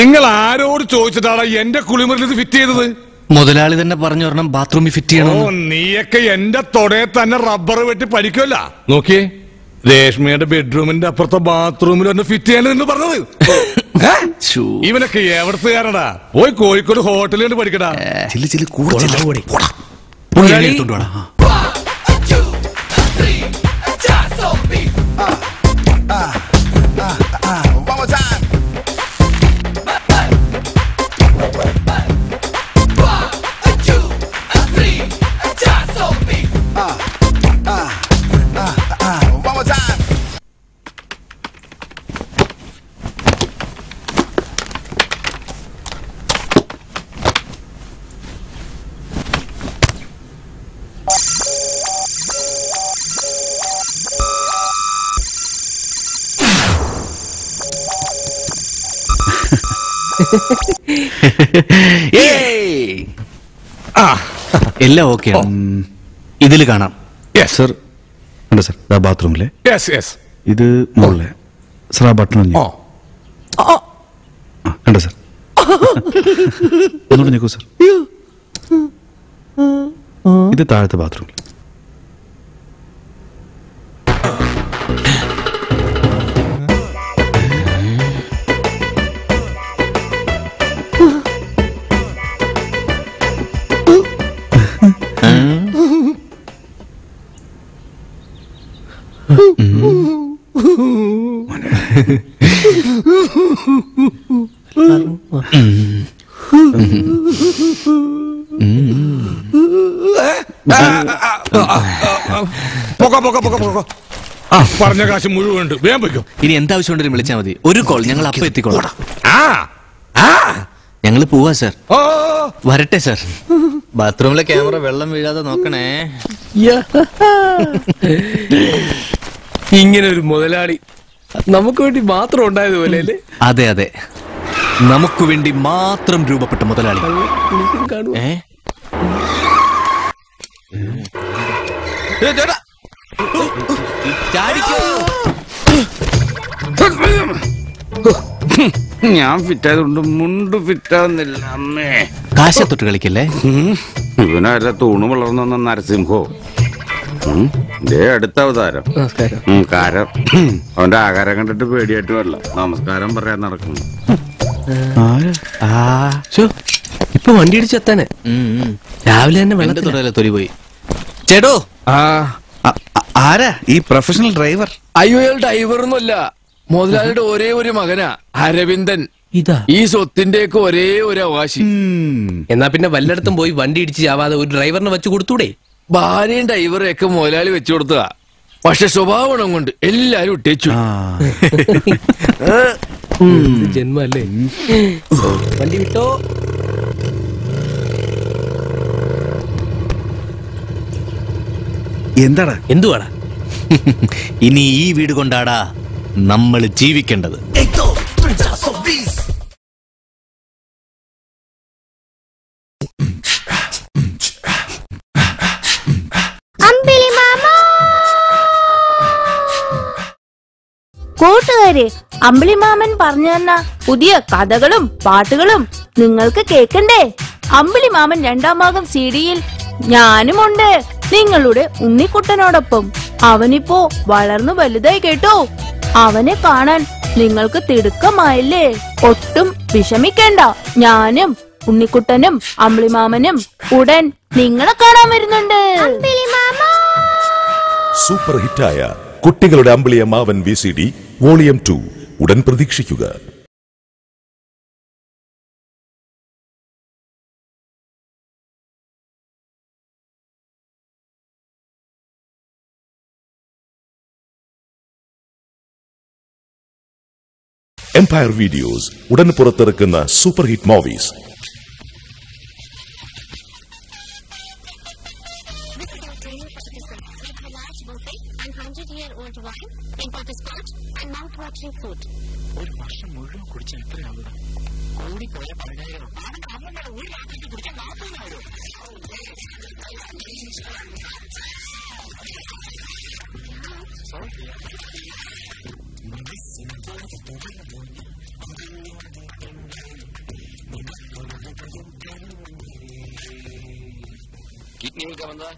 നിങ്ങൾ ആരോട് ചോദിച്ചിട്ടാണ് എന്റെ കുളിമുറിയിൽ ഇത് ഫിറ്റ് ചെയ്തത്? മുതലാളി തന്നെ പറഞ്ഞു ഒരെണ്ണം ബാത്റൂമിൽ ഫിറ്റ് ഓ ചെയ്യണം നീയൊക്കെ എന്റെ തൊടയെ തന്നെ റബ്ബർ വെട്ടി പഠിക്കുമല്ല നോക്കിയേ രേഷ്മയുടെ ബെഡ്റൂമിന്റെ അപ്പുറത്തെ ബാത്റൂമിൽ ഒന്ന് ഫിറ്റ് ചെയ്യാനെന്ന് പറഞ്ഞത്. [LAUGHS] ഏ? ഇവനൊക്കെ എവിടത്തുകാരടാ പോയി കോഴിക്കോട് ഹോട്ടലിൽ കൊണ്ട് പഠിക്കടാ. മുതലാളി? One more time. [LAUGHS] എല്ലാം ഓക്കെ ഇതിൽ കാണാം. സർ ഉണ്ട് സർ ഇതാ ബാത്റൂമിലെ. യെസ് യെസ് ഇത് മുകളിലെ. സർ ആ ബട്ടൺ ഒന്ന് കണ്ട സർ ഒന്നുകൂടെ ഞെക്കൂ സർ ഇത് താഴത്തെ ബാത്റൂം പൊക്ക പൊക്ക പൊക്ക പൊക്ക ആ പറഞ്ഞ കാശ് മുഴുവൻ ഉണ്ട് വേഗം പൊയ്ക്കോ. ഇനി എന്താവശ്യം ഉണ്ടെങ്കിലും വിളിച്ചാൽ മതി. ഒരു കോൾ ഞങ്ങൾ അപ്പം എത്തിക്കോളാം. ആ ഞങ്ങൾ പോവാ സർ ഓ വരട്ടെ സർ ബാത്റൂമിലെ ക്യാമറ വെള്ളം വീഴാതെ നോക്കണേ. ഇങ്ങനെ ഒരു മുതലാളി. നമുക്ക് വേണ്ടി മാത്രം ഉണ്ടായതുപോലെ അല്ലേ? അതെ അതെ. നമുക്ക് വേണ്ടി മാത്രം രൂപപ്പെട്ട മുതലാളി. ഏ? ഞാൻ ഫിറ്റായതുകൊണ്ട് മുണ്ട് ഫിറ്റാവുന്നില്ല അമ്മേ. കാശത്തൊട്ട് കളിക്കല്ലേ? ഇവനല്ല തൂണ് വളർന്നു നരസിംഹോ. അടുത്ത അവതാരം. നമസ്കാരം. കാരം. അവന്റെ ആകാരം കണ്ടിട്ട് പേടിയായിട്ട് വരില്ല. നമസ്കാരം പറയാൻ നടക്കുന്നു. ഇപ്പൊ വണ്ടി ഇടിച്ചെത്താനെ രാവിലെ തന്നെ വെള്ളത്തിൽ തൊലി പോയി? ചേട്ടോ. ആരാ? ഈ പ്രൊഫഷണൽ ഡ്രൈവർ അയ്യോ അയാൾ ഡ്രൈവറൊന്നുമല്ല മുതലാളിയുടെ ഒരേ ഒരു മകനാ അരവിന്ദൻ. ഇതാ. ഈ സ്വത്തിന്റെയൊക്കെ ഒരേ ഒരു അവകാശി. എന്നാ പിന്നെ വല്ലയിടത്തും പോയി വണ്ടി ഇടിച്ച് ചാവാതെ ഒരു ഡ്രൈവറിനെ വെച്ച് കൊടുത്തൂടെ? ഭാര്യയും ഡ്രൈവറും ഒക്കെ മുതലാളി വെച്ചു കൊടുത്തതാ. പക്ഷെ സ്വഭാവണം കൊണ്ട് എല്ലാരും ഇട്ടേച്ചു ജന്മല്ലേ? വണ്ടി വിട്ടോ? എന്താടാ? എന്തുവാടാ? ഇനി ഈ വീട് കൊണ്ടാടാ നമ്മൾ ജീവിക്കേണ്ടത്. കൂട്ടുകാരെ അമ്പിളിമാമൻ പറഞ്ഞു തന്ന പുതിയ കഥകളും പാട്ടുകളും നിങ്ങൾക്ക് കേക്കണ്ടേ അമ്പിളിമാമൻ രണ്ടാം ഭാഗം സി ഡിയിൽ ഞാനുമുണ്ട്. നിങ്ങളുടെ ഉണ്ണിക്കുട്ടനോടൊപ്പം. അവനിപ്പോ വളർന്നു വലുതായി കേട്ടോ. അവനെ കാണാൻ നിങ്ങൾക്ക് തിടുക്കമായില്ലേ? ഒട്ടും വിഷമിക്കേണ്ട. ഞാനും ഉണ്ണിക്കുട്ടനും അമ്പിളിമാമനും ഉടൻ നിങ്ങളെ കാണാൻ വരുന്നുണ്ട്. സൂപ്പർ ഹിറ്റായ കുട്ടികളുടെ അമ്പിളിയ മാവൻ V C D volume two. ഉടൻ പ്രതീക്ഷിക്കുക. എംപയർ വീഡിയോസ് ഉടൻ പുറത്തിറക്കുന്ന super hit movies special food ഒരു വർഷം മുഴുവൻ കുടിച്ച എത്രയാവുക കൂടിപ്പോയ പതിനായിരം കിഡ്നി വിൽക്കാൻ വന്നതാ?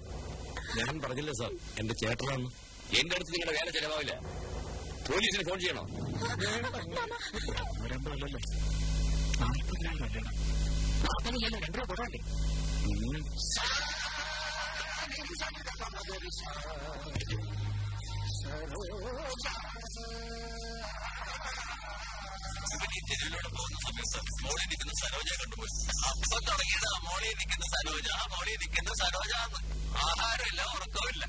ഞാൻ പറഞ്ഞില്ല സാർ. എന്റെ ചേട്ടനാണ്. എന്റെ അടുത്ത് നിങ്ങളുടെ വേല ചെലവാവില്ല പോലീസിന് ഫോൺ ചെയ്യണോ രണ്ടര പോരാല്ലേ സരോജ ഈ തെരുവിലൂടെ പോകുന്ന സമയത്ത് മോളിൽ നിൽക്കുന്ന സരോജ കണ്ടുപോയി അപ്പം തുടങ്ങിയത് ആ മോളിൽ നിൽക്കുന്ന സരോജ ആ മോളിൽ നിൽക്കുന്ന സരോജ ആഹാരമില്ല ഉറക്കമില്ല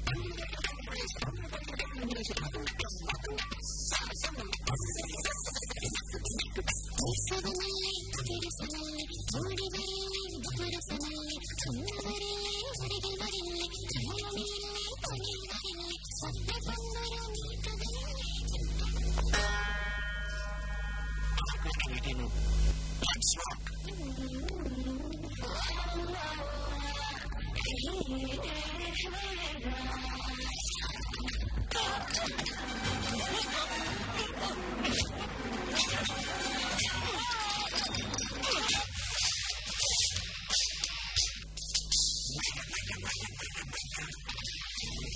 ജോഡി വരേ ദൂരസനായി ചുണ്ടവരേ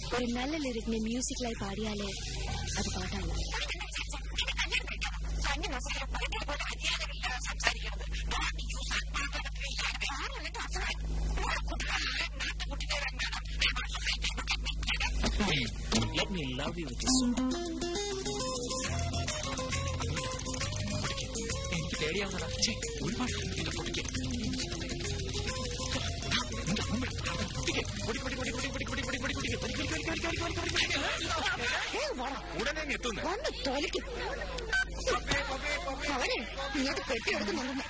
ஒரு நல்ல லிரிக்னு மியூசிக்ல பாடியாலே அது பாட்டாங்க സംസാരിക്കുന്നത് Let me love you with this song. இந்த ஏரியாவில் சரி ஒருபாடு இந்த பொடிக்கு ഉടനെ എത്തുന്നു വന്ന് തോലിക്കും അവനെ ഇങ്ങോട്ട് കെട്ടിയെടുത്ത് നോക്കുന്നു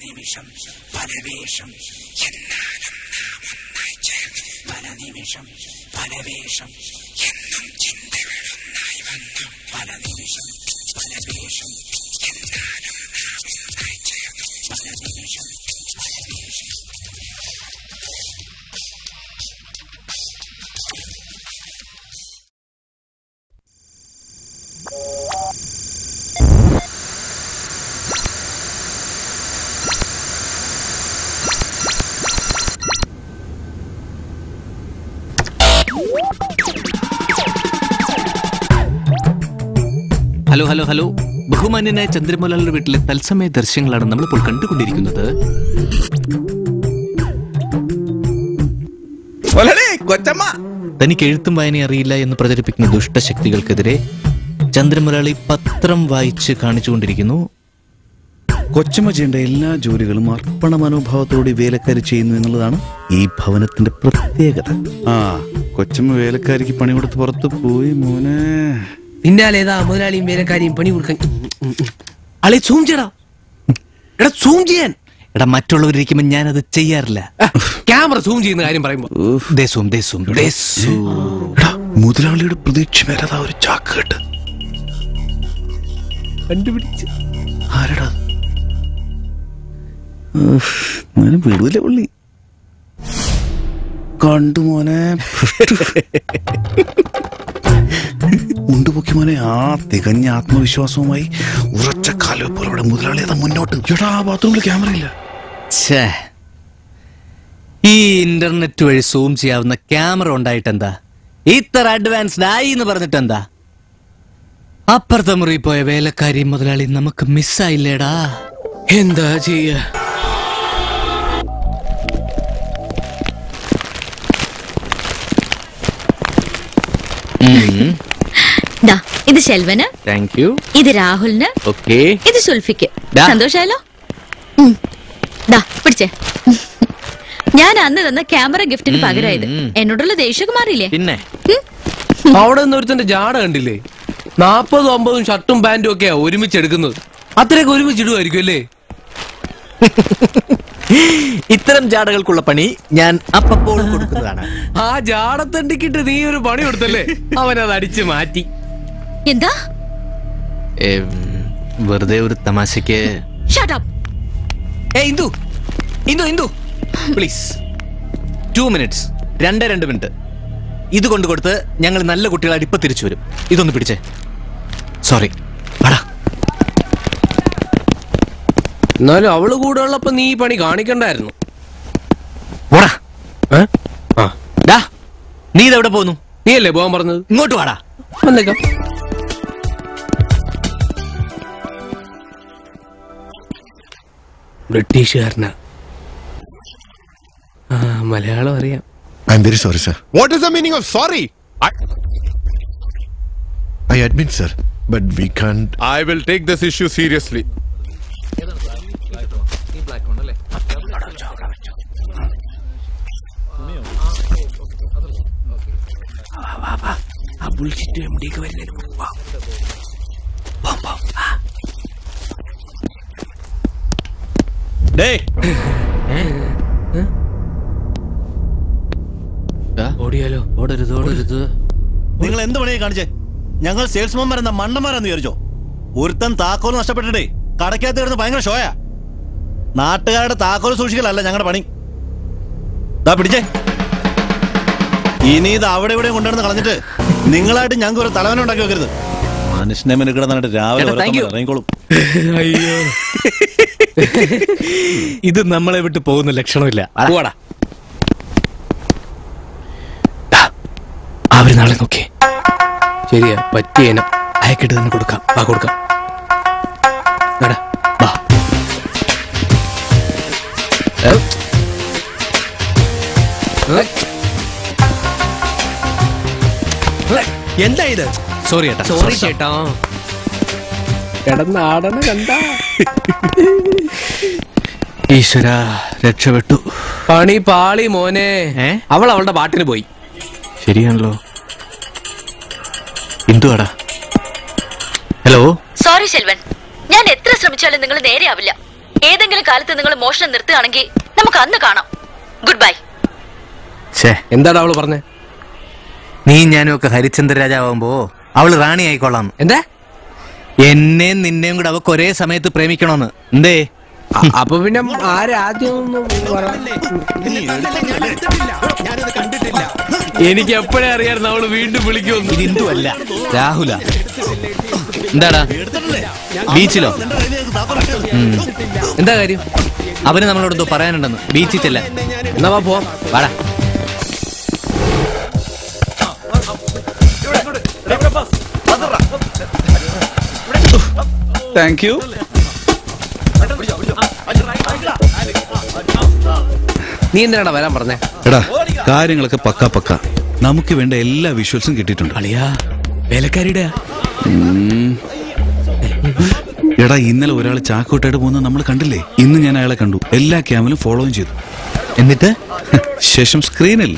നിമിഷം പല വേഷം എന്നാലും നാം ഒന്നായി ചേർന്ന് പല നിമിഷം എന്നും ചിന്തകൾ ഒന്നായി വന്നു എന്നാലും നാം ഒന്നായി ഹലോ ഹലോ ഹലോ. ബഹുമാന്യനായ ചന്ദ്രമോലാലിന്റെ വീട്ടിലെ തത്സമയ നമ്മൾ ഇപ്പോൾ കണ്ടുകൊണ്ടിരിക്കുന്നത്. കൊച്ചമ്മ. തനിക്ക് എഴുത്തും വായന അറിയില്ല എന്ന് പ്രചരിപ്പിക്കുന്ന ദുഷ്ടശക്തികൾക്കെതിരെ ചന്ദ്രമുരളി പത്രം വായിച്ച് കാണിച്ചുകൊണ്ടിരിക്കുന്നു. കൊച്ചമ്മ ചെയ്യേണ്ട എല്ലാ ജോലികളും അർപ്പണ മനോഭാവത്തോടെ വേലക്കാരി ചെയ്യുന്നു എന്നുള്ളതാണ് ഈ ഭവനത്തിന്റെ പ്രത്യേകത. ആ കൊച്ചമ്മ വേലക്കാരിക്ക് പണി കൊടുത്ത് പുറത്ത് പോയി മോനെ. നിന്റെ ഏതാ മുതലാളിയും വേലക്കാരിയും പണി കൊടുക്കാൻ? അളെ സൂം ചെയ്യടാ എടാ സൂം ചെയ്യാൻ എടാ മറ്റുള്ളവരിക്കുമ്പോ അത് ചെയ്യാറില്ല. ക്യാമറ സൂം ചെയ്യുന്ന കാര്യം പറയുമ്പോ. മുതലാളിയുടെ പ്രതീക്ഷ മേലതാ ഒരു ചാക്ക് കേട്ട്. കണ്ടുപിടിച്ച്. ആരടാ? വിടൂല പുള്ളി? കണ്ടു മോനെ. [LAUGHS] ഉണ്ടുപൊക്കി മോനെ ആ തികഞ്ഞ ആത്മവിശ്വാസവുമായി ഉറച്ച കാലുവെപ്പോലവിടെ മുതലാളി അതാ മുന്നോട്ട്. ചേട്ടാ ആ ബാത്റൂമിൽ ക്യാമറ ഇല്ല. ഛേ. ഈ ഇന്റർനെറ്റ് വഴി സൂം ചെയ്യാവുന്ന ക്യാമറ ഉണ്ടായിട്ട് എന്താ ഇത്ര അഡ്വാൻസ്ഡ് ആയി എന്ന് പറഞ്ഞിട്ട് എന്താ അപ്പുറത്തെ മുറി പോയ വേലക്കാരി മുതലാളി നമുക്ക് മിസ്സായില്ലേടാ എന്താ ചെയ്യാ? ഇത് ശെൽവന്. താങ്ക് യു ഇത് രാഹുലിന്. ഓക്കെ ഇത് സുൽഫിക്ക്. സന്തോഷായല്ലോ? ദാ പിടിച്ചേ. ഞാൻ അന്ന് തന്ന ക്യാമറ ഗിഫ്റ്റിന് പകരമായത് എന്നോടുള്ള ദേഷ്യമൊക്കെ മാറിയില്ലേ? പിന്നെ? അവിടെ നിന്ന് ഒരുത്തന്റെ ജാട കണ്ടില്ലേ? നാപ്പതും അമ്പതും ഷർട്ടും പാന്റും ഒക്കെയാ ഒരുമിച്ച് എടുക്കുന്നത്. അത്രയൊക്കെ ഒരുമിച്ച് ഇടുമായിരിക്കും അല്ലേ? ഇത്തരം ജാടകൾക്കുള്ള പണി ഞാൻ അപ്പപ്പോൾ കൊടുക്കുന്നതാണ്. ആ ജാടത്തണ്ടിക്കിട്ട് നീ ഒരു പണി കൊടുത്തല്ലേ? അവനത് അത് അടിച്ചു മാറ്റി. എന്താ? വെറുതെ ഒരു തമാശക്ക് ഷട്ടപ്പ് ഏ Indu. Indu Indu. Please two minutes രണ്ട് രണ്ട് മിനിറ്റ് ഇത് കൊണ്ട് കൊടുത്ത് ഞങ്ങൾ നല്ല കുട്ടികളായിട്ട് ഇപ്പൊ തിരിച്ചു വരും. ഇതൊന്ന് പിടിച്ചേ. സോറി എന്നാലും അവൾ കൂടെ ഉള്ളപ്പോ നീ ഈ പണി കാണിക്കണ്ടായിരുന്നു. നീ ഇതെവിടെ പോകുന്നു നീ അല്ലേ പോകാൻ പറഞ്ഞത്? ഇങ്ങോട്ട് വാടാ. വന്നേക്കാം. ബ്രിട്ടീഷുകാരനാ ആ മലയാളം അറിയാം very sorry, sir. What is the meaning of sorry? I, I admit, sir, but we can't. I will take this issue seriously. ആ ബുൾഷിറ്റ് എം ഡിക്ക് വരുന്നതിന് മുമ്പ് വാ. വാ, വാ, വാ. ഓടിയാലോ? ഓടരുത് ഓടരുത്. നിങ്ങൾ എന്ത് പണിയെ കാണിച്ചേ? ഞങ്ങൾ സെയിൽസ്മാൻ എന്ന മണ്ടന്മാരാന്ന് വിചാരിച്ചോ? ഒരുത്തൻ താക്കോൽ നഷ്ടപ്പെട്ടിട്ടേ കടക്കകത്ത് കിടന്ന് ഭയങ്കര ഷോയാ നാട്ടുകാരുടെ താക്കോൽ സൂക്ഷിക്കലല്ല ഞങ്ങളുടെ പണി. ദാ പിടിച്ചേ. ഇനി ഇത് അവിടെ ഇവിടെ കൊണ്ടുവന്ന് കളഞ്ഞിട്ട് നിങ്ങളായിട്ട് ഞങ്ങൾക്ക് ഒരു തലവനെ ഉണ്ടാക്കി വെക്കരുത്. മനുഷ്യനെ മെനുക്കിടന്നിട്ട് രാവിലെ. ഇറങ്ങിക്കോളും. [LAUGHS] അയ്യോ. [LAUGHS] ഇത് നമ്മളെ വിട്ട് പോകുന്ന ലക്ഷണമില്ല. പോടാ അവർ നാളെ നോക്കി. ശരിയാ പറ്റിയ ഇനം. അയക്കിട്ട് തന്നെ കൊടുക്കാം. വാ കൊടുക്കാം. വാ. എന്താ ഇത്? സോറി ചേട്ടാ സോറി ചേട്ടാ. കിടന്നാടന കണ്ട. ഈശ്വര രക്ഷപ്പെട്ടു. പണി പാളി മോനെ. അവൾ അവളുടെ പാട്ടിന് പോയി. ശരിയാണല്ലോ. എന്തുവാടാ ഹലോ? സോറി ശെൽവൻ. ഞാൻ എത്ര ശ്രമിച്ചാലും നിങ്ങൾ നേരെയാവില്ല. ഏതെങ്കിലും കാലത്ത് നിങ്ങൾ മോഷണം നിർത്തുകയാണെങ്കിൽ നമുക്ക് അന്ന് കാണാം. ഗുഡ് ബൈ എന്താണ് എന്താടാ അവൾ പറഞ്ഞേ? നീ ഞാനും ഒക്കെ ഹരിചന്ദ്ര രാജാവുമ്പോ അവൾ റാണി ആയിക്കൊള്ളാം എന്താ? എന്നെയും നിന്നെയും കൂടെ അവക്ക് ഒരേ സമയത്ത് പ്രേമിക്കണോന്ന്. എന്തേ? അപ്പൊ പിന്നെ ആരാദ്യം എനിക്ക് എപ്പോഴേ അറിയായിരുന്നു അവൾ വീണ്ടും വിളിക്കുമെന്ന്. ഹിന്ദു അല്ല രാഹുല. എന്താടാ? ബീച്ചിലോ? എന്താ കാര്യം? അവന് നമ്മളോട് എന്തോ പറയാനുണ്ടെന്ന്. ബീച്ചിൽ ചെല്ല എന്നാ പോവാം. വാടാ. താങ്ക് യു നീ എന്തിനാണ് വരാൻ പറഞ്ഞേ? എടാ കാര്യങ്ങളൊക്കെ പക്ക പക്ക. നമുക്ക് വേണ്ട എല്ലാ വിഷ്വൽസും കിട്ടിയിട്ടുണ്ട്. അളിയാ വേലക്കാരിയുടെ? എടാ ഇന്നലെ ഒരാൾ ചാക്കോട്ടായിട്ട് പോകുന്നത് നമ്മൾ കണ്ടില്ലേ? ഇന്ന് ഞാൻ അയാളെ കണ്ടു. എല്ലാ ക്യാമിലും ഫോളോയും ചെയ്തു. എന്നിട്ട്? ശേഷം സ്ക്രീനിൽ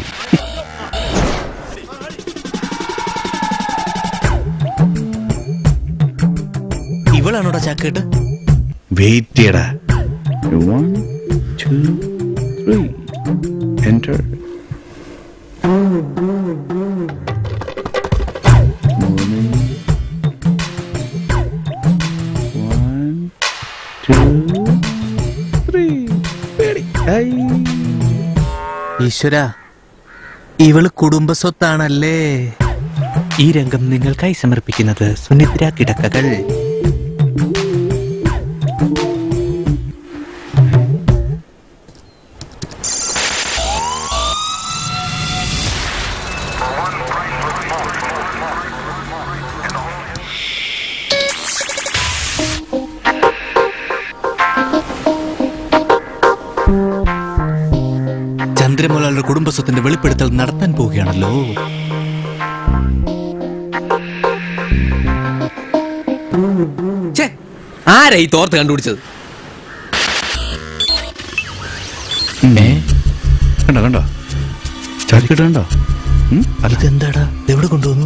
ഇവളാണോടാ ചാക്കേട്ട്? വെയിറ്റ് ചെയ്യടാ വൺ ടു ത്രീ എന്റർ ഈശ്വര ഇവൾ കുടുംബ സ്വത്താണല്ലേ ഈ രംഗം നിങ്ങൾക്കായി സമർപ്പിക്കുന്നത് സുനിദ്ര കിടക്കകൾ. വെളിപ്പെടുത്തൽ നടത്താൻ പോവുകയാണല്ലോ. ആരായി തോർത്ത് കണ്ടുപിടിച്ചത്? കണ്ടോ കണ്ടോ? കണ്ടോ? ഇതെന്താടാ എവിടെ കൊണ്ടുവന്നു?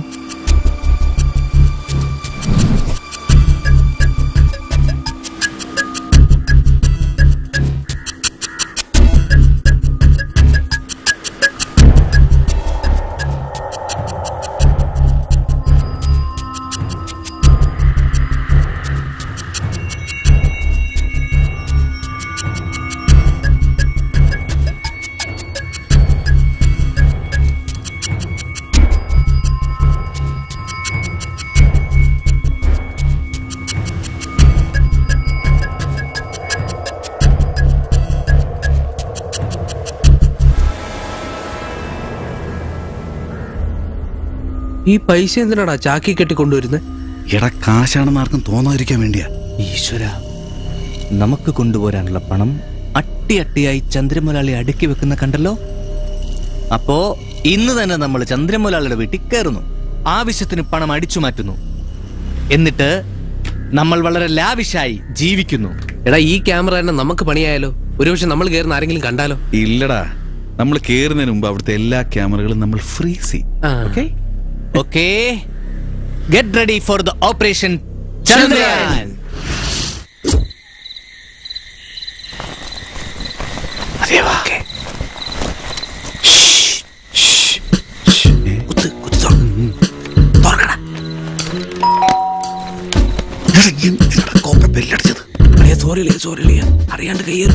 ഈ പൈസ എന്തിനാടാ ചാക്കി കെട്ടി കൊണ്ടുവരുന്നത് എടാ കാശാണെന്ന് ആർക്കും തോന്നാതിരിക്കാൻ വേണ്ടിയാ. ഈശ്വര നമുക്ക് കൊണ്ടുപോരാനുള്ള പണം അട്ടി അട്ടിയായി ചന്ദ്രമുലാളി അടുക്കി വെക്കുന്ന കണ്ടല്ലോ? അപ്പോ ഇന്ന് തന്നെ നമ്മൾ ചന്ദ്രമുലാളിയുടെ വീട്ടിൽ കയറുന്നു. ആവശ്യത്തിന് പണം അടിച്ചു മാറ്റുന്നു. എന്നിട്ട് നമ്മൾ വളരെ ലാവിഷായി ജീവിക്കുന്നു. എടാ ഈ ക്യാമറ തന്നെ നമുക്ക് പണിയായാലോ? ഒരുപക്ഷെ നമ്മൾ കയറുന്ന ആരെങ്കിലും കണ്ടാലോ? ഇല്ലടാ നമ്മൾ കയറുന്നതിന് മുമ്പ് അവിടുത്തെ എല്ലാ ക്യാമറകളും നമ്മൾ freeze ചെയ്യും okay okay get ready for the operation Chandrayaan sorry sorry അറിയാണ്ട് കയ്യേറി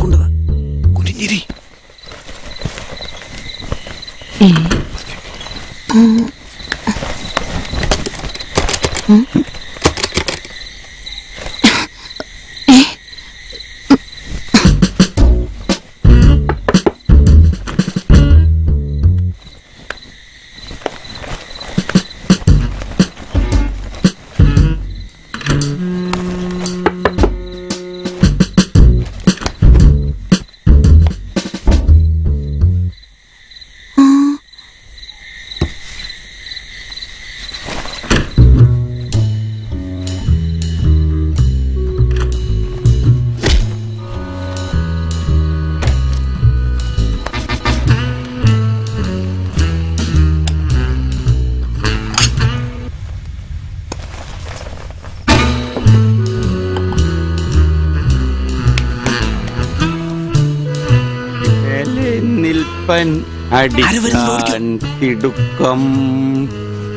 തിടുക്കം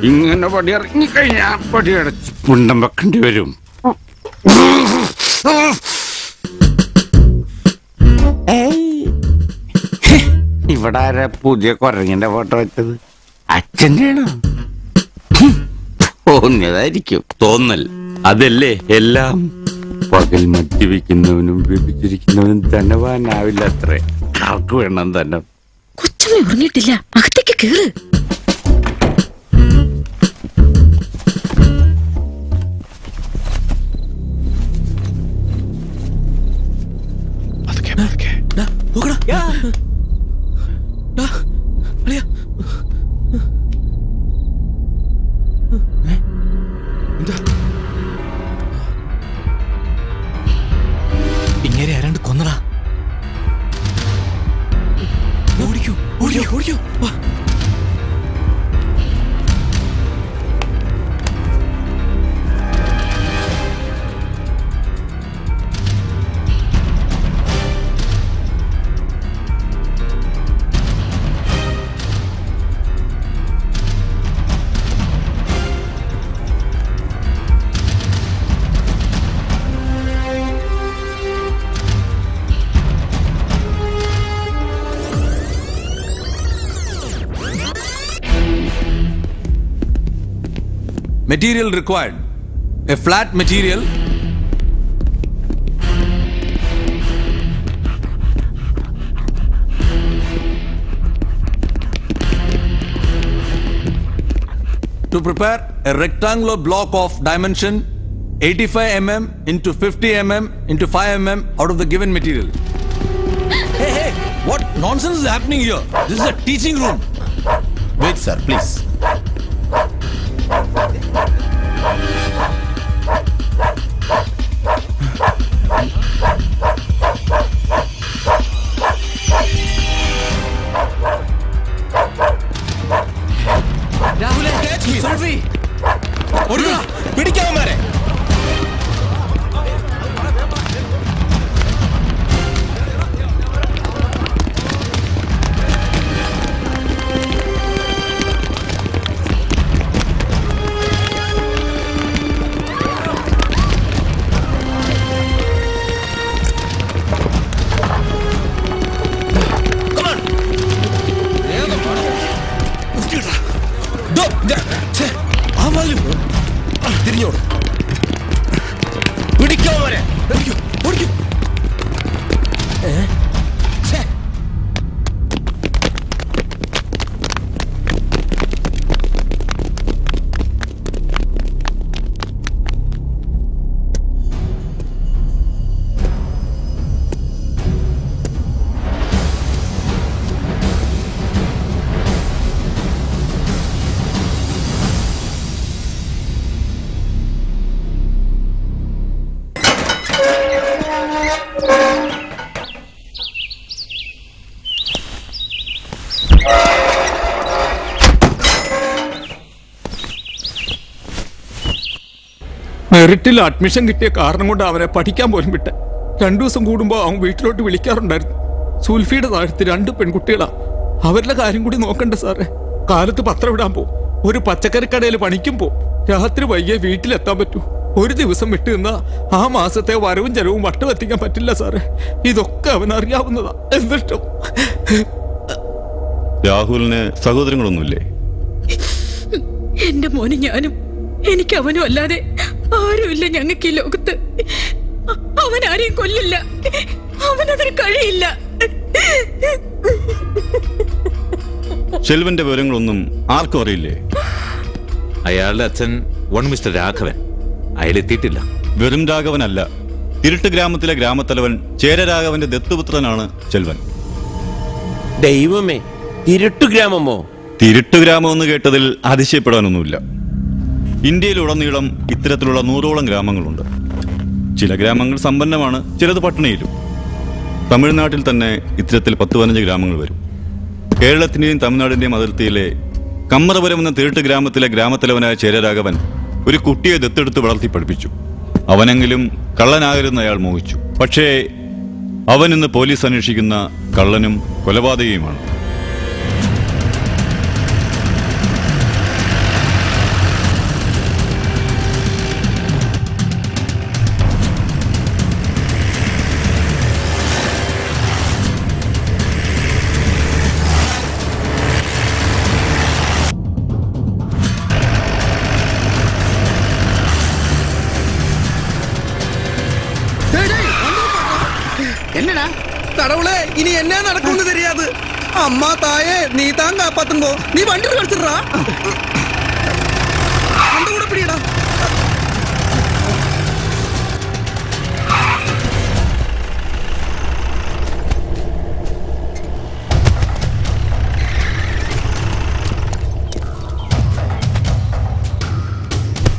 ഇങ്ങനെ പടി ഇറങ്ങിക്കഴിഞ്ഞാ പടി അടച്ച് പുണ്ടം വെക്കേണ്ടി വരും. ഇവിടെ ആരാ പുതിയ കൊരങ്ങിന്റെ ഫോട്ടോ വെച്ചത്? അച്ഛന്റെ ആണോ തോന്നിയതായിരിക്കും. തോന്നൽ. അതല്ലേ എല്ലാം? പകൽ മദ്യപിക്കുന്നവനും വ്യഭിച്ചിരിക്കുന്നവനും ധനവാനാവില്ല അത്രേ ആർക്ക് വേണം തന്നെ? കൊച്ചമ്മ ഉറങ്ങിയിട്ടില്ല അകത്തേക്ക് കേറ് ഇങ്ങനെ Material required. A flat material. To prepare a rectangular block of dimension 85 mm into 50 mm into 5 mm out of the given material. Hey, hey, what nonsense is happening here? This is a teaching room. Wait, sir, please. മെറിറ്റിൽ admission കിട്ടിയ കാരണം കൊണ്ട് അവനെ പഠിക്കാൻ പോലും വിട്ടെ. രണ്ടു ദിവസം കൂടുമ്പോൾ അവൻ വീട്ടിലോട്ട് വിളിക്കാറുണ്ടായിരുന്നു. സുൽഫിയുടെ താഴത്ത് രണ്ട് പെൺകുട്ടികളാ. അവരുടെ കാര്യം കൂടി നോക്കണ്ട സാറേ. കാലത്ത് പത്രം ഇടാൻ പോകും ഒരു പച്ചക്കറി കടയിൽ പണിക്കും പോകും രാത്രി വൈകിയ വീട്ടിലെത്താൻ പറ്റൂ. ഒരു ദിവസം വിട്ടു നിന്നാ ആ മാസത്തെ വരവും ചെലവും വട്ടം എത്തിക്കാൻ പറ്റില്ല സാറേ. ഇതൊക്കെ അവൻ അറിയാവുന്നതാ. എന്നിട്ടും? രാഹുലിന് സഹോദരങ്ങളൊന്നുമില്ലേ? എന്റെ മോന് ഞാനും എനിക്ക് അവനും അല്ലാതെ ആരുമില്ല ഞങ്ങൾക്ക് ഈ ലോകത്ത്. അവൻ ആരെയും കൊല്ലില്ല. അവനതിന് കഴിയില്ല. ഷെൽവന്റെ വിവരങ്ങളൊന്നും ആർക്കും അറിയില്ലേ? അയാളുടെ അച്ഛൻ വൺ മിസ്റ്റർ രാഘവൻ. അയാളെത്തിയിട്ടില്ല വെറും രാഘവനല്ല ഇരുട്ട് ഗ്രാമത്തിലെ ഗ്രാമത്തലവൻ ചേരരാഘവന്റെ ദത്തുപുത്രനാണ് ചെൽവൻ ദൈവമേ തിരുട്ടു ഗ്രാമമോ? തിരുട്ടു ഗ്രാമം എന്ന് കേട്ടതിൽ അതിശയപ്പെടാനൊന്നുമില്ല. ഇന്ത്യയിലുടനീളം ഇത്തരത്തിലുള്ള നൂറോളം ഗ്രാമങ്ങളുണ്ട്. ചില ഗ്രാമങ്ങൾ സമ്പന്നമാണ് ചിലത് പട്ടിണിയിലും. തമിഴ്നാട്ടിൽ തന്നെ ഇത്തരത്തിൽ പത്ത് പതിനഞ്ച് ഗ്രാമങ്ങൾ വരും. കേരളത്തിന്റെയും തമിഴ്നാടിന്റെയും അതിർത്തിയിലെ കമ്മറപുരം എന്ന തിരുട്ട് ഗ്രാമത്തിലെ ഗ്രാമത്തലവനായ ചേരരാഘവൻ ഒരു കുട്ടിയെ ദത്തെടുത്ത് വളർത്തി പഠിപ്പിച്ചു. അവനെങ്കിലും കള്ളനാകരുന്ന അയാൾ മോഹിച്ചു. പക്ഷേ അവൻ ഇന്ന് പോലീസ് അന്വേഷിക്കുന്ന കള്ളനും കൊലപാതകയുമാണ്. அம்மா தாயே நீ தான் காப்பாத்துங்கோ நீ வண்டி கடிச்சிடுறா அந்த கூட பிடிடா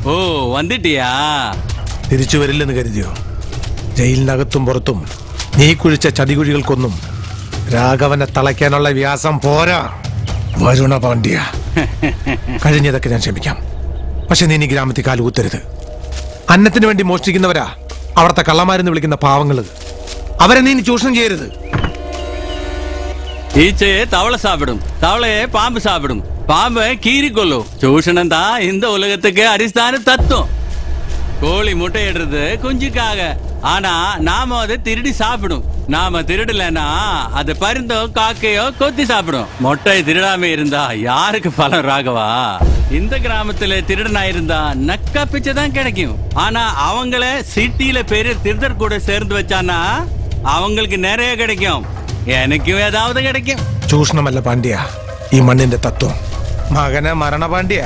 ഓ വന്നിട്ടിയാ തിരിച്ചു വരില്ലെന്ന് കരുതിയോ ജയിലിനകത്തും പുറത്തും നീ കുഴിച്ച ചതികുഴികൾക്കൊന്നും രാഘവനെ തളയ്ക്കാനുള്ള വ്യാസം പോരാ വരുണ പാണ്ഡ്യ [LAUGHS] കഴിഞ്ഞതൊക്കെ ഞാൻ ക്ഷമിക്കാം പക്ഷെ നീ ഇനി ഗ്രാമത്തിൽ കാലുകുത്തരുത് അന്നത്തിന് വേണ്ടി മോഷ്ടിക്കുന്നവരാ അവിടുത്തെ കള്ളന്മാരെന്ന് വിളിക്കുന്ന പാവങ്ങള് അവരെ നീ ഇനി ചൂഷണം ചെയ്യരുത് ஈச்சையே தவளை சாப்பிடும் தவளையே பாம்பு சாப்பிடும் பாம்பை கீறி கொல்லும் சூஷணம் தான் இந்த உலகத்துக்கு அடிஸ்தான தத்துவம் கோழி முட்டையிடுறது குஞ்சுக்காக ஆனா நாம அதை திருடி சாப்பிடும் நாம திருடலைன்னா அது பருந்தோ காக்கையோ கொத்தி சாப்பிடும் மொட்டை திருடாம இருந்தா யாருக்கு பலம் ராகவா இந்த கிராமத்துல திருடனா இருந்தா நக்கா பிச்சை தான் கிடைக்கும் ஆனா அவங்கள சிட்டியில பெரிய திருடர் கூட சேர்ந்து வச்சானா அவங்களுக்கு நிறைய கிடைக்கும் എനിക്കും ഏതാവത് കിടക്കും ചൂഷണമല്ല പാണ്ഡ്യ ഈ മണ്ണിന്റെ തത്വം മകനെ മരണ പാണ്ഡ്യ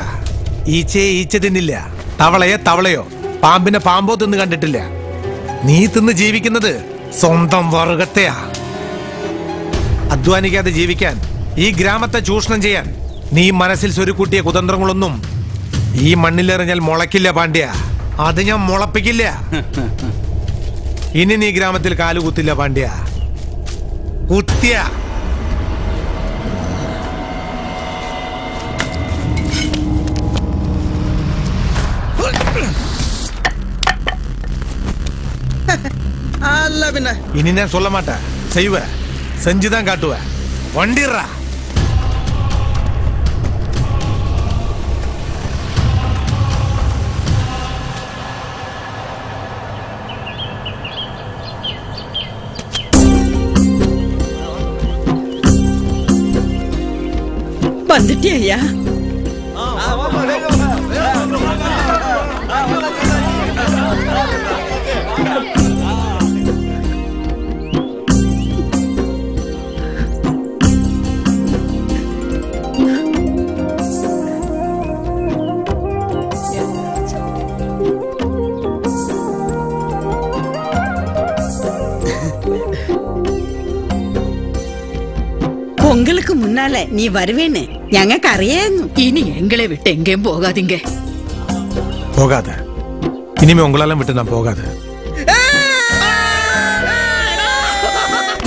ഈച്ചയെ ഈച്ച തിന്നില്ല തവളയെ തവളയോ പാമ്പിനെ പാമ്പോ തിന്ന് കണ്ടിട്ടില്ല നീ തിന്ന് ജീവിക്കുന്നത് സ്വന്തം വർഗത്തെയാ. അധ്വാനിക്കാതെ ജീവിക്കാൻ ഈ ഗ്രാമത്തെ ചൂഷണം ചെയ്യാൻ നീ മനസ്സിൽ സ്വരുക്കൂട്ടിയ കുതന്ത്രങ്ങളൊന്നും ഈ മണ്ണിലെറിഞ്ഞാൽ മുളയ്ക്കില്ല പാണ്ഡ്യ. അത് ഞാൻ മുളപ്പിക്കില്ല. [LAUGHS] ഇനി നീ ഗ്രാമത്തിൽ കാലുകുത്തില്ല പാണ്ഡ്യ. കുത്തിയ. பின்ன. இனிதான் சொல்ல மாட்டேன். செய்வ. செஞ்சுதான் காட்டுவ. வண்டிடுறா. வந்துட்டே ஐயா? ഞങ്ങൾക്ക് മുന്നാലെ നീ വരുവേന്ന് ഞങ്ങൾക്ക് അറിയായിരുന്നു ഇനി എങ്ങളെ വിട്ട് എങ്കേം പോകാതിങ്ക പോകാതെ ഇനിമേ ഉങ്ങളെല്ലാം വിട്ട് ഞാൻ പോകാതെ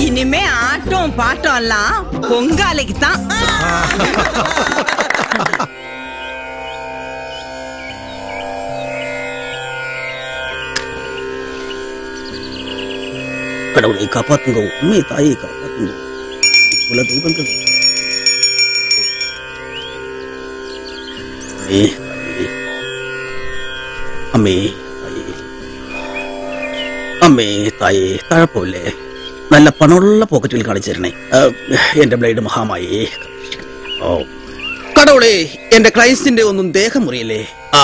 இனிமே ஆட்டம் பாட்டம் எல்லாம் பொங்காலைக்கு தான் கடவுளை காப்பாத்துங்க உண்மை தாயை காப்பாத்துங்க बोला नहीं बंद कर अम्मी അമ്മേ അമ്മേ. തായേ തഴപ്പമില്ലേ നല്ല പണമുള്ള പോക്കറ്റിൽ കാണിച്ചു തരണേ എന്റെ ബ്ലേഡ് മഹാമായി. ഓ. കടവളെ എന്റെ ക്ലയൻസിന്റെ ഒന്നും ദേഹം മുറിയല്ലേ ആ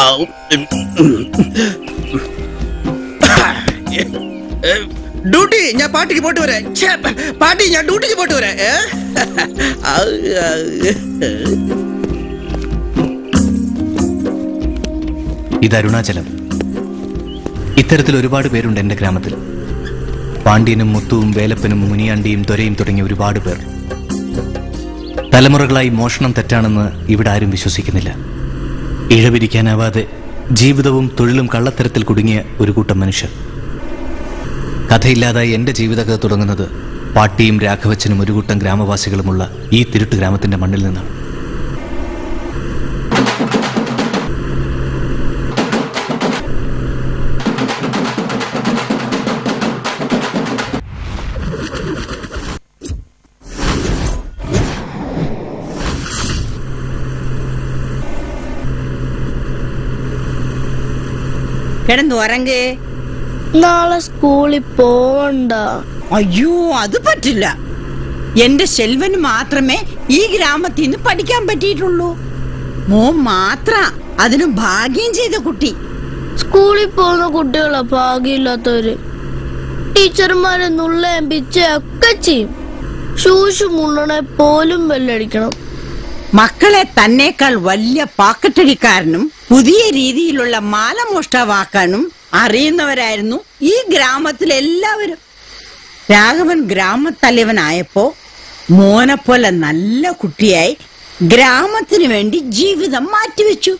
ഡ്യൂട്ടി ഞാൻ പാട്ടിക്ക് പോട്ട് വരാം. പാട്ടി ഞാൻ ഡ്യൂട്ടിക്ക് പോട്ട് വരാം. ഇത് അരുണാചലം. ഇത്തരത്തിൽ ഒരുപാട് പേരുണ്ട് എന്റെ ഗ്രാമത്തിൽ. പാണ്ഡ്യനും മുത്തുവും വേലപ്പനും മുനിയാണ്ടിയും തൊരയും തുടങ്ങിയ ഒരുപാട് പേർ. തലമുറകളായി മോഷണം തെറ്റാണെന്ന് ഇവിടെ ആരും വിശ്വസിക്കുന്നില്ല. ഇഴപിരിക്കാനാവാതെ ജീവിതവും തൊഴിലും കള്ളത്തരത്തിൽ കുടുങ്ങിയ ഒരു കൂട്ടം മനുഷ്യർ. കഥയില്ലാതായി എന്റെ ജീവിതകഥ തുടങ്ങുന്നത് പാട്ടിയും രാഘവച്ചനും ഒരു കൂട്ടം ഗ്രാമവാസികളുമുള്ള ഈ തിരുട്ട് ഗ്രാമത്തിന്റെ മണ്ണിൽ നിന്നാണ്. കിടന്നു കിടന്നുറങ്ങ് നാളെ സ്കൂളിൽ പോവണ്ട. അയ്യോ അത് പറ്റില്ല. എന്റെ ശെൽവന് മാത്രമേ ഈ ഗ്രാമത്തിൽ നിന്ന് പഠിക്കാൻ പറ്റിയിട്ടുള്ളൂ. മോൻ മാത്ര അതിന് ഭാഗ്യം ചെയ്ത കുട്ടി. സ്കൂളിൽ പോകുന്ന കുട്ടികളാ ഭാഗ്യമില്ലാത്തവര്. ടീച്ചർമാരെ നുള്ളയും പിച്ചയൊക്കെ ചെയ്യും. ഷൂഷ് മുള്ളണെ പോലും വെല്ലടിക്കണം. മക്കളെ തന്നേക്കാൾ വലിയ പാക്കറ്റടിക്കാരനും പുതിയ രീതിയിലുള്ള മാലമോഷ്ടാവാക്കാനും അറിയുന്നവരായിരുന്നു ഈ ഗ്രാമത്തിലെ എല്ലാവരും രാഘവൻ ഗ്രാമത്തലവനായപ്പോ പോലെ നല്ല കുട്ടിയായി ഗ്രാമത്തിന് വേണ്ടി ജീവിതം മാറ്റിവെച്ചു.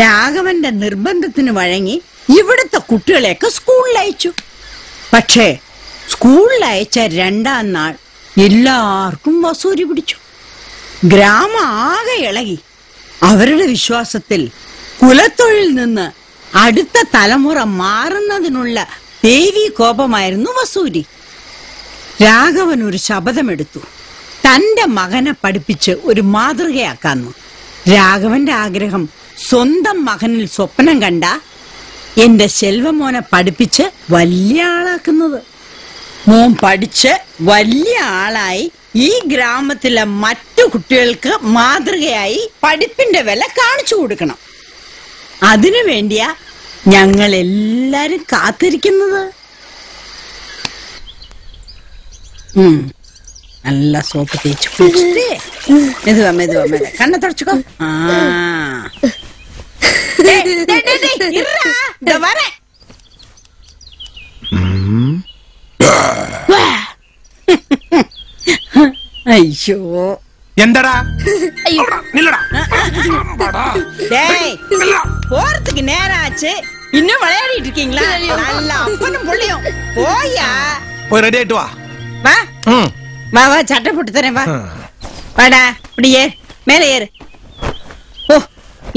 രാഘവന്റെ നിർബന്ധത്തിന് വഴങ്ങി ഇവിടുത്തെ കുട്ടികളെയൊക്കെ സ്കൂളിൽ അയച്ചു പക്ഷേ സ്കൂളിൽ അയച്ച രണ്ടാം നാൾ എല്ലാവർക്കും വസൂരി പിടിച്ചു. ഗ്രാമം ആകെ ഇളകി. അവരുടെ വിശ്വാസത്തിൽ കുലത്തൊഴിൽ നിന്ന് അടുത്ത തലമുറ മാറുന്നതിനുള്ള ദേവി കോപമായിരുന്നു വസൂരി. രാഘവൻ ഒരു ശപഥമെടുത്തു. തന്റെ മകനെ പഠിപ്പിച്ച് ഒരു മാതൃകയാക്കാന്നു രാഘവന്റെ ആഗ്രഹം സ്വന്തം മകനിൽ സ്വപ്നം കണ്ട എന്റെ ശെൽവമോനെ പഠിപ്പിച്ച് വലിയ ആളാക്കുന്നത്. മോൻ പഠിച്ച് വലിയ ആളായി ഈ ഗ്രാമത്തിലെ മറ്റു കുട്ടികൾക്ക് മാതൃകയായി പഠിപ്പിന്റെ വില കാണിച്ചു കൊടുക്കണം. അതിനു വേണ്ടിയാ ഞങ്ങൾ എല്ലാരും കാത്തിരിക്കുന്നത്. നല്ല സോപ്പ് തേച്ച് ഇത് വമ്മ ഇത് വമ്മ കണ്ണ തുടച്ചോ ആ. അയ്യോ. எந்தடா? போறதுக்கு நேரம் ஆச்சு இன்னும் விளையாடிட்டு இருக்கீங்களா? நல்லா புள்ளியும். போயா போய் ரெடி ஆயிட்டு வா. வா. வா வா சட்டை போட்டு தரேன் வா. வாடா இப்படியே மேல ஏறு. ஓ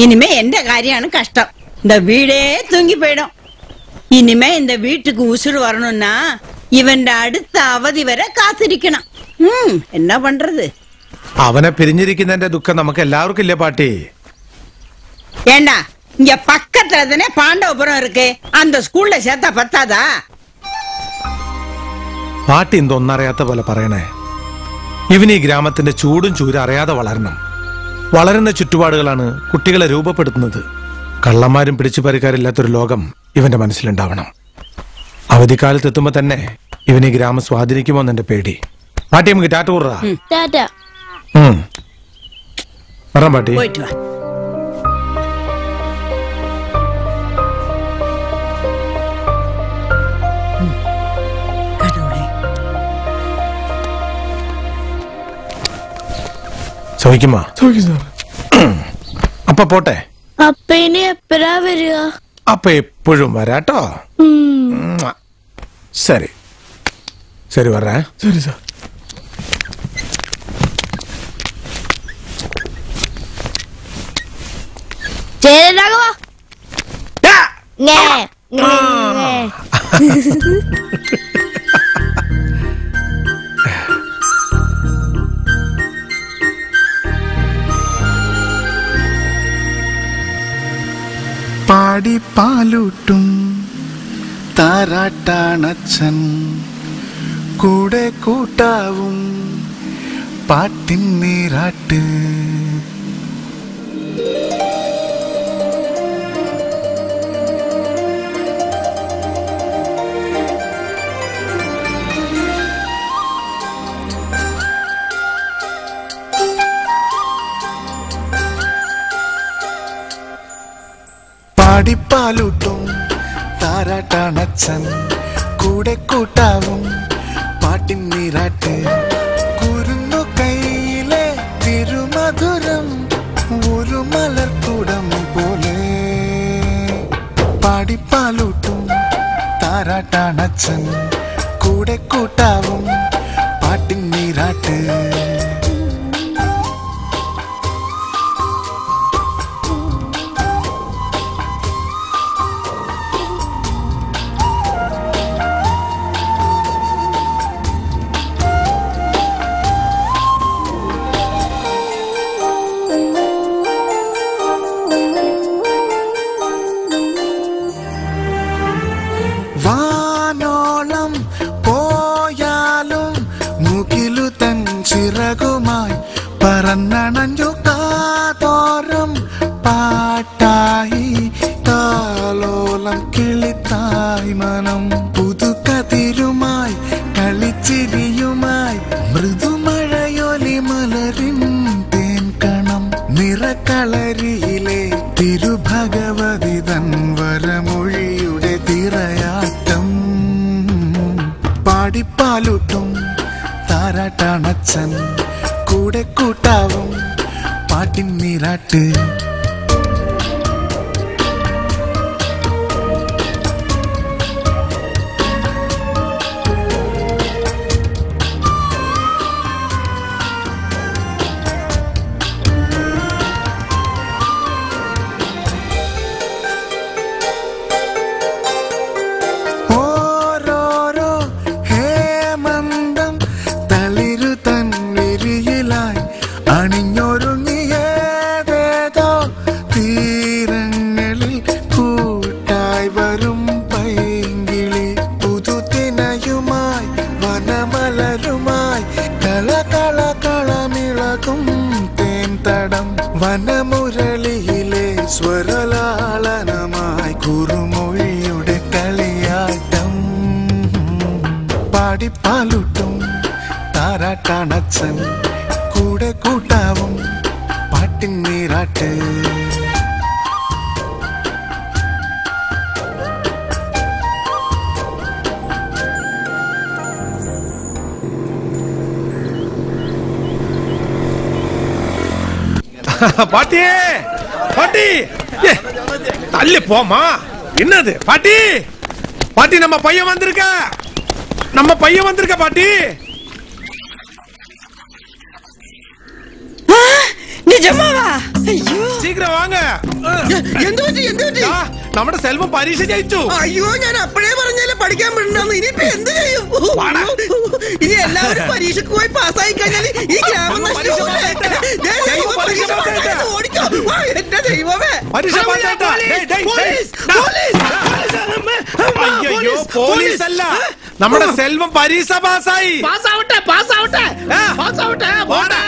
இனிமே எந்த காரியானு கஷ்டம். இந்த வீடே தூங்கி போயிடும். இனிமே இந்த வீட்டுக்கு உசுறு வரணும்னா இவன் அடுத்த அவதி வரை காத்திருக்கணும். ம் என்ன பண்றது? അവനെ പിരിഞ്ഞിരിക്കുന്നതിന്റെ ദുഃഖം നമുക്ക് എല്ലാവർക്കും ഇല്ലേ പാട്ടി ஏண்டா இங்க பக்கத்துல தானே பாண்டவபுரம் இருக்கு அந்த ஸ்கூல்ல சேர்த்தா பத்தாதா പാട്ടി എന്തൊന്നറിയാത്ത പോലെ പറയണേ ഇവന് ഈ ഗ്രാമത്തിന്റെ ചൂടും ചൂരും അറിയാതെ വളരണം വളരുന്ന ചുറ്റുപാടുകളാണ് കുട്ടികളെ രൂപപ്പെടുത്തുന്നത് കള്ളന്മാരും പിടിച്ചുപറിക്കാരില്ലാത്തൊരു ലോകം ഇവന്റെ മനസ്സിലുണ്ടാവണം അവധിക്കാലത്ത് എത്തുമ്പോ തന്നെ ഇവന് ഈ ഗ്രാമം സ്വാധീനിക്കുമോ എന്നെ പേടി പാട്ടി നമുക്ക് ടാറ്റ കൂറാ ടാറ്റ വരാൻ പാട്ടി പോയിട്ട് വാ ചോദിക്കുമോ അപ്പ പോട്ടെ അപ്പ ഇനി എപ്പോഴാ വരിക അപ്പ എപ്പോഴും വരാട്ടോ ശരി ശരി വരാ ശരി സാർ രാഘവ [LAUGHS] പാടി പാലൂട്ടും താരാട്ടാണച്ഛൻ. കൂടെ കൂട്ടാവും പാട്ടിൻ നീരാട്ട്. പാടിപ്പാലൂട്ടും താരാട്ടാണച്ചൻ കൂടെ കൂട്ടാവും പാട്ടിൻ നീരാട്ട് കുരുന്നു കയ്യിലെ തിരുമധുരം ഒരു മലർക്കുടം പോലെ. പാടിപ്പാലൂട്ടും താരാട്ടാണച്ചൻ കൂടെ കൂട്ടാവും போமா என்னது பாட்டி பாட்டி நம்ம பையன் வந்திருக்க நம்ம பையன் வந்திருக்க பாட்டி നിജമാവാ അയ്യോ சீக்கிரம் வாங்க എന്ത് പറ്റി എന്ത് പറ്റി ദാ, നമ്മുടെ സെൽവം പരീക്ഷ ജയിച്ചു അയ്യോ ഞാൻ പോലീസ്, അയ്യോ പോലീസ് അല്ല നമ്മുടെ സെൽവം പരീക്ഷ പാസ്സായി പാസ്സാവട്ടെ പാസ്സാവട്ടെ പാസ്സാവട്ടെ പോട്ടെ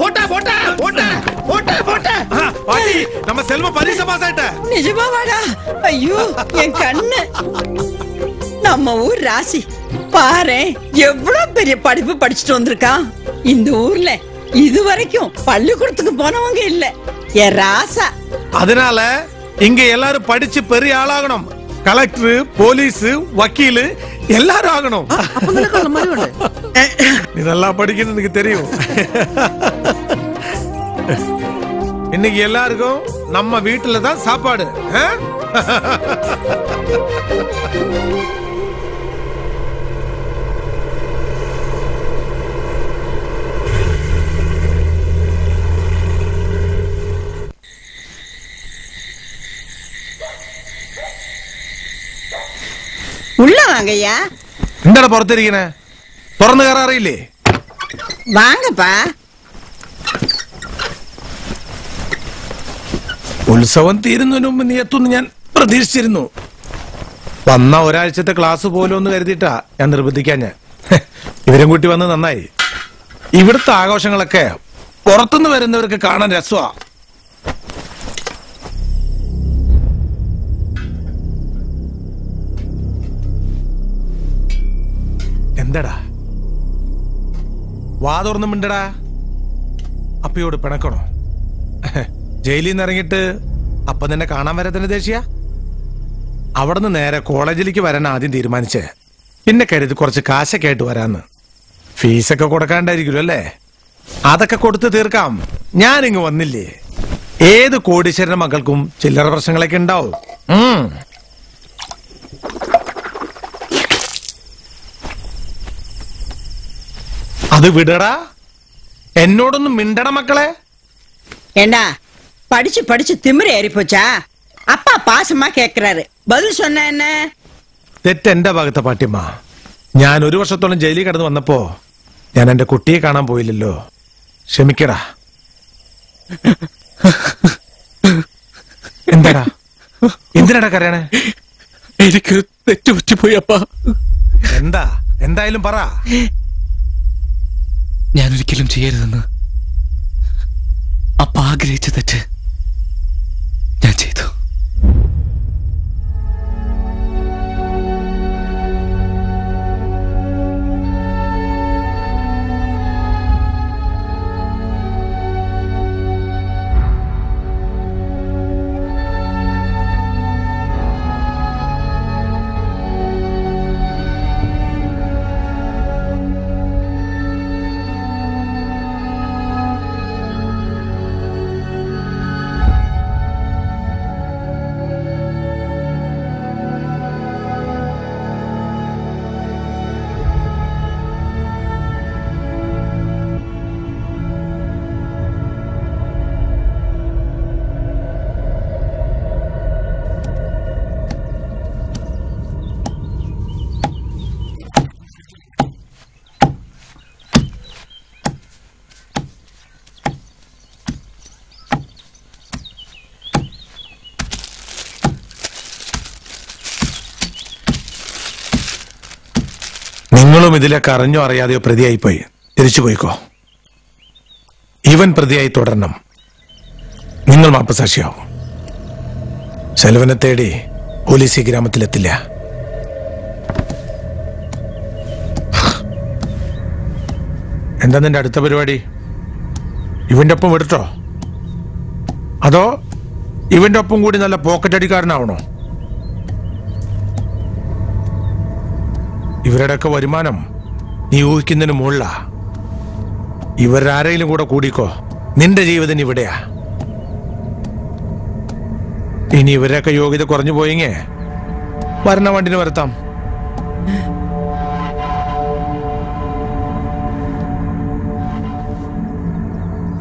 പോട്ടെ പോട്ടെ പോട്ടെ പോട്ടെ പോട്ടെ ആ, பாட்டி நம்ம செல்வம் பரிசு பாஸ் ஆயிட்ட நிஜமாவாடா ஐயோ என் கண்ணு நம்ம ஊர் ராசி பாரு எவ்வளவு பெரிய படிப்பு படிச்சுட்டு வந்திருக்கான் இந்த ஊர்ல இது வரைக்கும் பள்ளிக்கூடத்துக்கு போனவங்க இல்ல என் ராசா அதனால இங்க எல்லாரும் படிச்சு பெரிய ஆளாகணும் கலெக்டர் போலீஸ் வக்கீல் எல்லாரும் ஆகணும். நீ நல்லா படிக்கிறது எனக்கு தெரியும். இன்னைக்கு எல்லாருக்கும் நம்ம வீட்டுல தான் சாப்பாடு வாங்கய்யா എന്താണ് പുറത്തിരിക്കണേ തുറന്നു കയറാറിയില്ലേ வாங்கப்பா ഉത്സവം തീരുന്നതിന് മുമ്പ് നീ എത്തുന്നു ഞാൻ പ്രതീക്ഷിച്ചിരുന്നു വന്ന ഒരാഴ്ചത്തെ ക്ലാസ് പോലും ഒന്ന് കരുതിയിട്ടാ ഞാൻ നിർബന്ധിക്കാൻ ഞാൻ ഇവരും കൂട്ടി വന്ന് നന്നായി ഇവിടുത്തെ ആഘോഷങ്ങളൊക്കെ പുറത്തുനിന്ന് വരുന്നവർക്ക് കാണാൻ രസമാ എന്താടാ വാ മിണ്ടടാ. അപ്പയോട് പിണക്കണോ? ജയിലിൽ നിന്ന് ഇറങ്ങിയിട്ട് അപ്പം നിന്നെ കാണാൻ വരത്തിന് ദേശീയ? അവിടുന്ന് നേരെ കോളേജിലേക്ക് വരാൻ ആദ്യം തീരുമാനിച്ച്. പിന്നെ കരുതി കുറച്ച് കാശൊക്കെ ആയിട്ട് വരാന്ന്. ഫീസൊക്കെ കൊടുക്കാണ്ടായിരിക്കുമല്ലോ അല്ലേ? അതൊക്കെ കൊടുത്ത് തീർക്കാം. ഞാനിങ്ങ് വന്നില്ലേ? ഏത് കോടീശ്വരന്റെ മക്കൾക്കും ചില്ലറ പ്രശ്നങ്ങളൊക്കെ ഉണ്ടാവും. അത് വിടടാ എന്നോടൊന്നും മിണ്ടട മക്കളെ ஏண்டா படிச்சு படிச்சு திமிரு ஏறி போச்சா அப்பா பாசமா கேக்குறாரு பதில் சொன்ன என்ன തെറ്റ് എന്റെ ഭാഗത്തെ പാട്ടിയമ്മ ഞാൻ ഒരു വർഷത്തോളം ജയിലിൽ കിടന്ന് വന്നപ്പോ ഞാൻ എന്റെ കുട്ടിയെ കാണാൻ പോയില്ലല്ലോ ക്ഷമിക്കടാ എന്താടാ എന്തിനാടാ കരയണേ എനിക്ക് തെറ്റുപറ്റിപ്പോയി അപ്പ എന്താ എന്തായാലും പറ ഞാൻ ഒരിക്കലും ചെയ്യരുതെന്ന്. അപ്പ ആഗ്രഹിച്ച തെറ്റ് ഞാൻ ചെയ്തു. നിങ്ങളും കറഞ്ഞോ അറിയാതെയോ പ്രതിയായിപ്പോയി. തിരിച്ചു പോയിക്കോ. ഇവൻ പ്രതിയായി തുടരണം. നിങ്ങൾ മാപ്പസാക്ഷിയാവും. ശെലവനെ തേടി പോലീസ് ഈ ഗ്രാമത്തിലെത്തില്ല. എന്താ നിന്റെ അടുത്ത പരിപാടി? ഇവന്റെ ഒപ്പം വിടട്ടോ അതോ ഇവന്റെ ഒപ്പം കൂടി നല്ല പോക്കറ്റ് അടിക്കാരനാവണോ? ഇവരുടെയൊക്കെ വരുമാനം നീ ഊഹിക്കുന്നതിന് മുകളിലാ. ഇവരാരെങ്കിലും കൂടെ കൂടിക്കോ. നിന്റെ ജീവിതം ഇവിടെയാ. ഇനി ഇവരൊക്കെ യോഗ്യത കുറഞ്ഞു പോയിങ്ങേ വരണ വണ്ടിന് വരുത്താം.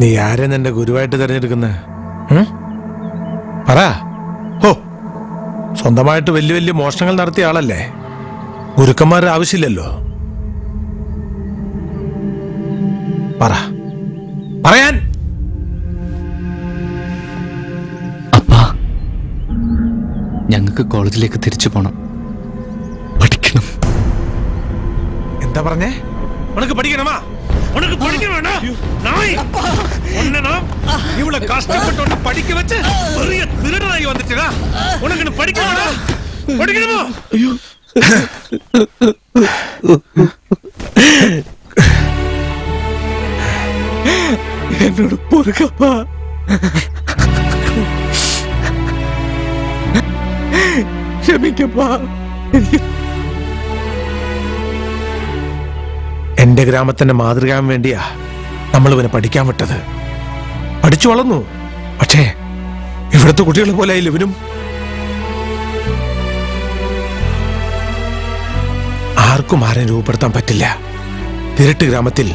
നീ ആരെ നിന്റെ ഗുരുവായിട്ട് തിരഞ്ഞെടുക്കുന്നത് പറ. ഹോ. സ്വന്തമായിട്ട് വലിയ വലിയ മോഷണങ്ങൾ നടത്തിയ ആളല്ലേ? ഗുരുക്കന്മാരുടെ ആവശ്യമില്ലല്ലോ. പറ പറയാൻ ഞങ്ങൾക്ക് കോളേജിലേക്ക് തിരിച്ചു പോണം എന്താ പറഞ്ഞേ ഉനക്ക് പഠിക്കണമാ ഉനക്ക് പഠിക്ക വേണ്ട നായ് ഉന്നെ നാം ഇവളെ കഷ്ടപ്പെട്ടോണ്ട് പഠിക്ക വെച്ച് ചെറിയ திருடனாகி வந்துட்டா உனக்கு படிக்க வேண்டாம் படிக்கணுமா ஐயோ [LAUGHS] എന്നോട് പൊറുക്കപ്പാ. എന്റെ ഗ്രാമത്തിന്റെ മാതൃകാൻ വേണ്ടിയാ നമ്മൾ ഇവനെ പഠിക്കാൻ വിട്ടത്. പഠിച്ചു വളർന്നു. പക്ഷേ ഇവിടുത്തെ കുട്ടികളെ പോലെ ഇവനും. ആർക്കും ആരെയും രൂപപ്പെടുത്താൻ പറ്റില്ല. തിരട്ട് ഗ്രാമത്തിൽ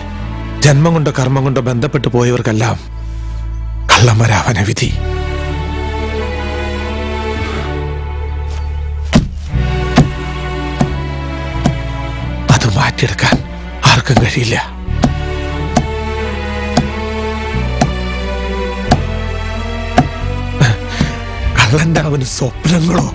ജന്മം കൊണ്ടോ കർമ്മം കൊണ്ടോ ബന്ധപ്പെട്ടു പോയവർക്കെല്ലാം കള്ളമരാവന വിധി. അത് മാറ്റിയെടുക്കാൻ ആർക്കും കഴിയില്ല. കള്ളന്റെ അവന് സ്വപ്നങ്ങളോ?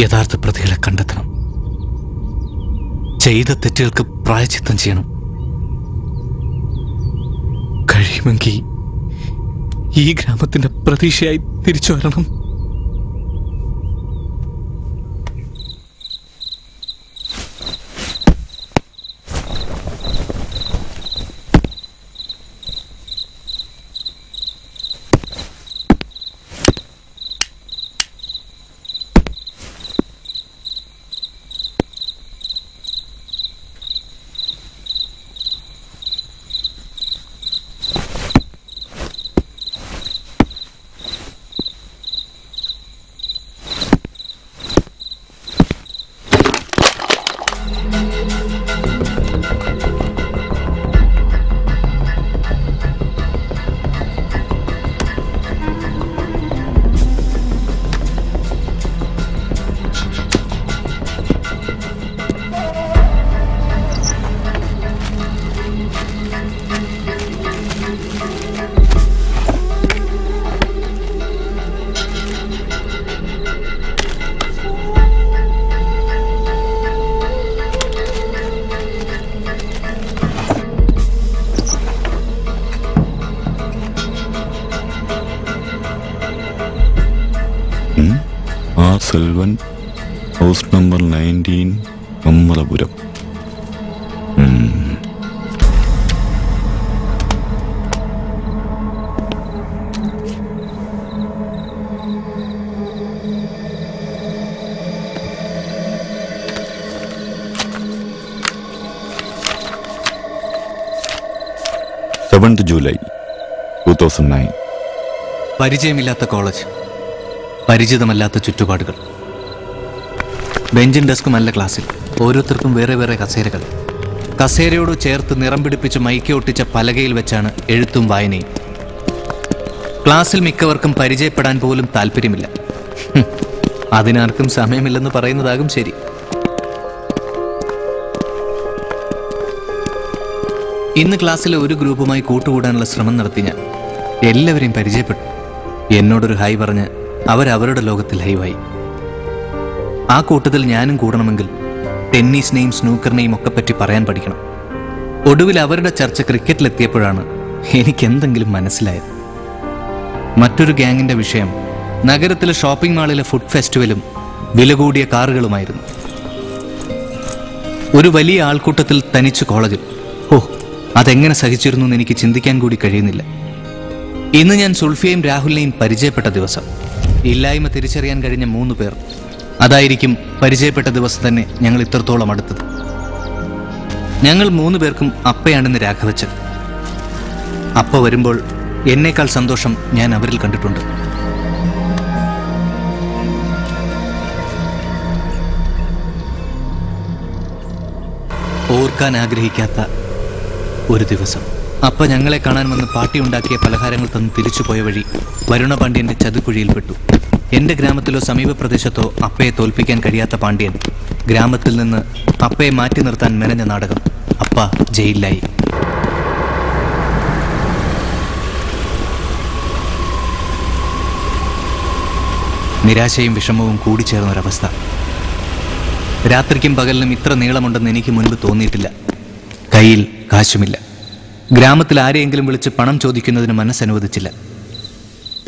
യഥാർത്ഥ പ്രതികളെ കണ്ടെത്തണം. ചെയ്ത തെറ്റുകൾക്ക് പ്രായചിത്തം ചെയ്യണം. കഴിയുമെങ്കിൽ ഈ ഗ്രാമത്തിന്റെ പ്രതീക്ഷയായി തിരിച്ചു വരണം. പരിചയമില്ലാത്ത കോളേജ് പരിചിതമല്ലാത്ത ചുറ്റുപാടുകൾ. ബെഞ്ചും ഡെസ്കും അല്ല ക്ലാസ്സിൽ. ഓരോരുത്തർക്കും വേറെ വേറെ കസേരകൾ. കസേരയോട് ചേർത്ത് നിറം പിടിപ്പിച്ച് മൈക്കി ഒട്ടിച്ച പലകയിൽ വെച്ചാണ് എഴുത്തും വായനയും. ക്ലാസ്സിൽ മിക്കവർക്കും പരിചയപ്പെടാൻ പോലും താല്പര്യമില്ല. അതിനാർക്കും സമയമില്ലെന്ന് പറയുന്നതാകും ശരി. ഇന്ന് ക്ലാസ്സിലെ ഒരു ഗ്രൂപ്പുമായി കൂട്ടുകൂടാനുള്ള ശ്രമം നടത്തി ഞാൻ. എല്ലാവരെയും പരിചയപ്പെട്ടു. എന്നോടൊരു ഹായ് പറഞ്ഞ് അവരവരുടെ ലോകത്തിൽ ഹൈവായി. ആ കൂട്ടത്തിൽ ഞാനും കൂടണമെങ്കിൽ ടെന്നീസിനെയും സ്നൂക്കറിനെയും ഒക്കെ പറ്റി പറയാൻ പഠിക്കണം. ഒടുവിൽ അവരുടെ ചർച്ച ക്രിക്കറ്റിലെത്തിയപ്പോഴാണ് എനിക്ക് എന്തെങ്കിലും മനസ്സിലായത്. മറ്റൊരു ഗ്യാങ്ങിന്റെ വിഷയം നഗരത്തിലെ ഷോപ്പിംഗ് മാളിലെ ഫുഡ് ഫെസ്റ്റിവലും വില കൂടിയ കാറുകളുമായിരുന്നു. ഒരു വലിയ ആൾക്കൂട്ടത്തിൽ തനിച്ച് കോളേജിൽ. ഓ അതെങ്ങനെ സഹിച്ചിരുന്നു എന്ന് എനിക്ക് ചിന്തിക്കാൻ കൂടി കഴിയുന്നില്ല. ഇന്ന് ഞാൻ സുൾഫിയെയും രാഹുലിനെയും പരിചയപ്പെട്ട ദിവസം. ഇല്ലായ്മ തിരിച്ചറിയാൻ കഴിഞ്ഞ മൂന്ന് പേർ. അതായിരിക്കും പരിചയപ്പെട്ട ദിവസം തന്നെ ഞങ്ങൾ ഇത്രത്തോളം അടുത്തത്. ഞങ്ങൾ മൂന്ന് പേർക്കും അപ്പയാണെന്ന് രാഘവച്ചൻ. അപ്പ വരുമ്പോൾ എന്നേക്കാൾ സന്തോഷം ഞാൻ അവരിൽ കണ്ടിട്ടുണ്ട്. ഓർക്കാൻ ആഗ്രഹിക്കാത്ത ഒരു ദിവസം. അപ്പ ഞങ്ങളെ കാണാൻ വന്ന് പാട്ടി ഉണ്ടാക്കിയ പലഹാരങ്ങൾ തന്ന് തിരിച്ചുപോയ വഴി വരുണ പാണ്ഡ്യന്റെ ചതുക്കുഴിയിൽപ്പെട്ടു. എന്റെ ഗ്രാമത്തിലോ സമീപ പ്രദേശത്തോ അപ്പയെ തോൽപ്പിക്കാൻ കഴിയാത്ത പാണ്ഡ്യൻ ഗ്രാമത്തിൽ നിന്ന് അപ്പയെ മാറ്റി നിർത്താൻ മെനഞ്ഞ നാടകം അപ്പ ജയിലിലായി. നിരാശയും വിഷമവും കൂടിച്ചേർന്നൊരവസ്ഥ. രാത്രിക്കും പകലിനും ഇത്ര നീളമുണ്ടെന്ന് എനിക്ക് മുൻപ് തോന്നിയിട്ടില്ല. കയ്യിൽ കാശുമില്ല. ഗ്രാമത്തിൽ ആരെയെങ്കിലും വിളിച്ച് പണം ചോദിക്കുന്നതിന് മനസ്സനുവദിച്ചില്ല.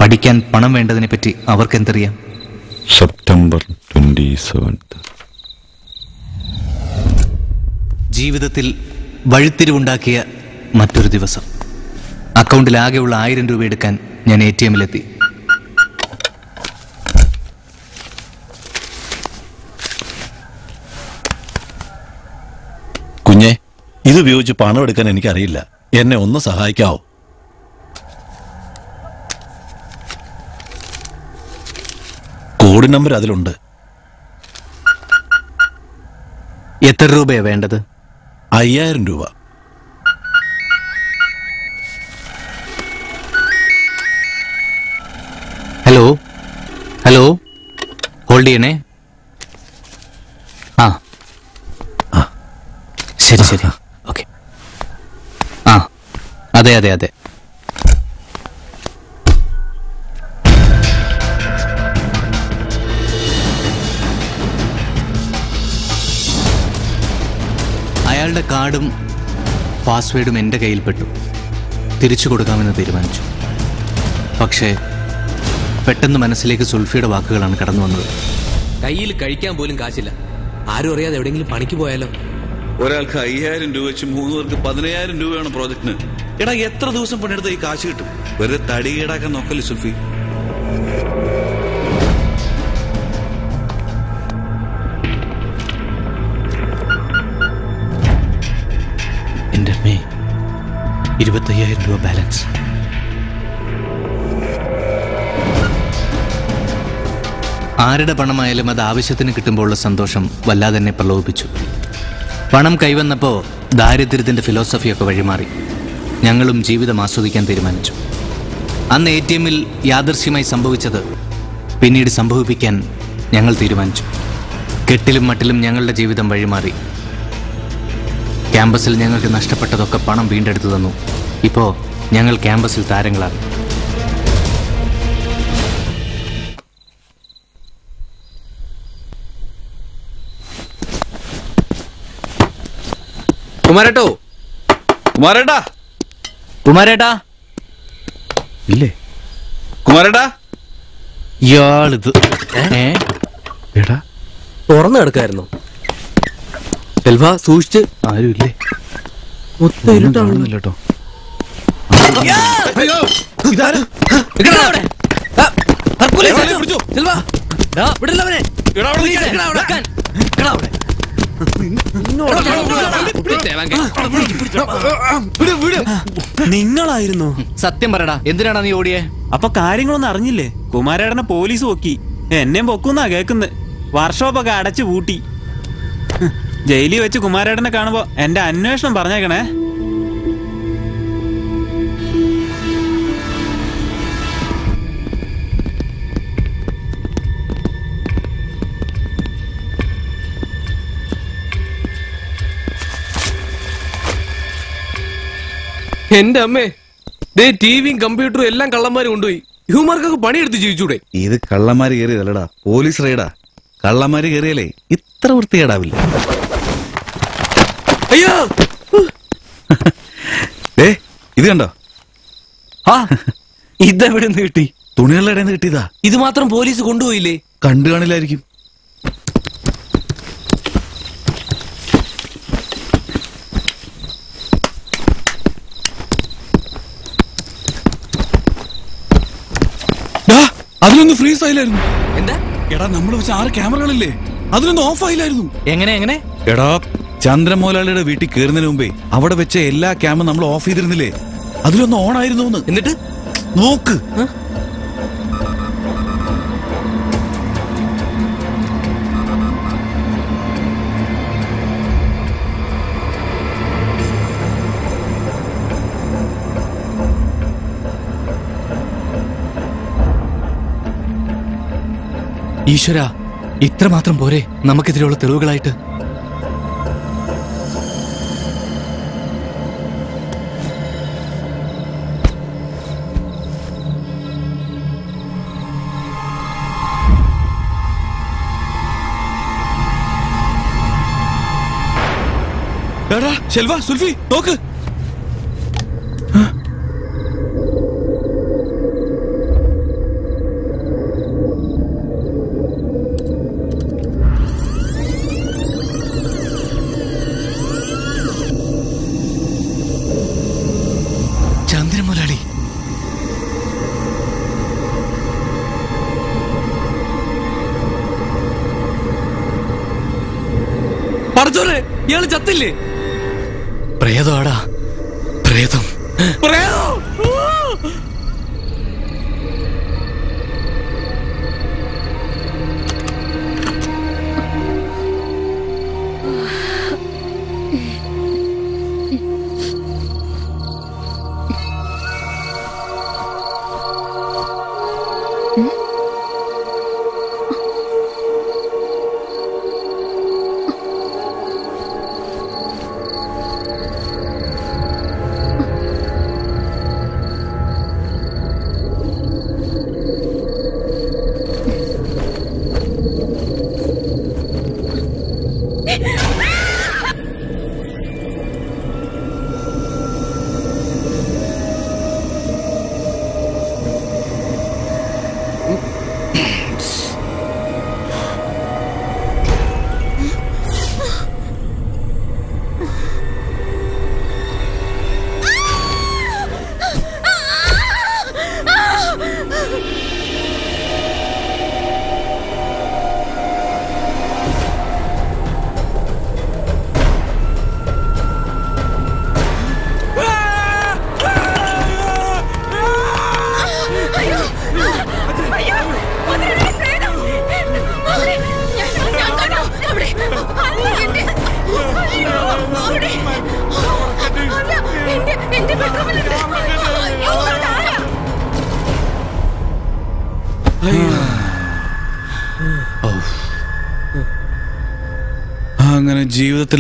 പഠിക്കാൻ പണം വേണ്ടതിനെപ്പറ്റി അവർക്കെന്തറിയാം? സെപ്റ്റംബർ ട്വന്റി സെവൻത്ത് ജീവിതത്തിൽ വഴിത്തിരിവുണ്ടാക്കിയ മറ്റൊരു ദിവസം. അക്കൗണ്ടിൽ ആകെയുള്ള ആയിരം രൂപ എടുക്കാൻ ഞാൻ എ ടി എമ്മിലെത്തി. കുഞ്ഞെ ഇത് ഉപയോഗിച്ച് പണം എടുക്കാൻ എനിക്കറിയില്ല. എന്നെ ഒന്ന് സഹായിക്കാവോ? കോഡ് നമ്പർ അതിലുണ്ട്. എത്ര രൂപയാണ് വേണ്ടത്? അയ്യായിരം രൂപ. ഹലോ? ഹലോ? ഹോൾഡ് ചെയ്യണേ ആ ആ ശരി ശരി ഓക്കെ ആ അതെ അതെ അതെ. അയാളുടെ കാർഡും പാസ്വേഡും എന്റെ കയ്യിൽപ്പെട്ടു. തിരിച്ചു കൊടുക്കാമെന്ന് തീരുമാനിച്ചു. പക്ഷേ പെട്ടെന്ന് മനസ്സിലേക്ക് സുൽഫിയുടെ വാക്കുകളാണ് കടന്നു വന്നത്. കയ്യിൽ കഴിക്കാൻ പോലും കാശില്ല. ആരും അറിയാതെ എവിടെയെങ്കിലും പണിക്ക് പോയാലോ? ഒരാൾക്ക് അയ്യായിരം രൂപ വെച്ച് മൂന്ന് പേർക്ക് പതിനയ്യായിരം രൂപയാണ് പ്രോജക്റ്റിന്. എടാ എത്ര ദിവസം പണിയെടുത്ത ഈ കാശ് കിട്ടും? വെറുതെ തടി ഈടാക്കാൻ നോക്കല്ലേ സുൽഫി. എന്റെ അമ്മേ ഇരുപത്തയ്യായിരം രൂപ ബാലൻസ്. ആരുടെ പണമായാലും അത് ആവശ്യത്തിന് കിട്ടുമ്പോഴുള്ള സന്തോഷം വല്ലാതെ എന്നെ പ്രലോഭിപ്പിച്ചു. പണം കൈവന്നപ്പോൾ ദാരിദ്ര്യത്തിന്റെ ഫിലോസഫിയൊക്കെ വഴിമാറി. ഞങ്ങളും ജീവിതം ആസ്വദിക്കാൻ തീരുമാനിച്ചു. അന്ന് എ ടി എമ്മിൽ യാദർശ്യമായി സംഭവിച്ചത് പിന്നീട് സംഭവിപ്പിക്കാൻ ഞങ്ങൾ തീരുമാനിച്ചു. കെട്ടിലും മട്ടിലും ഞങ്ങളുടെ ജീവിതം വഴിമാറി. ക്യാമ്പസിൽ ഞങ്ങൾക്ക് നഷ്ടപ്പെട്ടതൊക്കെ പണം വീണ്ടെടുത്തു തന്നു. ഇപ്പോൾ ഞങ്ങൾ ക്യാമ്പസിൽ താരങ്ങളാണ്. കുമാരട്ടോ? കുമാരേട്ടാ? കുമാരേട്ടാ? ഇല്ലേ? കുമാരേട്ടാ? ഇയാളിത്. ഏ? എടാ. തുറന്നു കിടക്കായിരുന്നു. സെൽവ സൂക്ഷിച്ച്. ആരുമില്ലേ? മൊത്തം ഇരുട്ടാണ്. കേട്ടോ. നിങ്ങളായിരുന്നു. സത്യം പറയടാ എന്തിനാണ് നീ ഓടിയേ? അപ്പൊ കാര്യങ്ങളൊന്നും അറിഞ്ഞില്ലേ? കുമാരേടനെ പോലീസ് പൊക്കി. എന്നെയും പൊക്കുന്നാ കേക്കുന്നത് വർക്ക്ഷോപ്പൊക്കെ അടച്ചു പൂട്ടി. ജയിലിൽ വെച്ച് കുമാരേടനെ കാണുമ്പോ എന്റെ അന്വേഷണം പറഞ്ഞേക്കണേ. എന്റെ അമ്മേ. ദേ ടിവിയും കമ്പ്യൂട്ടറും എല്ലാം കള്ളന്മാര് കൊണ്ടുപോയി. ഇവന്മാർക്കൊക്കെ പണിയെടുത്ത് ജീവിച്ചൂടെ. ഇത് കള്ളന്മാര് കയറിയതല്ലടാ. പോലീസ് റെയ്ഡാ. കള്ളന്മാര് കയറിയാലേ ഇത്ര വൃത്തികേടാവില്ല. അയ്യോ! ഏ ഇത് കണ്ടോ? ആ ഇതെവിടെ നിന്ന് കിട്ടി? തുണികളുടെ ഇടയിൽ നിന്ന് കിട്ടിയതാ. ഇത് മാത്രം പോലീസ് കൊണ്ടുപോയില്ലേ? കണ്ടു കാണില്ലായിരിക്കും ഡാ, അതിലൊന്ന് ഫ്രീസ് ആയില്ലായിരുന്നു. എന്താ? എടാ നമ്മൾ വെച്ച ആറ് ക്യാമറകളില്ലേ? അതിലൊന്ന് ഓഫ് ആയില്ലായിരുന്നു. എങ്ങനെ എങ്ങനെ? എടാ ചന്ദ്രമോലാളിയുടെ വീട്ടിൽ കയറുന്നതിന് മുമ്പേ അവിടെ വെച്ച എല്ലാ ക്യാമും നമ്മൾ ഓഫ് ചെയ്തിരുന്നില്ലേ? അതിലൊന്ന് ഓൺ ആയിരുന്നു എന്നിട്ട്? നോക്ക്. ഈശ്വര ഇത്ര മാത്രം പോരെ. നമുക്കെതിരെയുള്ള തെളിവുകളായിട്ട്. എടാ ശെൽവ സുൽഫി നോക്ക്. പ്രേതമാടാ. പ്രേതം. പ്രേതം?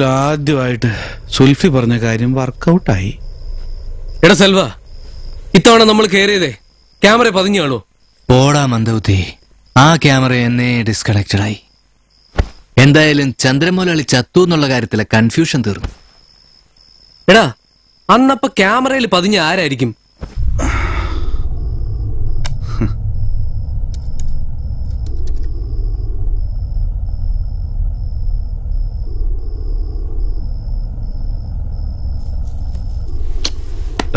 ജീവിതത്തിൽ ആദ്യമായിട്ട് സുൽഫി പറഞ്ഞ കാര്യം വർക്കൗട്ടായി. എടാ സെൽവ ഇത്തവണ നമ്മൾ കയറിയതേ ക്യാമറ പതിഞ്ഞാളോ പോടാ മന്ദബുദ്ധി. ആ ക്യാമറ എന്നെ ഡിസ്കണക്റ്റഡായി എന്തായാലും ചന്ദ്രമൗലാളി ചത്തു എന്നുള്ള കാര്യത്തിലെ കൺഫ്യൂഷൻ തീർന്നു. എടാ അന്നപ്പ ക്യാമറയിൽ പതിഞ്ഞ ആരായിരിക്കും?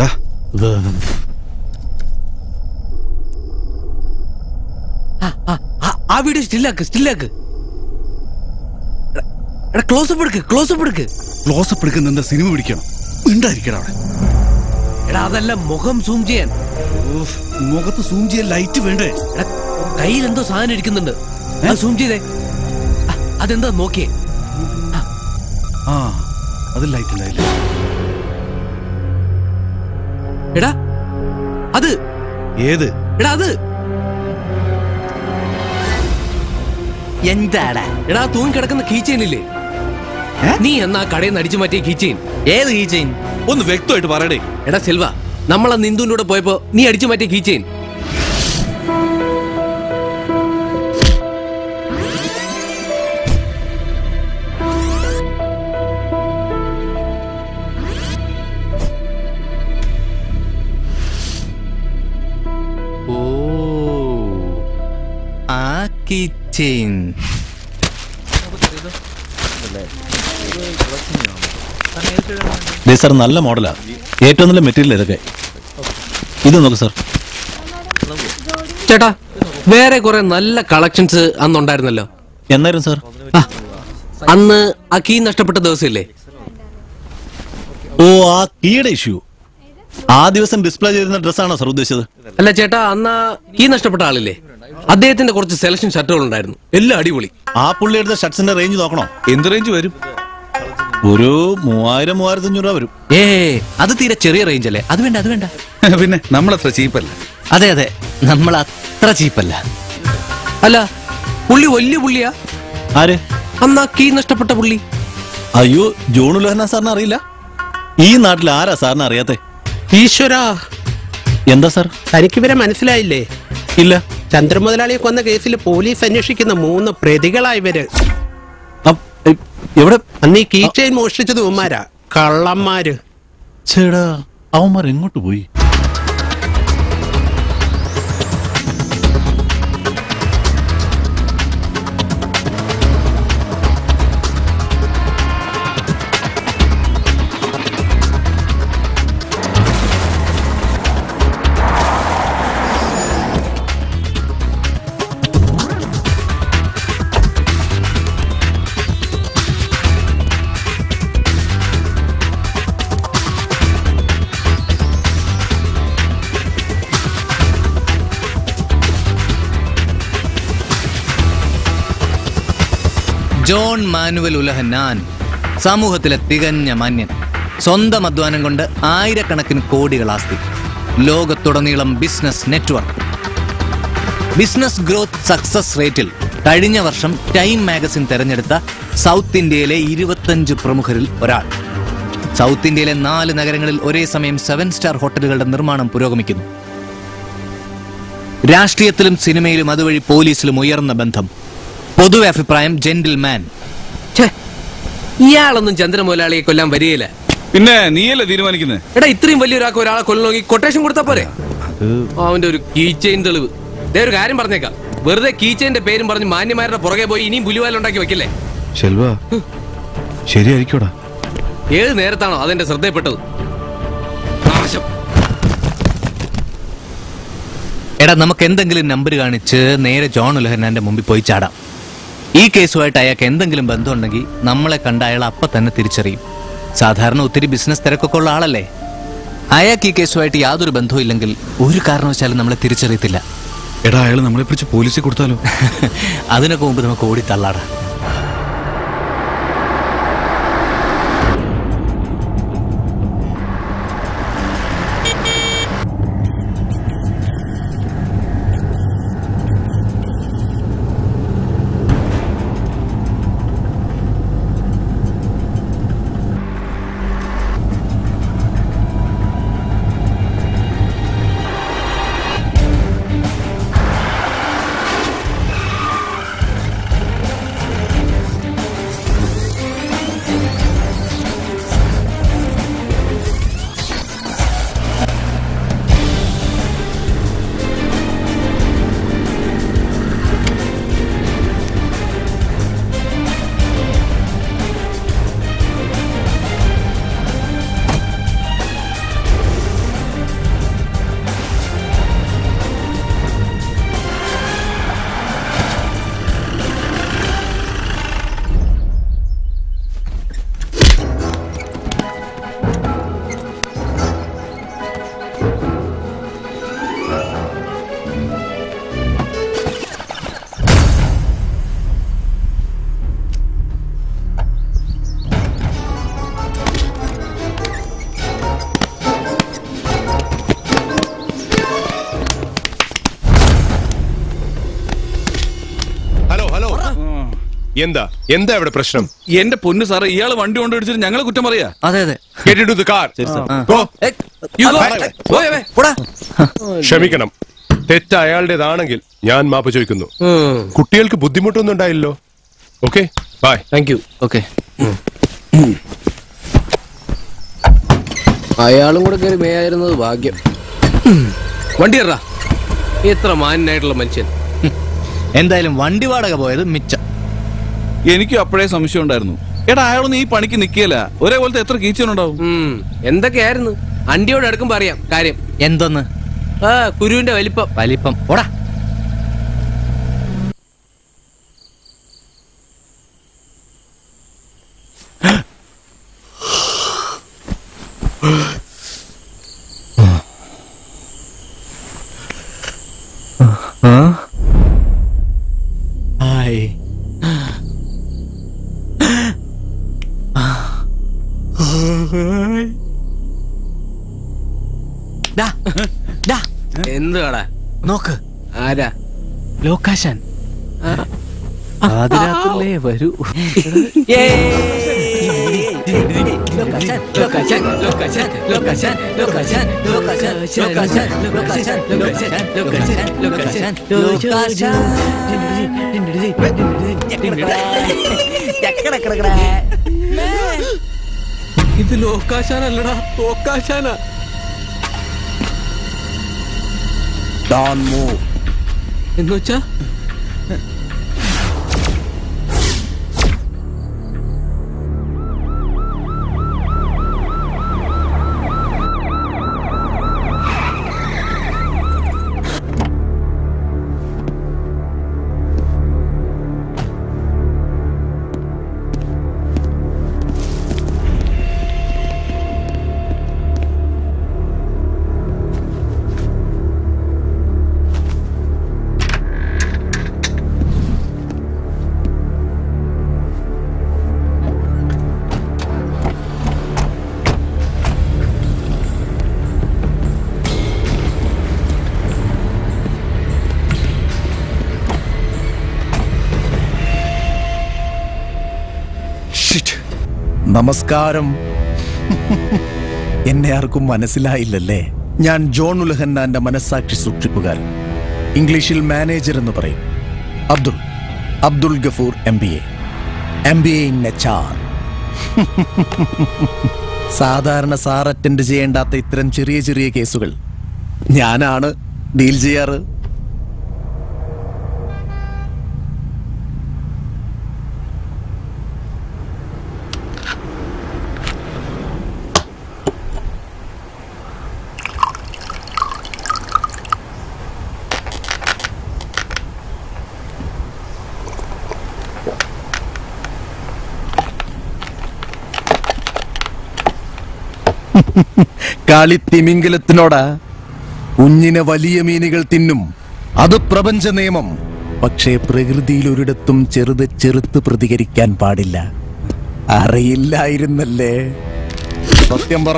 ആ. വീഡിയോ സ്റ്റില്ലാക്ക് സ്റ്റില്ലാക്ക്. എടാ ക്ലോസപ്പ് എടുക്ക് ക്ലോസപ്പ് എടുക്ക്. ക്ലോസപ്പ് എടുക്കുന്ന എന്താ സിനിമ പിടിക്കണം? ഉണ്ടായിരിക്കണം അവിടെ. എടാ അതല്ല മുഖം സൂം ചെയ്യാൻ. മുഖത്ത് സൂം ചെയ്യാൻ ലൈറ്റ് വേണ്ടേ? എടാ കയ്യിൽ എന്തോ സാധനം ഇരിക്കുന്നുണ്ട്. അത് സൂം ചെയ്തേ. അതെന്താ നോക്കിയേ? ആ അത് ലൈറ്റ് ഉണ്ടായില്ല? എടാ അത്. ഏത്? എടാ അത്. എന്താടാ? എടാ തൂങ്ങി കിടക്കുന്ന കീച്ചെയിൻ ഇല്ലേ നീ എന്നാ കടയിൽ നിന്ന് അടിച്ചു മാറ്റിയ കീച്ചെയിൻ ഏത് കീച്ചെയിൻ ഒന്ന് വ്യക്തമായിട്ട് പറയടേ. എടാ സെൽവ നമ്മൾ ആ നിന്ദുവിന്റെ കൂടെ പോയപ്പോ നീ അടിച്ചു മാറ്റിയ കീച്ചെയിൻ ആ സാർ നല്ല മോഡലാ. ഏറ്റവും നല്ല മെറ്റീരിയൽ ഇതൊക്കെ. ഇത് നോക്ക് സാർ. ചേട്ടാ വേറെ കുറെ നല്ല കളക്ഷൻസ് അന്നുണ്ടായിരുന്നല്ലോ. എന്നായിരുന്നു സാർ? അന്ന് ആ കീ നഷ്ടപ്പെട്ട ദിവസമില്ലേ? ഓ ആ കീയുടെ ഇഷ്യൂ. ആ ദിവസം ഡിസ്പ്ലേ ചെയ്തിരുന്ന ഡ്രസ്സാണോ സാർ ഉദ്ദേശിച്ചത്? അല്ല ചേട്ടാ അന്ന് ഈ നഷ്ടപ്പെട്ട ആളില്ലേ? അദ്ദേഹത്തിന്റെ കുറച്ച് സെലക്ഷൻ ഷർട്ടുകൾ ഉണ്ടായിരുന്നു എല്ലാം അടിപൊളി. ആ പുള്ളി എടുത്ത ഷർട്ട്സിന്റെ റേഞ്ച് നോക്കണോ? എന്ത് റേഞ്ച് വരും? ഒരു മൂവായിരം മൂവായിരത്തി അഞ്ഞൂറ് രൂപ വരും. ഏ അത് തീരെ ചെറിയ റേഞ്ച് അല്ലേ? അത് വേണ്ട അത് വേണ്ട. [LAUGHS] പിന്നെ നമ്മളത്ര ചീപ്പല്ല അതെ അതെ. നമ്മൾ അത്ര ചീപ്പല്ല അല്ല പുള്ളി വലിയ പുള്ളിയാ? ആര്? അന്നാ കീ നഷ്ടപ്പെട്ട പുള്ളി? അയ്യോ ജോണു ലഹന സാറിന് അറിയില്ല? ഈ നാട്ടിൽ ആരാ സാറിന് അറിയാത്തെ? ഈശ്വരാ. എന്താ സാർ? തനിക്ക് ഇവരെ മനസ്സിലായില്ലേ? ഇല്ല. ചന്ദ്ര മുതലാളിയെ കൊന്ന കേസിൽ പോലീസ് അന്വേഷിക്കുന്ന മൂന്ന് പ്രതികളായി ഇവർ. എവിടെ? അന്ന് ഈ കീ ചെയിൻ മോഷ്ടിച്ചത് ഉമ്മാരാ കള്ളന്മാര്. ചേടാ അവന്മാർ എങ്ങോട്ട് പോയി? ജോൺ മാനുവൽ ഉലഹന്നാൻ സമൂഹത്തിലെ തികഞ്ഞ മാന്യൻ. സ്വന്തം അധ്വാനം കൊണ്ട് ആയിരക്കണക്കിന് കോടികൾ ആസ്തി. ലോകത്തുടനീളം business network. Business growth success റേറ്റിൽ കഴിഞ്ഞ വർഷം ടൈം മാഗസിൻ തെരഞ്ഞെടുത്ത സൗത്ത് ഇന്ത്യയിലെ ഇരുപത്തഞ്ച് പ്രമുഖരിൽ ഒരാൾ. സൗത്ത് ഇന്ത്യയിലെ നാല് നഗരങ്ങളിൽ ഒരേ സമയം സെവൻ സ്റ്റാർ ഹോട്ടലുകളുടെ നിർമ്മാണം പുരോഗമിക്കുന്നു. രാഷ്ട്രീയത്തിലും സിനിമയിലും അതുവഴി പോലീസിലും ഉയർന്ന ബന്ധം. പൊതുവെ അഭിപ്രായം ജെന്റിൽമാൻ ഇയാളൊന്നും ചന്ദ്രമുതലാളിയെ കൊല്ലാൻ വരികയില്ല. പിന്നെ നീയല്ലേ തീരുമാനിക്കുന്നത് എടാ ഇത്രയും വലിയൊരാൾക്ക് ഒരാളെ കൊല്ലണമെങ്കിൽ കൊട്ടേഷൻ കൊടുത്താ പോരെ? അവന്റെ ഒരു കീച്ചെയിൻ ചെയിൻ തെളിവ്. ദേ ഒരു കാര്യം പറഞ്ഞേക്കാം. വെറുതെ കീച്ചെയിന്റെ പേരും പറഞ്ഞ് മാന്യമാരുടെ പുറകെ പോയി ഇനിയും പുലിവാലുണ്ടാക്കി വെക്കില്ലേ? ശെൽവ ശരിയായിരിക്കോടാ. ഏത് നേരത്താണോ അതെന്റെ ശ്രദ്ധയപ്പെട്ടത്? നാശം. എടാ നമുക്ക് എന്തെങ്കിലും നമ്പർ കാണിച്ച് നേരെ ജോൺ ഉലഹന്നാന്റെ മുമ്പിൽ പോയി ചാടാം. ഈ കേസുമായിട്ട് അയാൾക്ക് എന്തെങ്കിലും ബന്ധമുണ്ടെങ്കിൽ നമ്മളെ കണ്ട അയാൾ അപ്പം തന്നെ തിരിച്ചറിയും. സാധാരണ ഒത്തിരി ബിസിനസ് തിരക്കൊക്കെ ഉള്ള ആളല്ലേ? അയാൾക്ക് ഈ കേസുമായിട്ട് യാതൊരു ബന്ധവും ഇല്ലെങ്കിൽ ഒരു കാരണവശാലും നമ്മളെ തിരിച്ചറിയത്തില്ല. എടാ അയാൾ നമ്മളെ പിടിച്ച് പോലീസിൽ കൊടുത്താലോ? [LAUGHS] അതിനൊക്കെ മുമ്പ് നമുക്ക് ഓടി തള്ളാടാ. എന്താ? എന്താ ഇവിടെ പ്രശ്നം? എന്റെ പൊന്ന് സാറേ ഇയാൾ വണ്ടി കൊണ്ടുപിടിച്ചിട്ട് ഞങ്ങളെ കുറ്റം പറയാ? അതെ അതെ. Get into the car. Go. ക്ഷമിക്കണം. തെറ്റ് അയാളുടേതാണെങ്കിൽ ഞാൻ മാപ്പ് ചോദിക്കുന്നു. കുട്ടികൾക്ക് ബുദ്ധിമുട്ടൊന്നും ഉണ്ടായില്ലോ okay bye thank you okay അയാളും കൂടെ കയറി മേയായിരുന്നത് ഭാഗ്യം. വണ്ടി കയറാ. ഇത്ര മാന്യനായിട്ടുള്ള മനുഷ്യൻ. എന്തായാലും വണ്ടി വാടക പോയത് മിച്ചം. എനിക്കും അപ്പോഴേ സംശയം ഉണ്ടായിരുന്നു എടാ അയാളൊന്നും ഈ പണിക്ക് നിക്കിയല്ല ഒരേപോലത്തെ എത്ര കീച്ചനുണ്ടാവും എന്തൊക്കെയായിരുന്നു അണ്ടിയോട് അടുക്കുമ്പോ പറയാം കാര്യം എന്തൊന്ന് ആ കുരുവിന്റെ വലിപ്പം വലിപ്പം ഓടാ ഹായ് ലോകാശാൻ ആദ്യരാത്രിലേ വരൂ. ഇത് ലോക്കാശാനല്ലടാ ലോക്കാശാന എന്ന് വെച്ചാ നമസ്കാരം. എന്നെ ആർക്കും മനസ്സിലായില്ലല്ലേ? ഞാൻ ജോൺ ഉലഹന്നാന്റെ മനസ്സാക്ഷി സൂക്ഷിപ്പുകാരൻ. ഇംഗ്ലീഷിൽ മാനേജർ എന്ന് പറയും. Abdul. Abdul Gafoor M B A. M B A in H R. സാധാരണ സാർ അറ്റൻഡ് ചെയ്യേണ്ടാത്ത ഇത്തരം ചെറിയ ചെറിയ കേസുകൾ. ഞാനാണ് ഡീൽ ചെയ്യാറ്. കളി തിമിംഗലത്തിനോടാ കുഞ്ഞിനെ വലിയ മീനുകൾ തിന്നും. അത് പ്രപഞ്ച നിയമം. പക്ഷേ പ്രകൃതിയിൽ ഒരിടത്തും ചെറുത് ചെറുത്ത് പ്രതികരിക്കാൻ പാടില്ല. അറിയില്ലായിരുന്നല്ലേ? സത്യം പറ.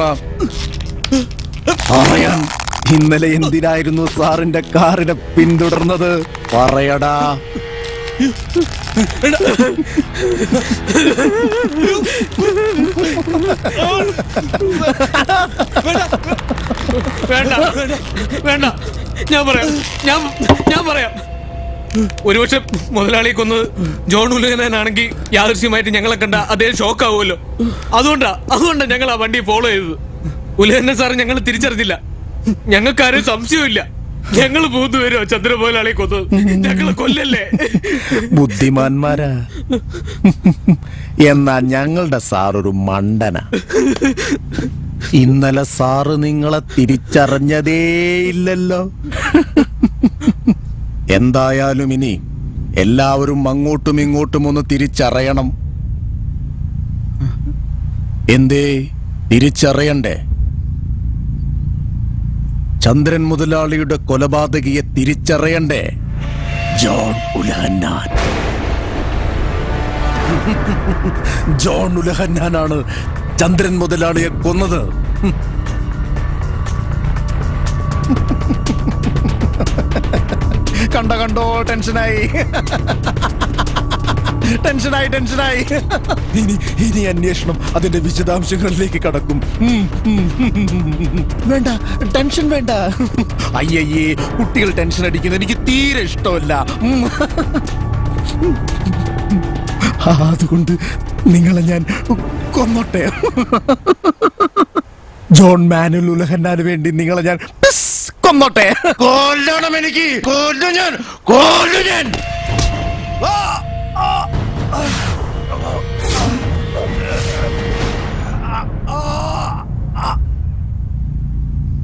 പറയാൻ ഇന്നലെ എന്തിനായിരുന്നു സാറിന്റെ കാറിനെ പിന്തുടർന്നത്? പറയടാ. ഞാൻ പറയാം ഞാൻ ഞാൻ പറയാം. ഒരുപക്ഷെ മുതലാളിയെ കൊന്നത് ജോൺ ഉലകനാണെങ്കിൽ യാദൃശ്യമായിട്ട് ഞങ്ങളെ കണ്ട അദ്ദേഹം ഷോക്ക് ആവുമല്ലോ. അതുകൊണ്ടാ അതുകൊണ്ടാ ഞങ്ങൾ ആ വണ്ടി ഫോളോ ചെയ്തത്. ഉലകനെ സാറ് ഞങ്ങൾ തിരിച്ചറിഞ്ഞില്ല. ഞങ്ങൾക്കാരും സംശയമില്ല ഞങ്ങൾ മൂന്ന് പേരോ ചന്ദ്ര മുതലാളിയെ കൊന്നത്. ഞങ്ങളെ കൊല്ലല്ലേ? ബുദ്ധിമാന്മാരാ. എന്നാ ഞങ്ങളുടെ സാർ ഒരു മണ്ടന. ഇന്നലെ സാറ് നിങ്ങളെ തിരിച്ചറിഞ്ഞതേയില്ലല്ലോ എന്തായാലും ഇനി എല്ലാവരും അങ്ങോട്ടും ഇങ്ങോട്ടും ഒന്ന് തിരിച്ചറിയണം. എന്തേ തിരിച്ചറിയണ്ടേ? ചന്ദ്രൻ മുതലാളിയുടെ കൊലപാതകിയെ തിരിച്ചറിയണ്ടേ? ജോൺ ഉലഹന്നാൻ. [LAUGHS] ജോൺ ഉലഹന്നാനാണ് ചന്ദ്രൻ മുതലാളിയെ കൊന്നത്. [LAUGHS] കണ്ട കണ്ടോ ടെൻഷനായി. [LAUGHS] ടെൻഷനായി ടെൻഷനായി. ഇനി ഇനി അന്വേഷണം അതിന്റെ വിശദാംശങ്ങളിലേക്ക് കടക്കും. വേണ്ട ടെൻഷൻ വേണ്ട. അയ്യയ്യേ കുട്ടികൾ ടെൻഷൻ അടിക്കുന്നത് എനിക്ക് തീരെ ഇഷ്ടമല്ല. അതുകൊണ്ട് നിങ്ങളെ ഞാൻ കൊന്നോട്ടെ. ജോൺ മാനുൽ ഉലഹന്നാന് വേണ്ടി നിങ്ങളെ ഞാൻ കൊന്നോട്ടെ. കൊല്ലണം എനിക്ക്. കൊല്ലു ഞാൻ. കൊല്ലു ഞാൻ.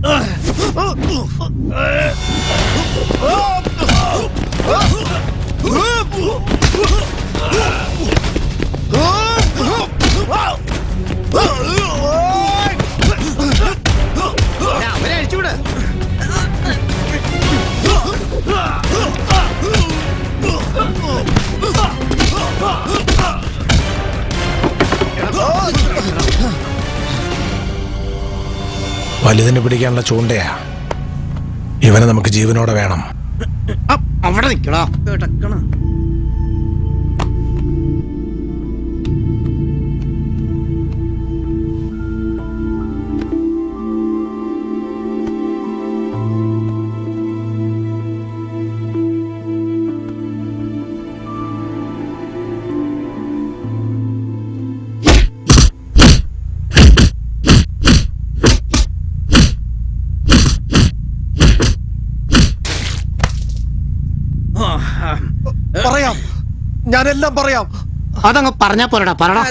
ആ, വലുതിനെ പിടിക്കാനുള്ള ചൂണ്ടയാ. ഇവനെ നമുക്ക് ജീവനോടെ വേണം. അവിടെ നിൽക്കണോ കിടക്കണം. ഞാനെല്ലാം പറയാം. അതങ്ങ് പറഞ്ഞാ പോരടാ പറടാ.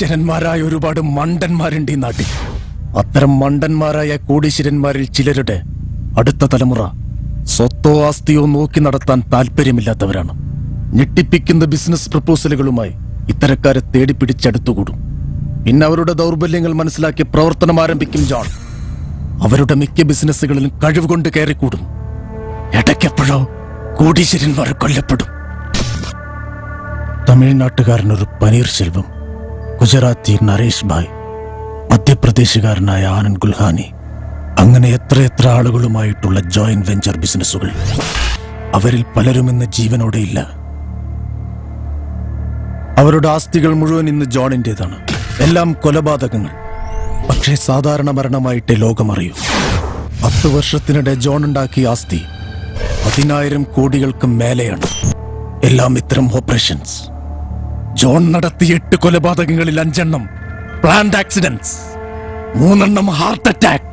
കോടീശ്വരന്മാരായ ഒരുപാട് മണ്ടന്മാരുണ്ട് ഈ നാട്ടിൽ. അത്തരം മണ്ടന്മാരായ കോടീശ്വരന്മാരിൽ ചിലരുടെ അടുത്ത തലമുറ സ്വത്തോ ആസ്തിയോ നോക്കി നടത്താൻ താല്പര്യമില്ലാത്തവരാണ്. ഞെട്ടിപ്പിക്കുന്ന ബിസിനസ് പ്രപ്പോസലുകളുമായി ഇത്തരക്കാരെ തേടി പിടിച്ചെടുത്തുകൂടും. പിന്നെ അവരുടെ ദൗർബല്യങ്ങൾ മനസ്സിലാക്കി പ്രവർത്തനം ആരംഭിക്കും ജോൺ. അവരുടെ മിക്ക ബിസിനസ്സുകളിലും കഴിവുകൊണ്ട് കയറിക്കൂടും. ഇടയ്ക്കെപ്പോഴോ കോടീശ്വരന്മാർ കൊല്ലപ്പെടും. തമിഴ്നാട്ടുകാരനൊരു പനീർ സെൽവം ഗുജറാത്തി നരേഷ് ഭായ് മധ്യപ്രദേശുകാരനായ ആനന്ദ് ഗുൽഹാനി അങ്ങനെ എത്രയെത്ര ആളുകളുമായിട്ടുള്ള ജോയിന്റ് വെഞ്ചർ ബിസിനസ്സുകൾ. അവരിൽ പലരും ഇന്ന് ജീവനോടെ ഇല്ല. അവരുടെ ആസ്തികൾ മുഴുവൻ ഇന്ന് ജോണിന്റേതാണ്. എല്ലാം കൊലപാതകങ്ങൾ. പക്ഷേ സാധാരണ മരണമായിട്ടേ ലോകമറിയൂ. പത്ത് വർഷത്തിനിടെ ജോൺ ഉണ്ടാക്കിയ ആസ്തി പതിനായിരം കോടികൾക്ക് മേലെയാണ്. എല്ലാം ഇത്തരം ഓപ്പറേഷൻസ്. ജോൺ നടത്തിയ എട്ട് കൊലപാതകങ്ങളിൽ അഞ്ചെണ്ണം. പ്ലാന്റ് ആക്സിഡന്റ്സ് മൂന്നെണ്ണം ഹാർട്ട് അറ്റാക്ക്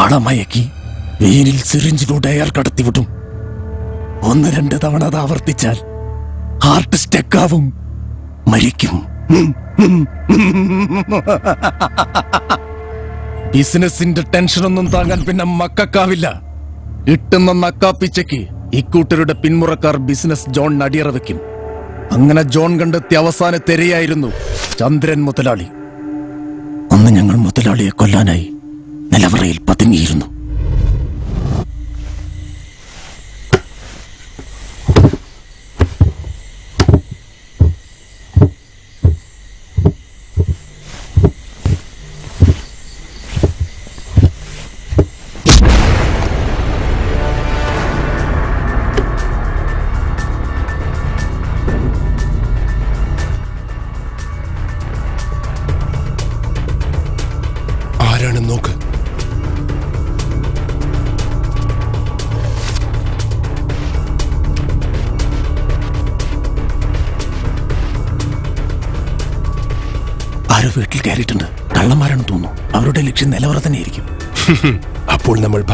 ആളമയക്കി. വീനിൽ സിറിഞ്ചിലൂടെ എയർ കടത്തിവിടും. ഒന്ന് രണ്ട് തവണ അത് ആവർത്തിച്ചാൽ ഹാർട്ട് സ്റ്റെക്കാവും മരിക്കും. ബിസിനസിന്റെ ടെൻഷനൊന്നും താങ്ങാൻ പിന്നെ മക്കാവില്ല കിട്ടുന്ന നക്കാപ്പിച്ചയ്ക്ക് ഇക്കൂട്ടരുടെ പിന്മുറക്കാർ ബിസിനസ് ജോൺ അടിയറ വെക്കും. അങ്ങനെ ജോൺ കണ്ടെത്തിയ അവസാന തെരയായിരുന്നു ചന്ദ്രൻ മുതലാളി. അന്ന് ഞങ്ങൾ മുതലാളിയെ കൊല്ലാനായി നിലവറയിൽ പതുങ്ങിയിരുന്നു.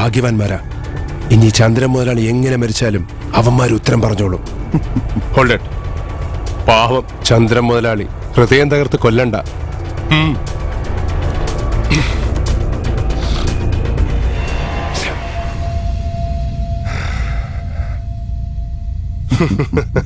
ഭാഗ്യവാന്മാരാ. ഇനി ചന്ദ്രൻ മുതലാളി എങ്ങനെ മരിച്ചാലും അവന്മാർ ഉത്തരം പറഞ്ഞോളും. പാവം. ചന്ദ്രൻ മുതലാളി ഹൃദയം തകർത്ത് കൊല്ലണ്ട. Ha ha Come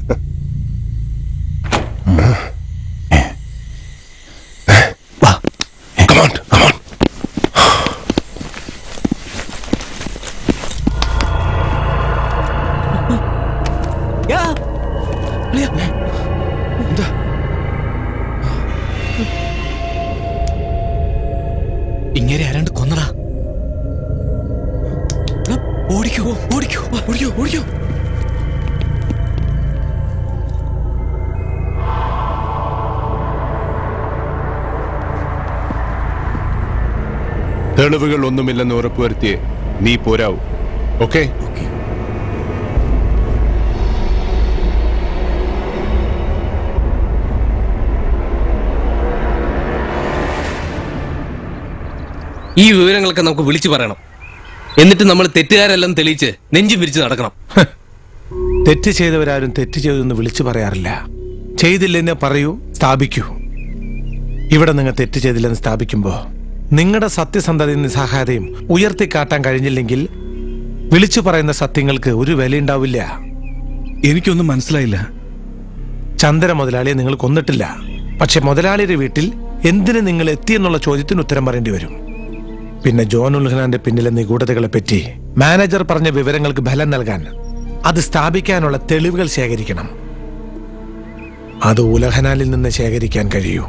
ഒന്നുമില്ലെന്ന് ഉറപ്പുവരുത്തി നീ പോരാവൂ. ഓക്കെ? ഈ വിവരങ്ങളൊക്കെ നമുക്ക് വിളിച്ചു പറയണം. എന്നിട്ട് നമ്മൾ തെറ്റുകാരെല്ലാം തെളിയിച്ച് നെഞ്ചും വിരിച്ച് നടക്കണം. തെറ്റ് ചെയ്തവരാരും തെറ്റ് ചെയ്തെന്ന് വിളിച്ചു പറയാറില്ല. ചെയ്തില്ലെന്ന് പറയൂ സ്ഥാപിക്കൂ. ഇവിടെ നിങ്ങൾ തെറ്റ് ചെയ്തില്ലെന്ന് സ്ഥാപിക്കുമ്പോ നിങ്ങളുടെ സത്യസന്ധതയും നിസ്സഹായതയും ഉയർത്തിക്കാട്ടാൻ കഴിഞ്ഞില്ലെങ്കിൽ വിളിച്ചു പറയുന്ന സത്യങ്ങൾക്ക് ഒരു വിലയുണ്ടാവില്ല. എനിക്കൊന്നും മനസ്സിലായില്ല. ചന്ദ്ര മുതലാളിയെ നിങ്ങൾ കൊന്നിട്ടില്ല. പക്ഷെ മുതലാളിയുടെ വീട്ടിൽ എന്തിനു നിങ്ങൾ എത്തിയെന്നുള്ള ചോദ്യത്തിന് ഉത്തരം പറയേണ്ടി വരും. പിന്നെ ജോൺ ഉൽഹനാന്റെ പിന്നിലെ നിഗൂഢതകളെ പറ്റി മാനേജർ പറഞ്ഞ വിവരങ്ങൾക്ക് ഫലം നൽകാൻ അത് സ്ഥാപിക്കാനുള്ള തെളിവുകൾ ശേഖരിക്കണം. അത് ഉലഹനാലിൽ നിന്ന് ശേഖരിക്കാൻ കഴിയൂ.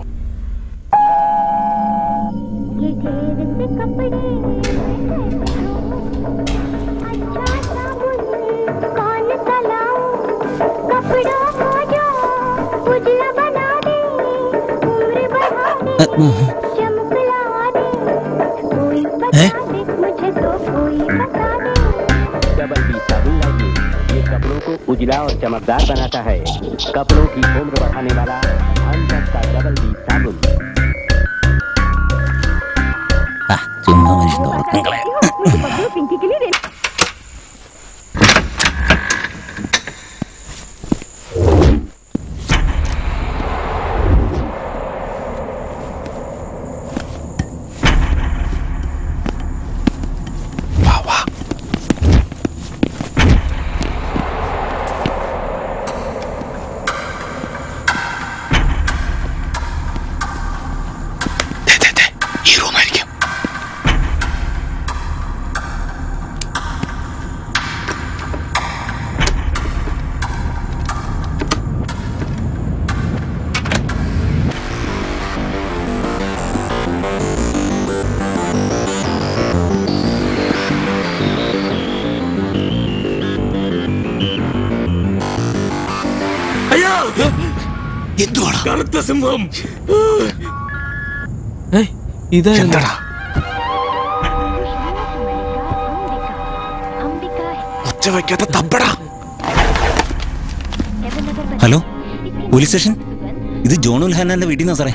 उजला और चमकदार बनाता है। कपड़ों की उम्र बढ़ाने वाला का डबल बी साबुन। Ah, tu no me കറുത്ത സിംഹം ഇതാ ഒച്ച വയ്ക്കാത്ത തപ്പടാ. Hello police station? ഇത് ജോണുൽ ഹാനാന്റെ വീട്ടിൽ നിന്നാ സാറേ.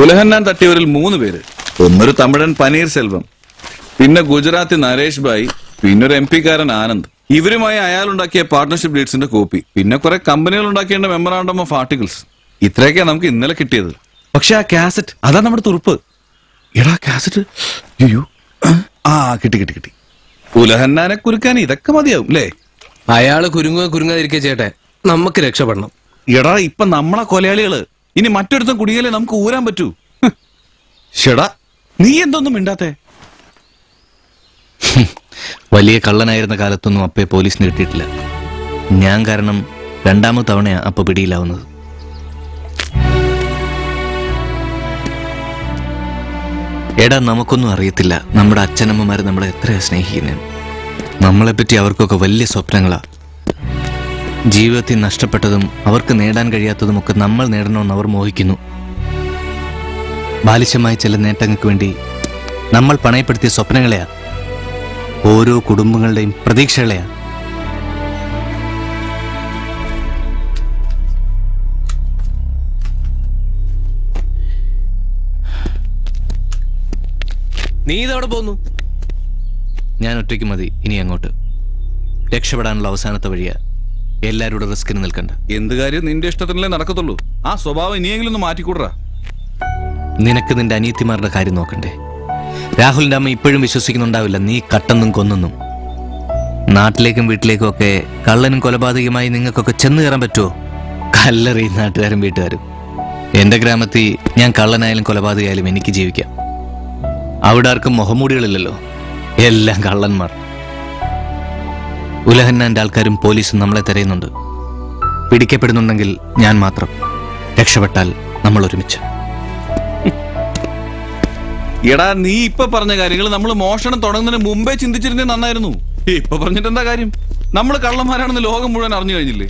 ഉലഹന്നാൻ തട്ടിയവരിൽ മൂന്ന് പേര്. ഒന്നൊരു തമിഴൻ പനീർ സെൽവം. പിന്നെ ഗുജറാത്തി നരേഷ് ഭായ് പിന്നെ ഒരു എം പിക്കാരൻ ആനന്ദ്. ഇവരുമായി അയാൾ ഉണ്ടാക്കിയ പാർട്ണർഷിപ്പ് ഡീഡ്സിന്റെ കോപ്പി പിന്നെ കുറെ കമ്പനികൾ ഉണ്ടാക്കിയ മെമ്മറാണ്ടം ഓഫ് ആർട്ടിക്കിൾസ് ഇത്രയൊക്കെ നമുക്ക് ഇന്നലെ കിട്ടിയത്. പക്ഷെ ആ കാസറ്റ് അതാ നമ്മുടെ തുറുപ്പ്. എടാ കാസറ്റ് അയ്യോ. ആ കിട്ടി കിട്ടി കിട്ടി. ഉലഹന്നാനെ കുരുക്കാൻ ഇതൊക്കെ മതിയാവും അല്ലേ? അയാൾ കുരുങ്ങുക കുരുങ്ങാതിരിക്കുക ചേട്ടെ. നമുക്ക് രക്ഷപ്പെടണം. എടാ ഇപ്പൊ നമ്മളെ കൊലയാളികൾ. ഇനി മറ്റൊരുത്തം കുടിയാലേ നമുക്ക് ഊരാൻ പറ്റൂ. ഷെടാ. നീ എന്തൊന്നും മിണ്ടാത്തേ? വലിയ കള്ളനായിരുന്ന കാലത്തൊന്നും അപ്പയെ പോലീസിന് കിട്ടിയിട്ടില്ല. ഞാൻ കാരണം രണ്ടാമത് തവണയാണ് അപ്പ പിടിയിലാവുന്നത്. എടാ നമുക്കൊന്നും അറിയത്തില്ല. നമ്മുടെ അച്ഛനമ്മമാർ നമ്മളെ എത്രയാണ് സ്നേഹിക്കുന്നത് നമ്മളെപ്പറ്റി അവർക്കൊക്കെ വലിയ സ്വപ്നങ്ങളാ. ജീവിതത്തിൽ നഷ്ടപ്പെട്ടതും അവർക്ക് നേടാൻ കഴിയാത്തതുമൊക്കെ നമ്മൾ നേടണമെന്ന് അവർ മോഹിക്കുന്നു. ബാലിശമായ ചില നേട്ടങ്ങൾക്ക് വേണ്ടി നമ്മൾ പണയപ്പെടുത്തിയ സ്വപ്നങ്ങളെയാ. ഓരോ കുടുംബങ്ങളുടെയും പ്രതീക്ഷകളെയാ. നീ ഇതവിടെ പോന്നു? ഞാൻ ഒറ്റയ്ക്ക് മതി. ഇനി അങ്ങോട്ട്. രക്ഷപ്പെടാനുള്ള അവസാനത്തെ വഴിയാ. എല്ലാവരുടെ റിസ്കിന് നിൽക്കണ്ട. എന്ത് കാര്യം നിന്റെ ഇഷ്ടത്തിനല്ലേ നടക്കത്തുള്ളൂ? ആ സ്വഭാവം ഇനിയെങ്കിലും ഒന്ന് മാറ്റിക്കൂടറാ. നിനക്ക് നിന്റെ അനിയത്തിമാരുടെ കാര്യം നോക്കണ്ടേ? രാഹുലിന്റെ അമ്മ ഇപ്പോഴും വിശ്വസിക്കുന്നുണ്ടാവില്ല നീ കട്ടെന്നും കൊന്നെന്നും. നാട്ടിലേക്കും വീട്ടിലേക്കും ഒക്കെ കള്ളനും കൊലപാതകമായി നിങ്ങൾക്കൊക്കെ ചെന്ന് കയറാൻ പറ്റുമോ കല്ലറി നാട്ടുകാരും വീട്ടുകാരും. എന്റെ ഗ്രാമത്തിൽ ഞാൻ കള്ളനായാലും കൊലപാതകമായാലും എനിക്ക് ജീവിക്കാം. അവിടെ ആർക്കും മുഖമൂടികളില്ലല്ലോ. എല്ലാം കള്ളന്മാർ. ഉലഹന്നാന്റെ ആൾക്കാരും പോലീസും നമ്മളെ തിരയുന്നുണ്ട്. പിടിക്കപ്പെടുന്നുണ്ടെങ്കിൽ ഞാൻ മാത്രം. രക്ഷപ്പെട്ടാൽ നമ്മൾ ഒരുമിച്ച്. എടാ നീ ഇപ്പൊ പറഞ്ഞ കാര്യങ്ങൾ നമ്മൾ മോഷണം തുടങ്ങുന്നതിന് മുമ്പേ ചിന്തിച്ചിരുന്നേ നന്നായിരുന്നു. ഇപ്പൊ പറഞ്ഞിട്ട് എന്താ കാര്യം? നമ്മൾ കള്ളന്മാരാണെന്ന് ലോകം മുഴുവൻ അറിഞ്ഞു കഴിഞ്ഞില്ലേ?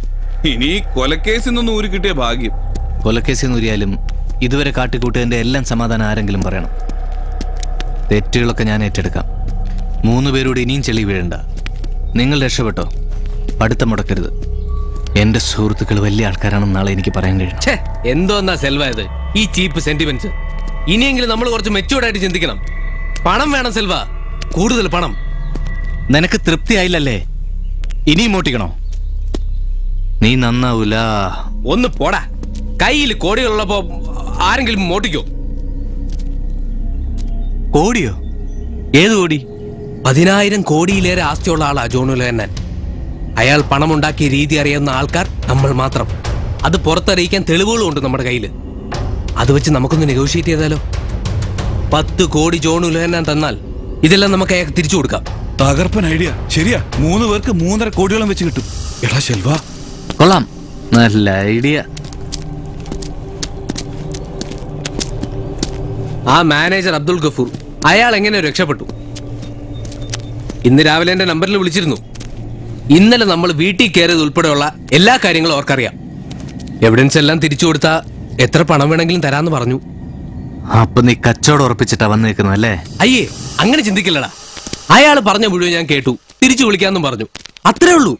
ഇനി കൊലക്കേസിൽ നിന്ന് ഊരി കിട്ടിയ ഭാഗ്യം. കൊലക്കേസിൽ നൂരിയാലും ഇതുവരെ കാട്ടിക്കൂട്ടിയതിന്റെ എല്ലാം സമാധാനം ആരെങ്കിലും പറയണം. തെറ്റുകളൊക്കെ ഞാൻ ഏറ്റെടുക്കാം. മൂന്ന് പേരോട് ഇനിയും ചെളി വീഴണ്ട. നിങ്ങൾ രക്ഷപ്പെട്ടോ? പഠിത്തം മുടക്കരുത്. എന്റെ സുഹൃത്തുക്കൾ വലിയ ആൾക്കാരാണെന്ന് നാളെ എനിക്ക് പറയാൻ കഴിയും എന്തോ എന്തോന്നാ സെൽവ ഇത്? ഈ ചീപ്പ് സെന്റിമെന്റ്സ് ഇനിയെങ്കിലും നമ്മൾ കുറച്ച് മെച്ചൂർഡ് ആയിട്ട് ചിന്തിക്കണം. പണം വേണം സെൽവ. കൂടുതൽ പണം. നിനക്ക് തൃപ്തിയായില്ലല്ലേ? ഇനിയും മോട്ടിക്കണോ? നീ നന്നാവൂല. ഒന്ന് പോടാ. കയ്യിൽ കോടികളുള്ളപ്പോ ആരെങ്കിലും മോട്ടിക്കോ? കോടിയോ? ഏത് കോടി? പതിനായിരം കോടിയിലേറെ ആസ്തിയുള്ള ആളാ ജോണുലഹന്നാൻ അയാൾ പണമുണ്ടാക്കിയ രീതി അറിയാവുന്ന ആൾക്കാർ നമ്മൾ മാത്രം. അത് പുറത്തറിയിക്കാൻ തെളിവുകളുണ്ട് നമ്മുടെ കയ്യിൽ അത് വെച്ച് നമുക്കൊന്ന് നെഗോഷിയേറ്റ് ചെയ്താലോ? പത്ത് കോടി ജോണുലഹന്നാൻ തന്നാൽ ഇതെല്ലാം നമുക്ക് അയാൾക്ക് തിരിച്ചു കൊടുക്കാം. തകർപ്പൻ ഐഡിയ. ശരിയാ. മൂന്ന് പേർക്ക് മൂന്നര കോടിയോളം വെച്ച് കിട്ടും. എടാ ശെൽവ. കൊള്ളാം. നല്ല ഐഡിയ. ആ മാനേജർ അബ്ദുൾ ഗഫൂർ അയാൾ എങ്ങനെ രക്ഷപ്പെട്ടു? ഇന്ന് രാവിലെ എന്റെ നമ്പറിൽ വിളിച്ചിരുന്നു. ഇന്നലെ നമ്മൾ വീട്ടിൽ കയറിയത് ഉൾപ്പെടെയുള്ള എല്ലാ കാര്യങ്ങളും അവർക്കറിയാം. എവിഡൻസ് എല്ലാം തിരിച്ചു കൊടുത്താ എത്ര പണം വേണമെങ്കിലും തരാന്ന് പറഞ്ഞു. അപ്പൊ നീ കച്ചവടം ഉറപ്പിച്ചിട്ടാ വന്നേക്കുന്നു അല്ലേ? അയ്യേ അങ്ങനെ ചിന്തിക്കില്ലടാ. അയാൾ പറഞ്ഞ മുഴുവൻ ഞാൻ കേട്ടു. തിരിച്ചു വിളിക്കാന്നും പറഞ്ഞു. അത്രേ ഉള്ളൂ.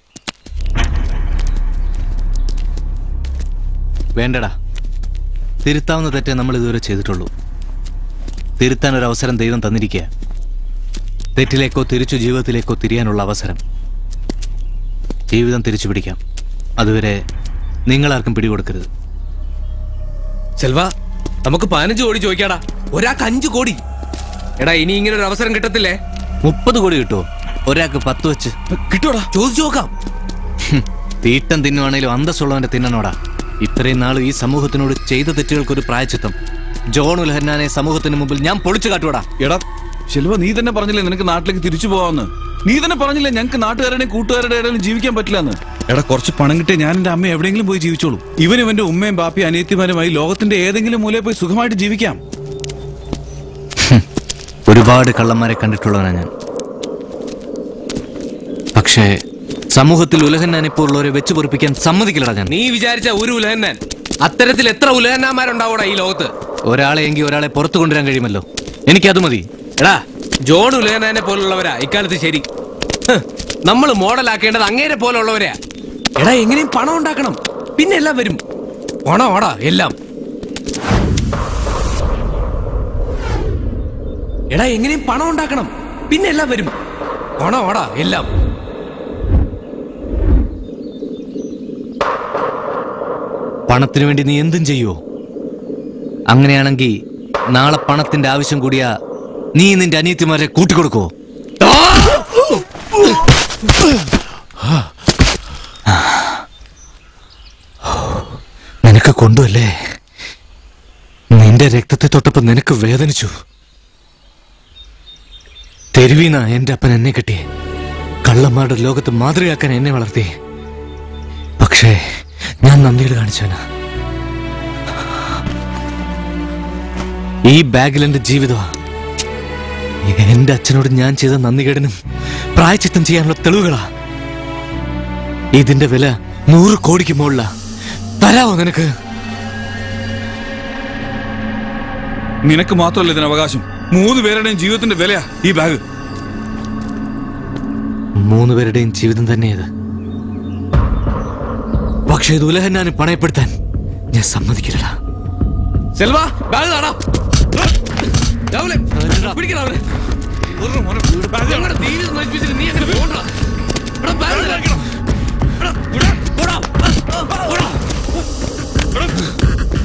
വേണ്ടടാ. തിരുത്താവുന്ന തെറ്റേ നമ്മൾ ഇതുവരെ ചെയ്തിട്ടുള്ളൂ. തിരുത്താൻ ഒരു അവസരം ദൈവം തന്നിരിക്കുക തെറ്റിലേക്കോ തിരിച്ചു ജീവിതത്തിലേക്കോ തിരിയാനുള്ള അവസരം. ജീവിതം തിരിച്ചു പിടിക്കാം. അതുവരെ നിങ്ങളാർക്കും പിടികൊടുക്കരുത്. സെൽവ നമുക്ക് പതിനഞ്ച് കോടി ചോദിക്കാടാ. ഒരാൾക്ക് അഞ്ചു കോടി. എടാ ഇനി ഇങ്ങനെ ഒരു അവസരം കിട്ടത്തില്ലേ? മുപ്പത് കോടി കിട്ടുമോ ഒരാൾക്ക് പത്ത് വെച്ച്. കിട്ടൂടാ ചോദിച്ചു നോക്കാം. തീട്ടം തിന്നുവാണേലും അന്തസ്സുള്ളവന്റെ തിന്നണോടാ. ഇത്രയും നാളും ഈ സമൂഹത്തിനോട് ചെയ്ത തെറ്റുകൾക്ക് ഒരു പ്രായച്ചിത്തം. ജോൺ ഉൽഹന്നാനെ സമൂഹത്തിന് മുമ്പിൽ ഞാൻ പൊളിച്ചു കാട്ടുവാടാ. എടാ ശെൽവ നീ തന്നെ പറഞ്ഞില്ലേ നിനക്ക് നാട്ടിലേക്ക് തിരിച്ചു പോവാന്ന്? നീ തന്നെ പറഞ്ഞില്ലേ ഞങ്ങൾക്ക് നാട്ടുകാരുടെയും കൂട്ടുകാരുടെ ഇടയിലും ജീവിക്കാൻ പറ്റില്ലെന്ന്? എടാ കുറച്ച് പണം കിട്ടിയ ഞാൻ എന്റെ അമ്മ എവിടെയെങ്കിലും പോയി ജീവിച്ചോളൂ. ഇവനും എന്റെ ഉമ്മയും ബാപ്പയും അനിയത്തിമാരുമായി ലോകത്തിന്റെ ഏതെങ്കിലും മൂലയിൽ പോയി സുഖമായിട്ട് ജീവിക്കാം. ഒരുപാട് കള്ളന്മാരെ കണ്ടിട്ടുള്ളവനാ ഞാൻ. പക്ഷേ സമൂഹത്തിൽ ഉലഹന്നാനെ പോലുള്ളവരെ വെച്ച് പൊറിപ്പിക്കാൻ സമ്മതിക്കില്ലടാ ഞാൻ. നീ വിചാരിച്ച ഒരു ഉലഹന്നാൻ? അത്തരത്തിൽ എത്ര ഉലഹന്നാന്മാരുണ്ടാവൂടാ ഈ ലോകത്ത്? ഒരാളെ എങ്കിൽ ഒരാളെ പുറത്തു കൊണ്ടുവരാൻ കഴിയുമല്ലോ. എനിക്കത് മതി. എടാ ജോൺ ഉലയനെ പോലുള്ളവരാ. ഇക്കാലത്ത് ശരി. നമ്മൾ മോഡലാക്കേണ്ടത് അങ്ങേരെ പോലുള്ളവരാ എടാ എങ്ങനെയും പണം ഉണ്ടാക്കണം. പിന്നെ എല്ലാം വരും. പണം ഓടാ എല്ലാം. എടാ എങ്ങനെയും പണം ഉണ്ടാക്കണം. പിന്നെ എല്ലാം വരും. പണം ഓടാ എല്ലാം. പണത്തിനു വേണ്ടി നീ എന്തും ചെയ്യുവോ അങ്ങനെയാണെങ്കിൽ നാളെ പണത്തിന്റെ ആവശ്യം കൂടിയാ നീ നിന്റെ അനിയത്തിമാരെ കൂട്ടിക്കൊടുക്കോ നിനക്ക് കൊണ്ടുവല്ലേ? നിന്റെ രക്തത്തെ തൊട്ടപ്പോ നിനക്ക് വേദനിച്ചു. തെരുവീന എന്റെ അപ്പൻ എന്നെ കെട്ടി. കള്ളന്മാരുടെ ലോകത്ത് മാതൃകയാക്കാൻ എന്നെ വളർത്തി. പക്ഷേ ഞാൻ നന്ദിയുടെ കാണിച്ചവനാ. ഈ ബാഗിൽ എന്റെ ജീവിതമാ. എന്റെ അച്ഛനോട് ഞാൻ ചെയ്ത നന്ദികേടനും പ്രായച്ചിത്തം ചെയ്യാനുള്ള തെളിവുകളാ. ഇതിന്റെ വില നൂറ് കോടിക്ക് മുകളിലാ. തരാവോ നിനക്ക്? നിനക്ക് മാത്രമല്ല ഇതിന് അവകാശം. മൂന്ന് പേരുടെയും ജീവിതത്തിന്റെ വിലയാ ഈ ബാഗ്. മൂന്ന് പേരുടെയും ജീവിതം തന്നെയത്. പക്ഷേ ഇത് ഉലഹന്നാന് പണയപ്പെടുത്താൻ ഞാൻ സമ്മതിക്കില്ലടാ. സെൽവ ബാഗ് കാണാം.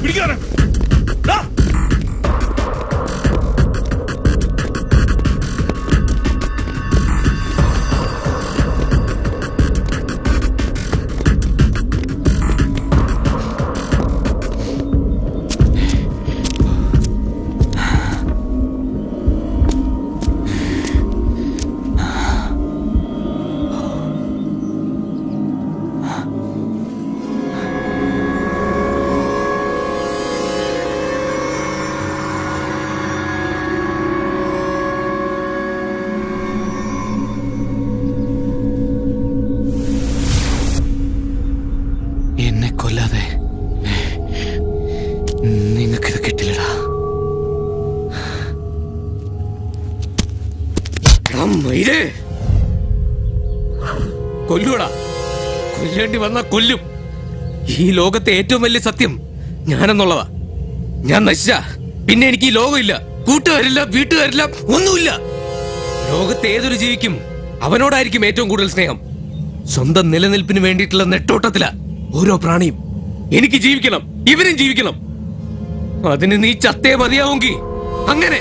പിടിക്കണം വന്ന കൊല്ലും. ഈ ലോകത്തെ ഏറ്റവും വലിയ സത്യം ഞാനെന്നുള്ളതാ. ഞാൻ നശിച്ച. പിന്നെ എനിക്ക് ഈ ലോകമില്ല. കൂട്ടുകാരില്ല വീട്ടുകാരില്ല ഒന്നുമില്ല. ലോകത്തെ ഏതൊരു ജീവിക്കും അവനോടായിരിക്കും ഏറ്റവും കൂടുതൽ സ്നേഹം. സ്വന്തം നിലനിൽപ്പിന് വേണ്ടിയിട്ടുള്ള നെട്ടോട്ടത്തില ഓരോ പ്രാണിയും. എനിക്ക് ജീവിക്കണം ഇവരും ജീവിക്കണം. അതിന് നീ ചത്തേ മതിയാവുമെങ്കിൽ അങ്ങനെ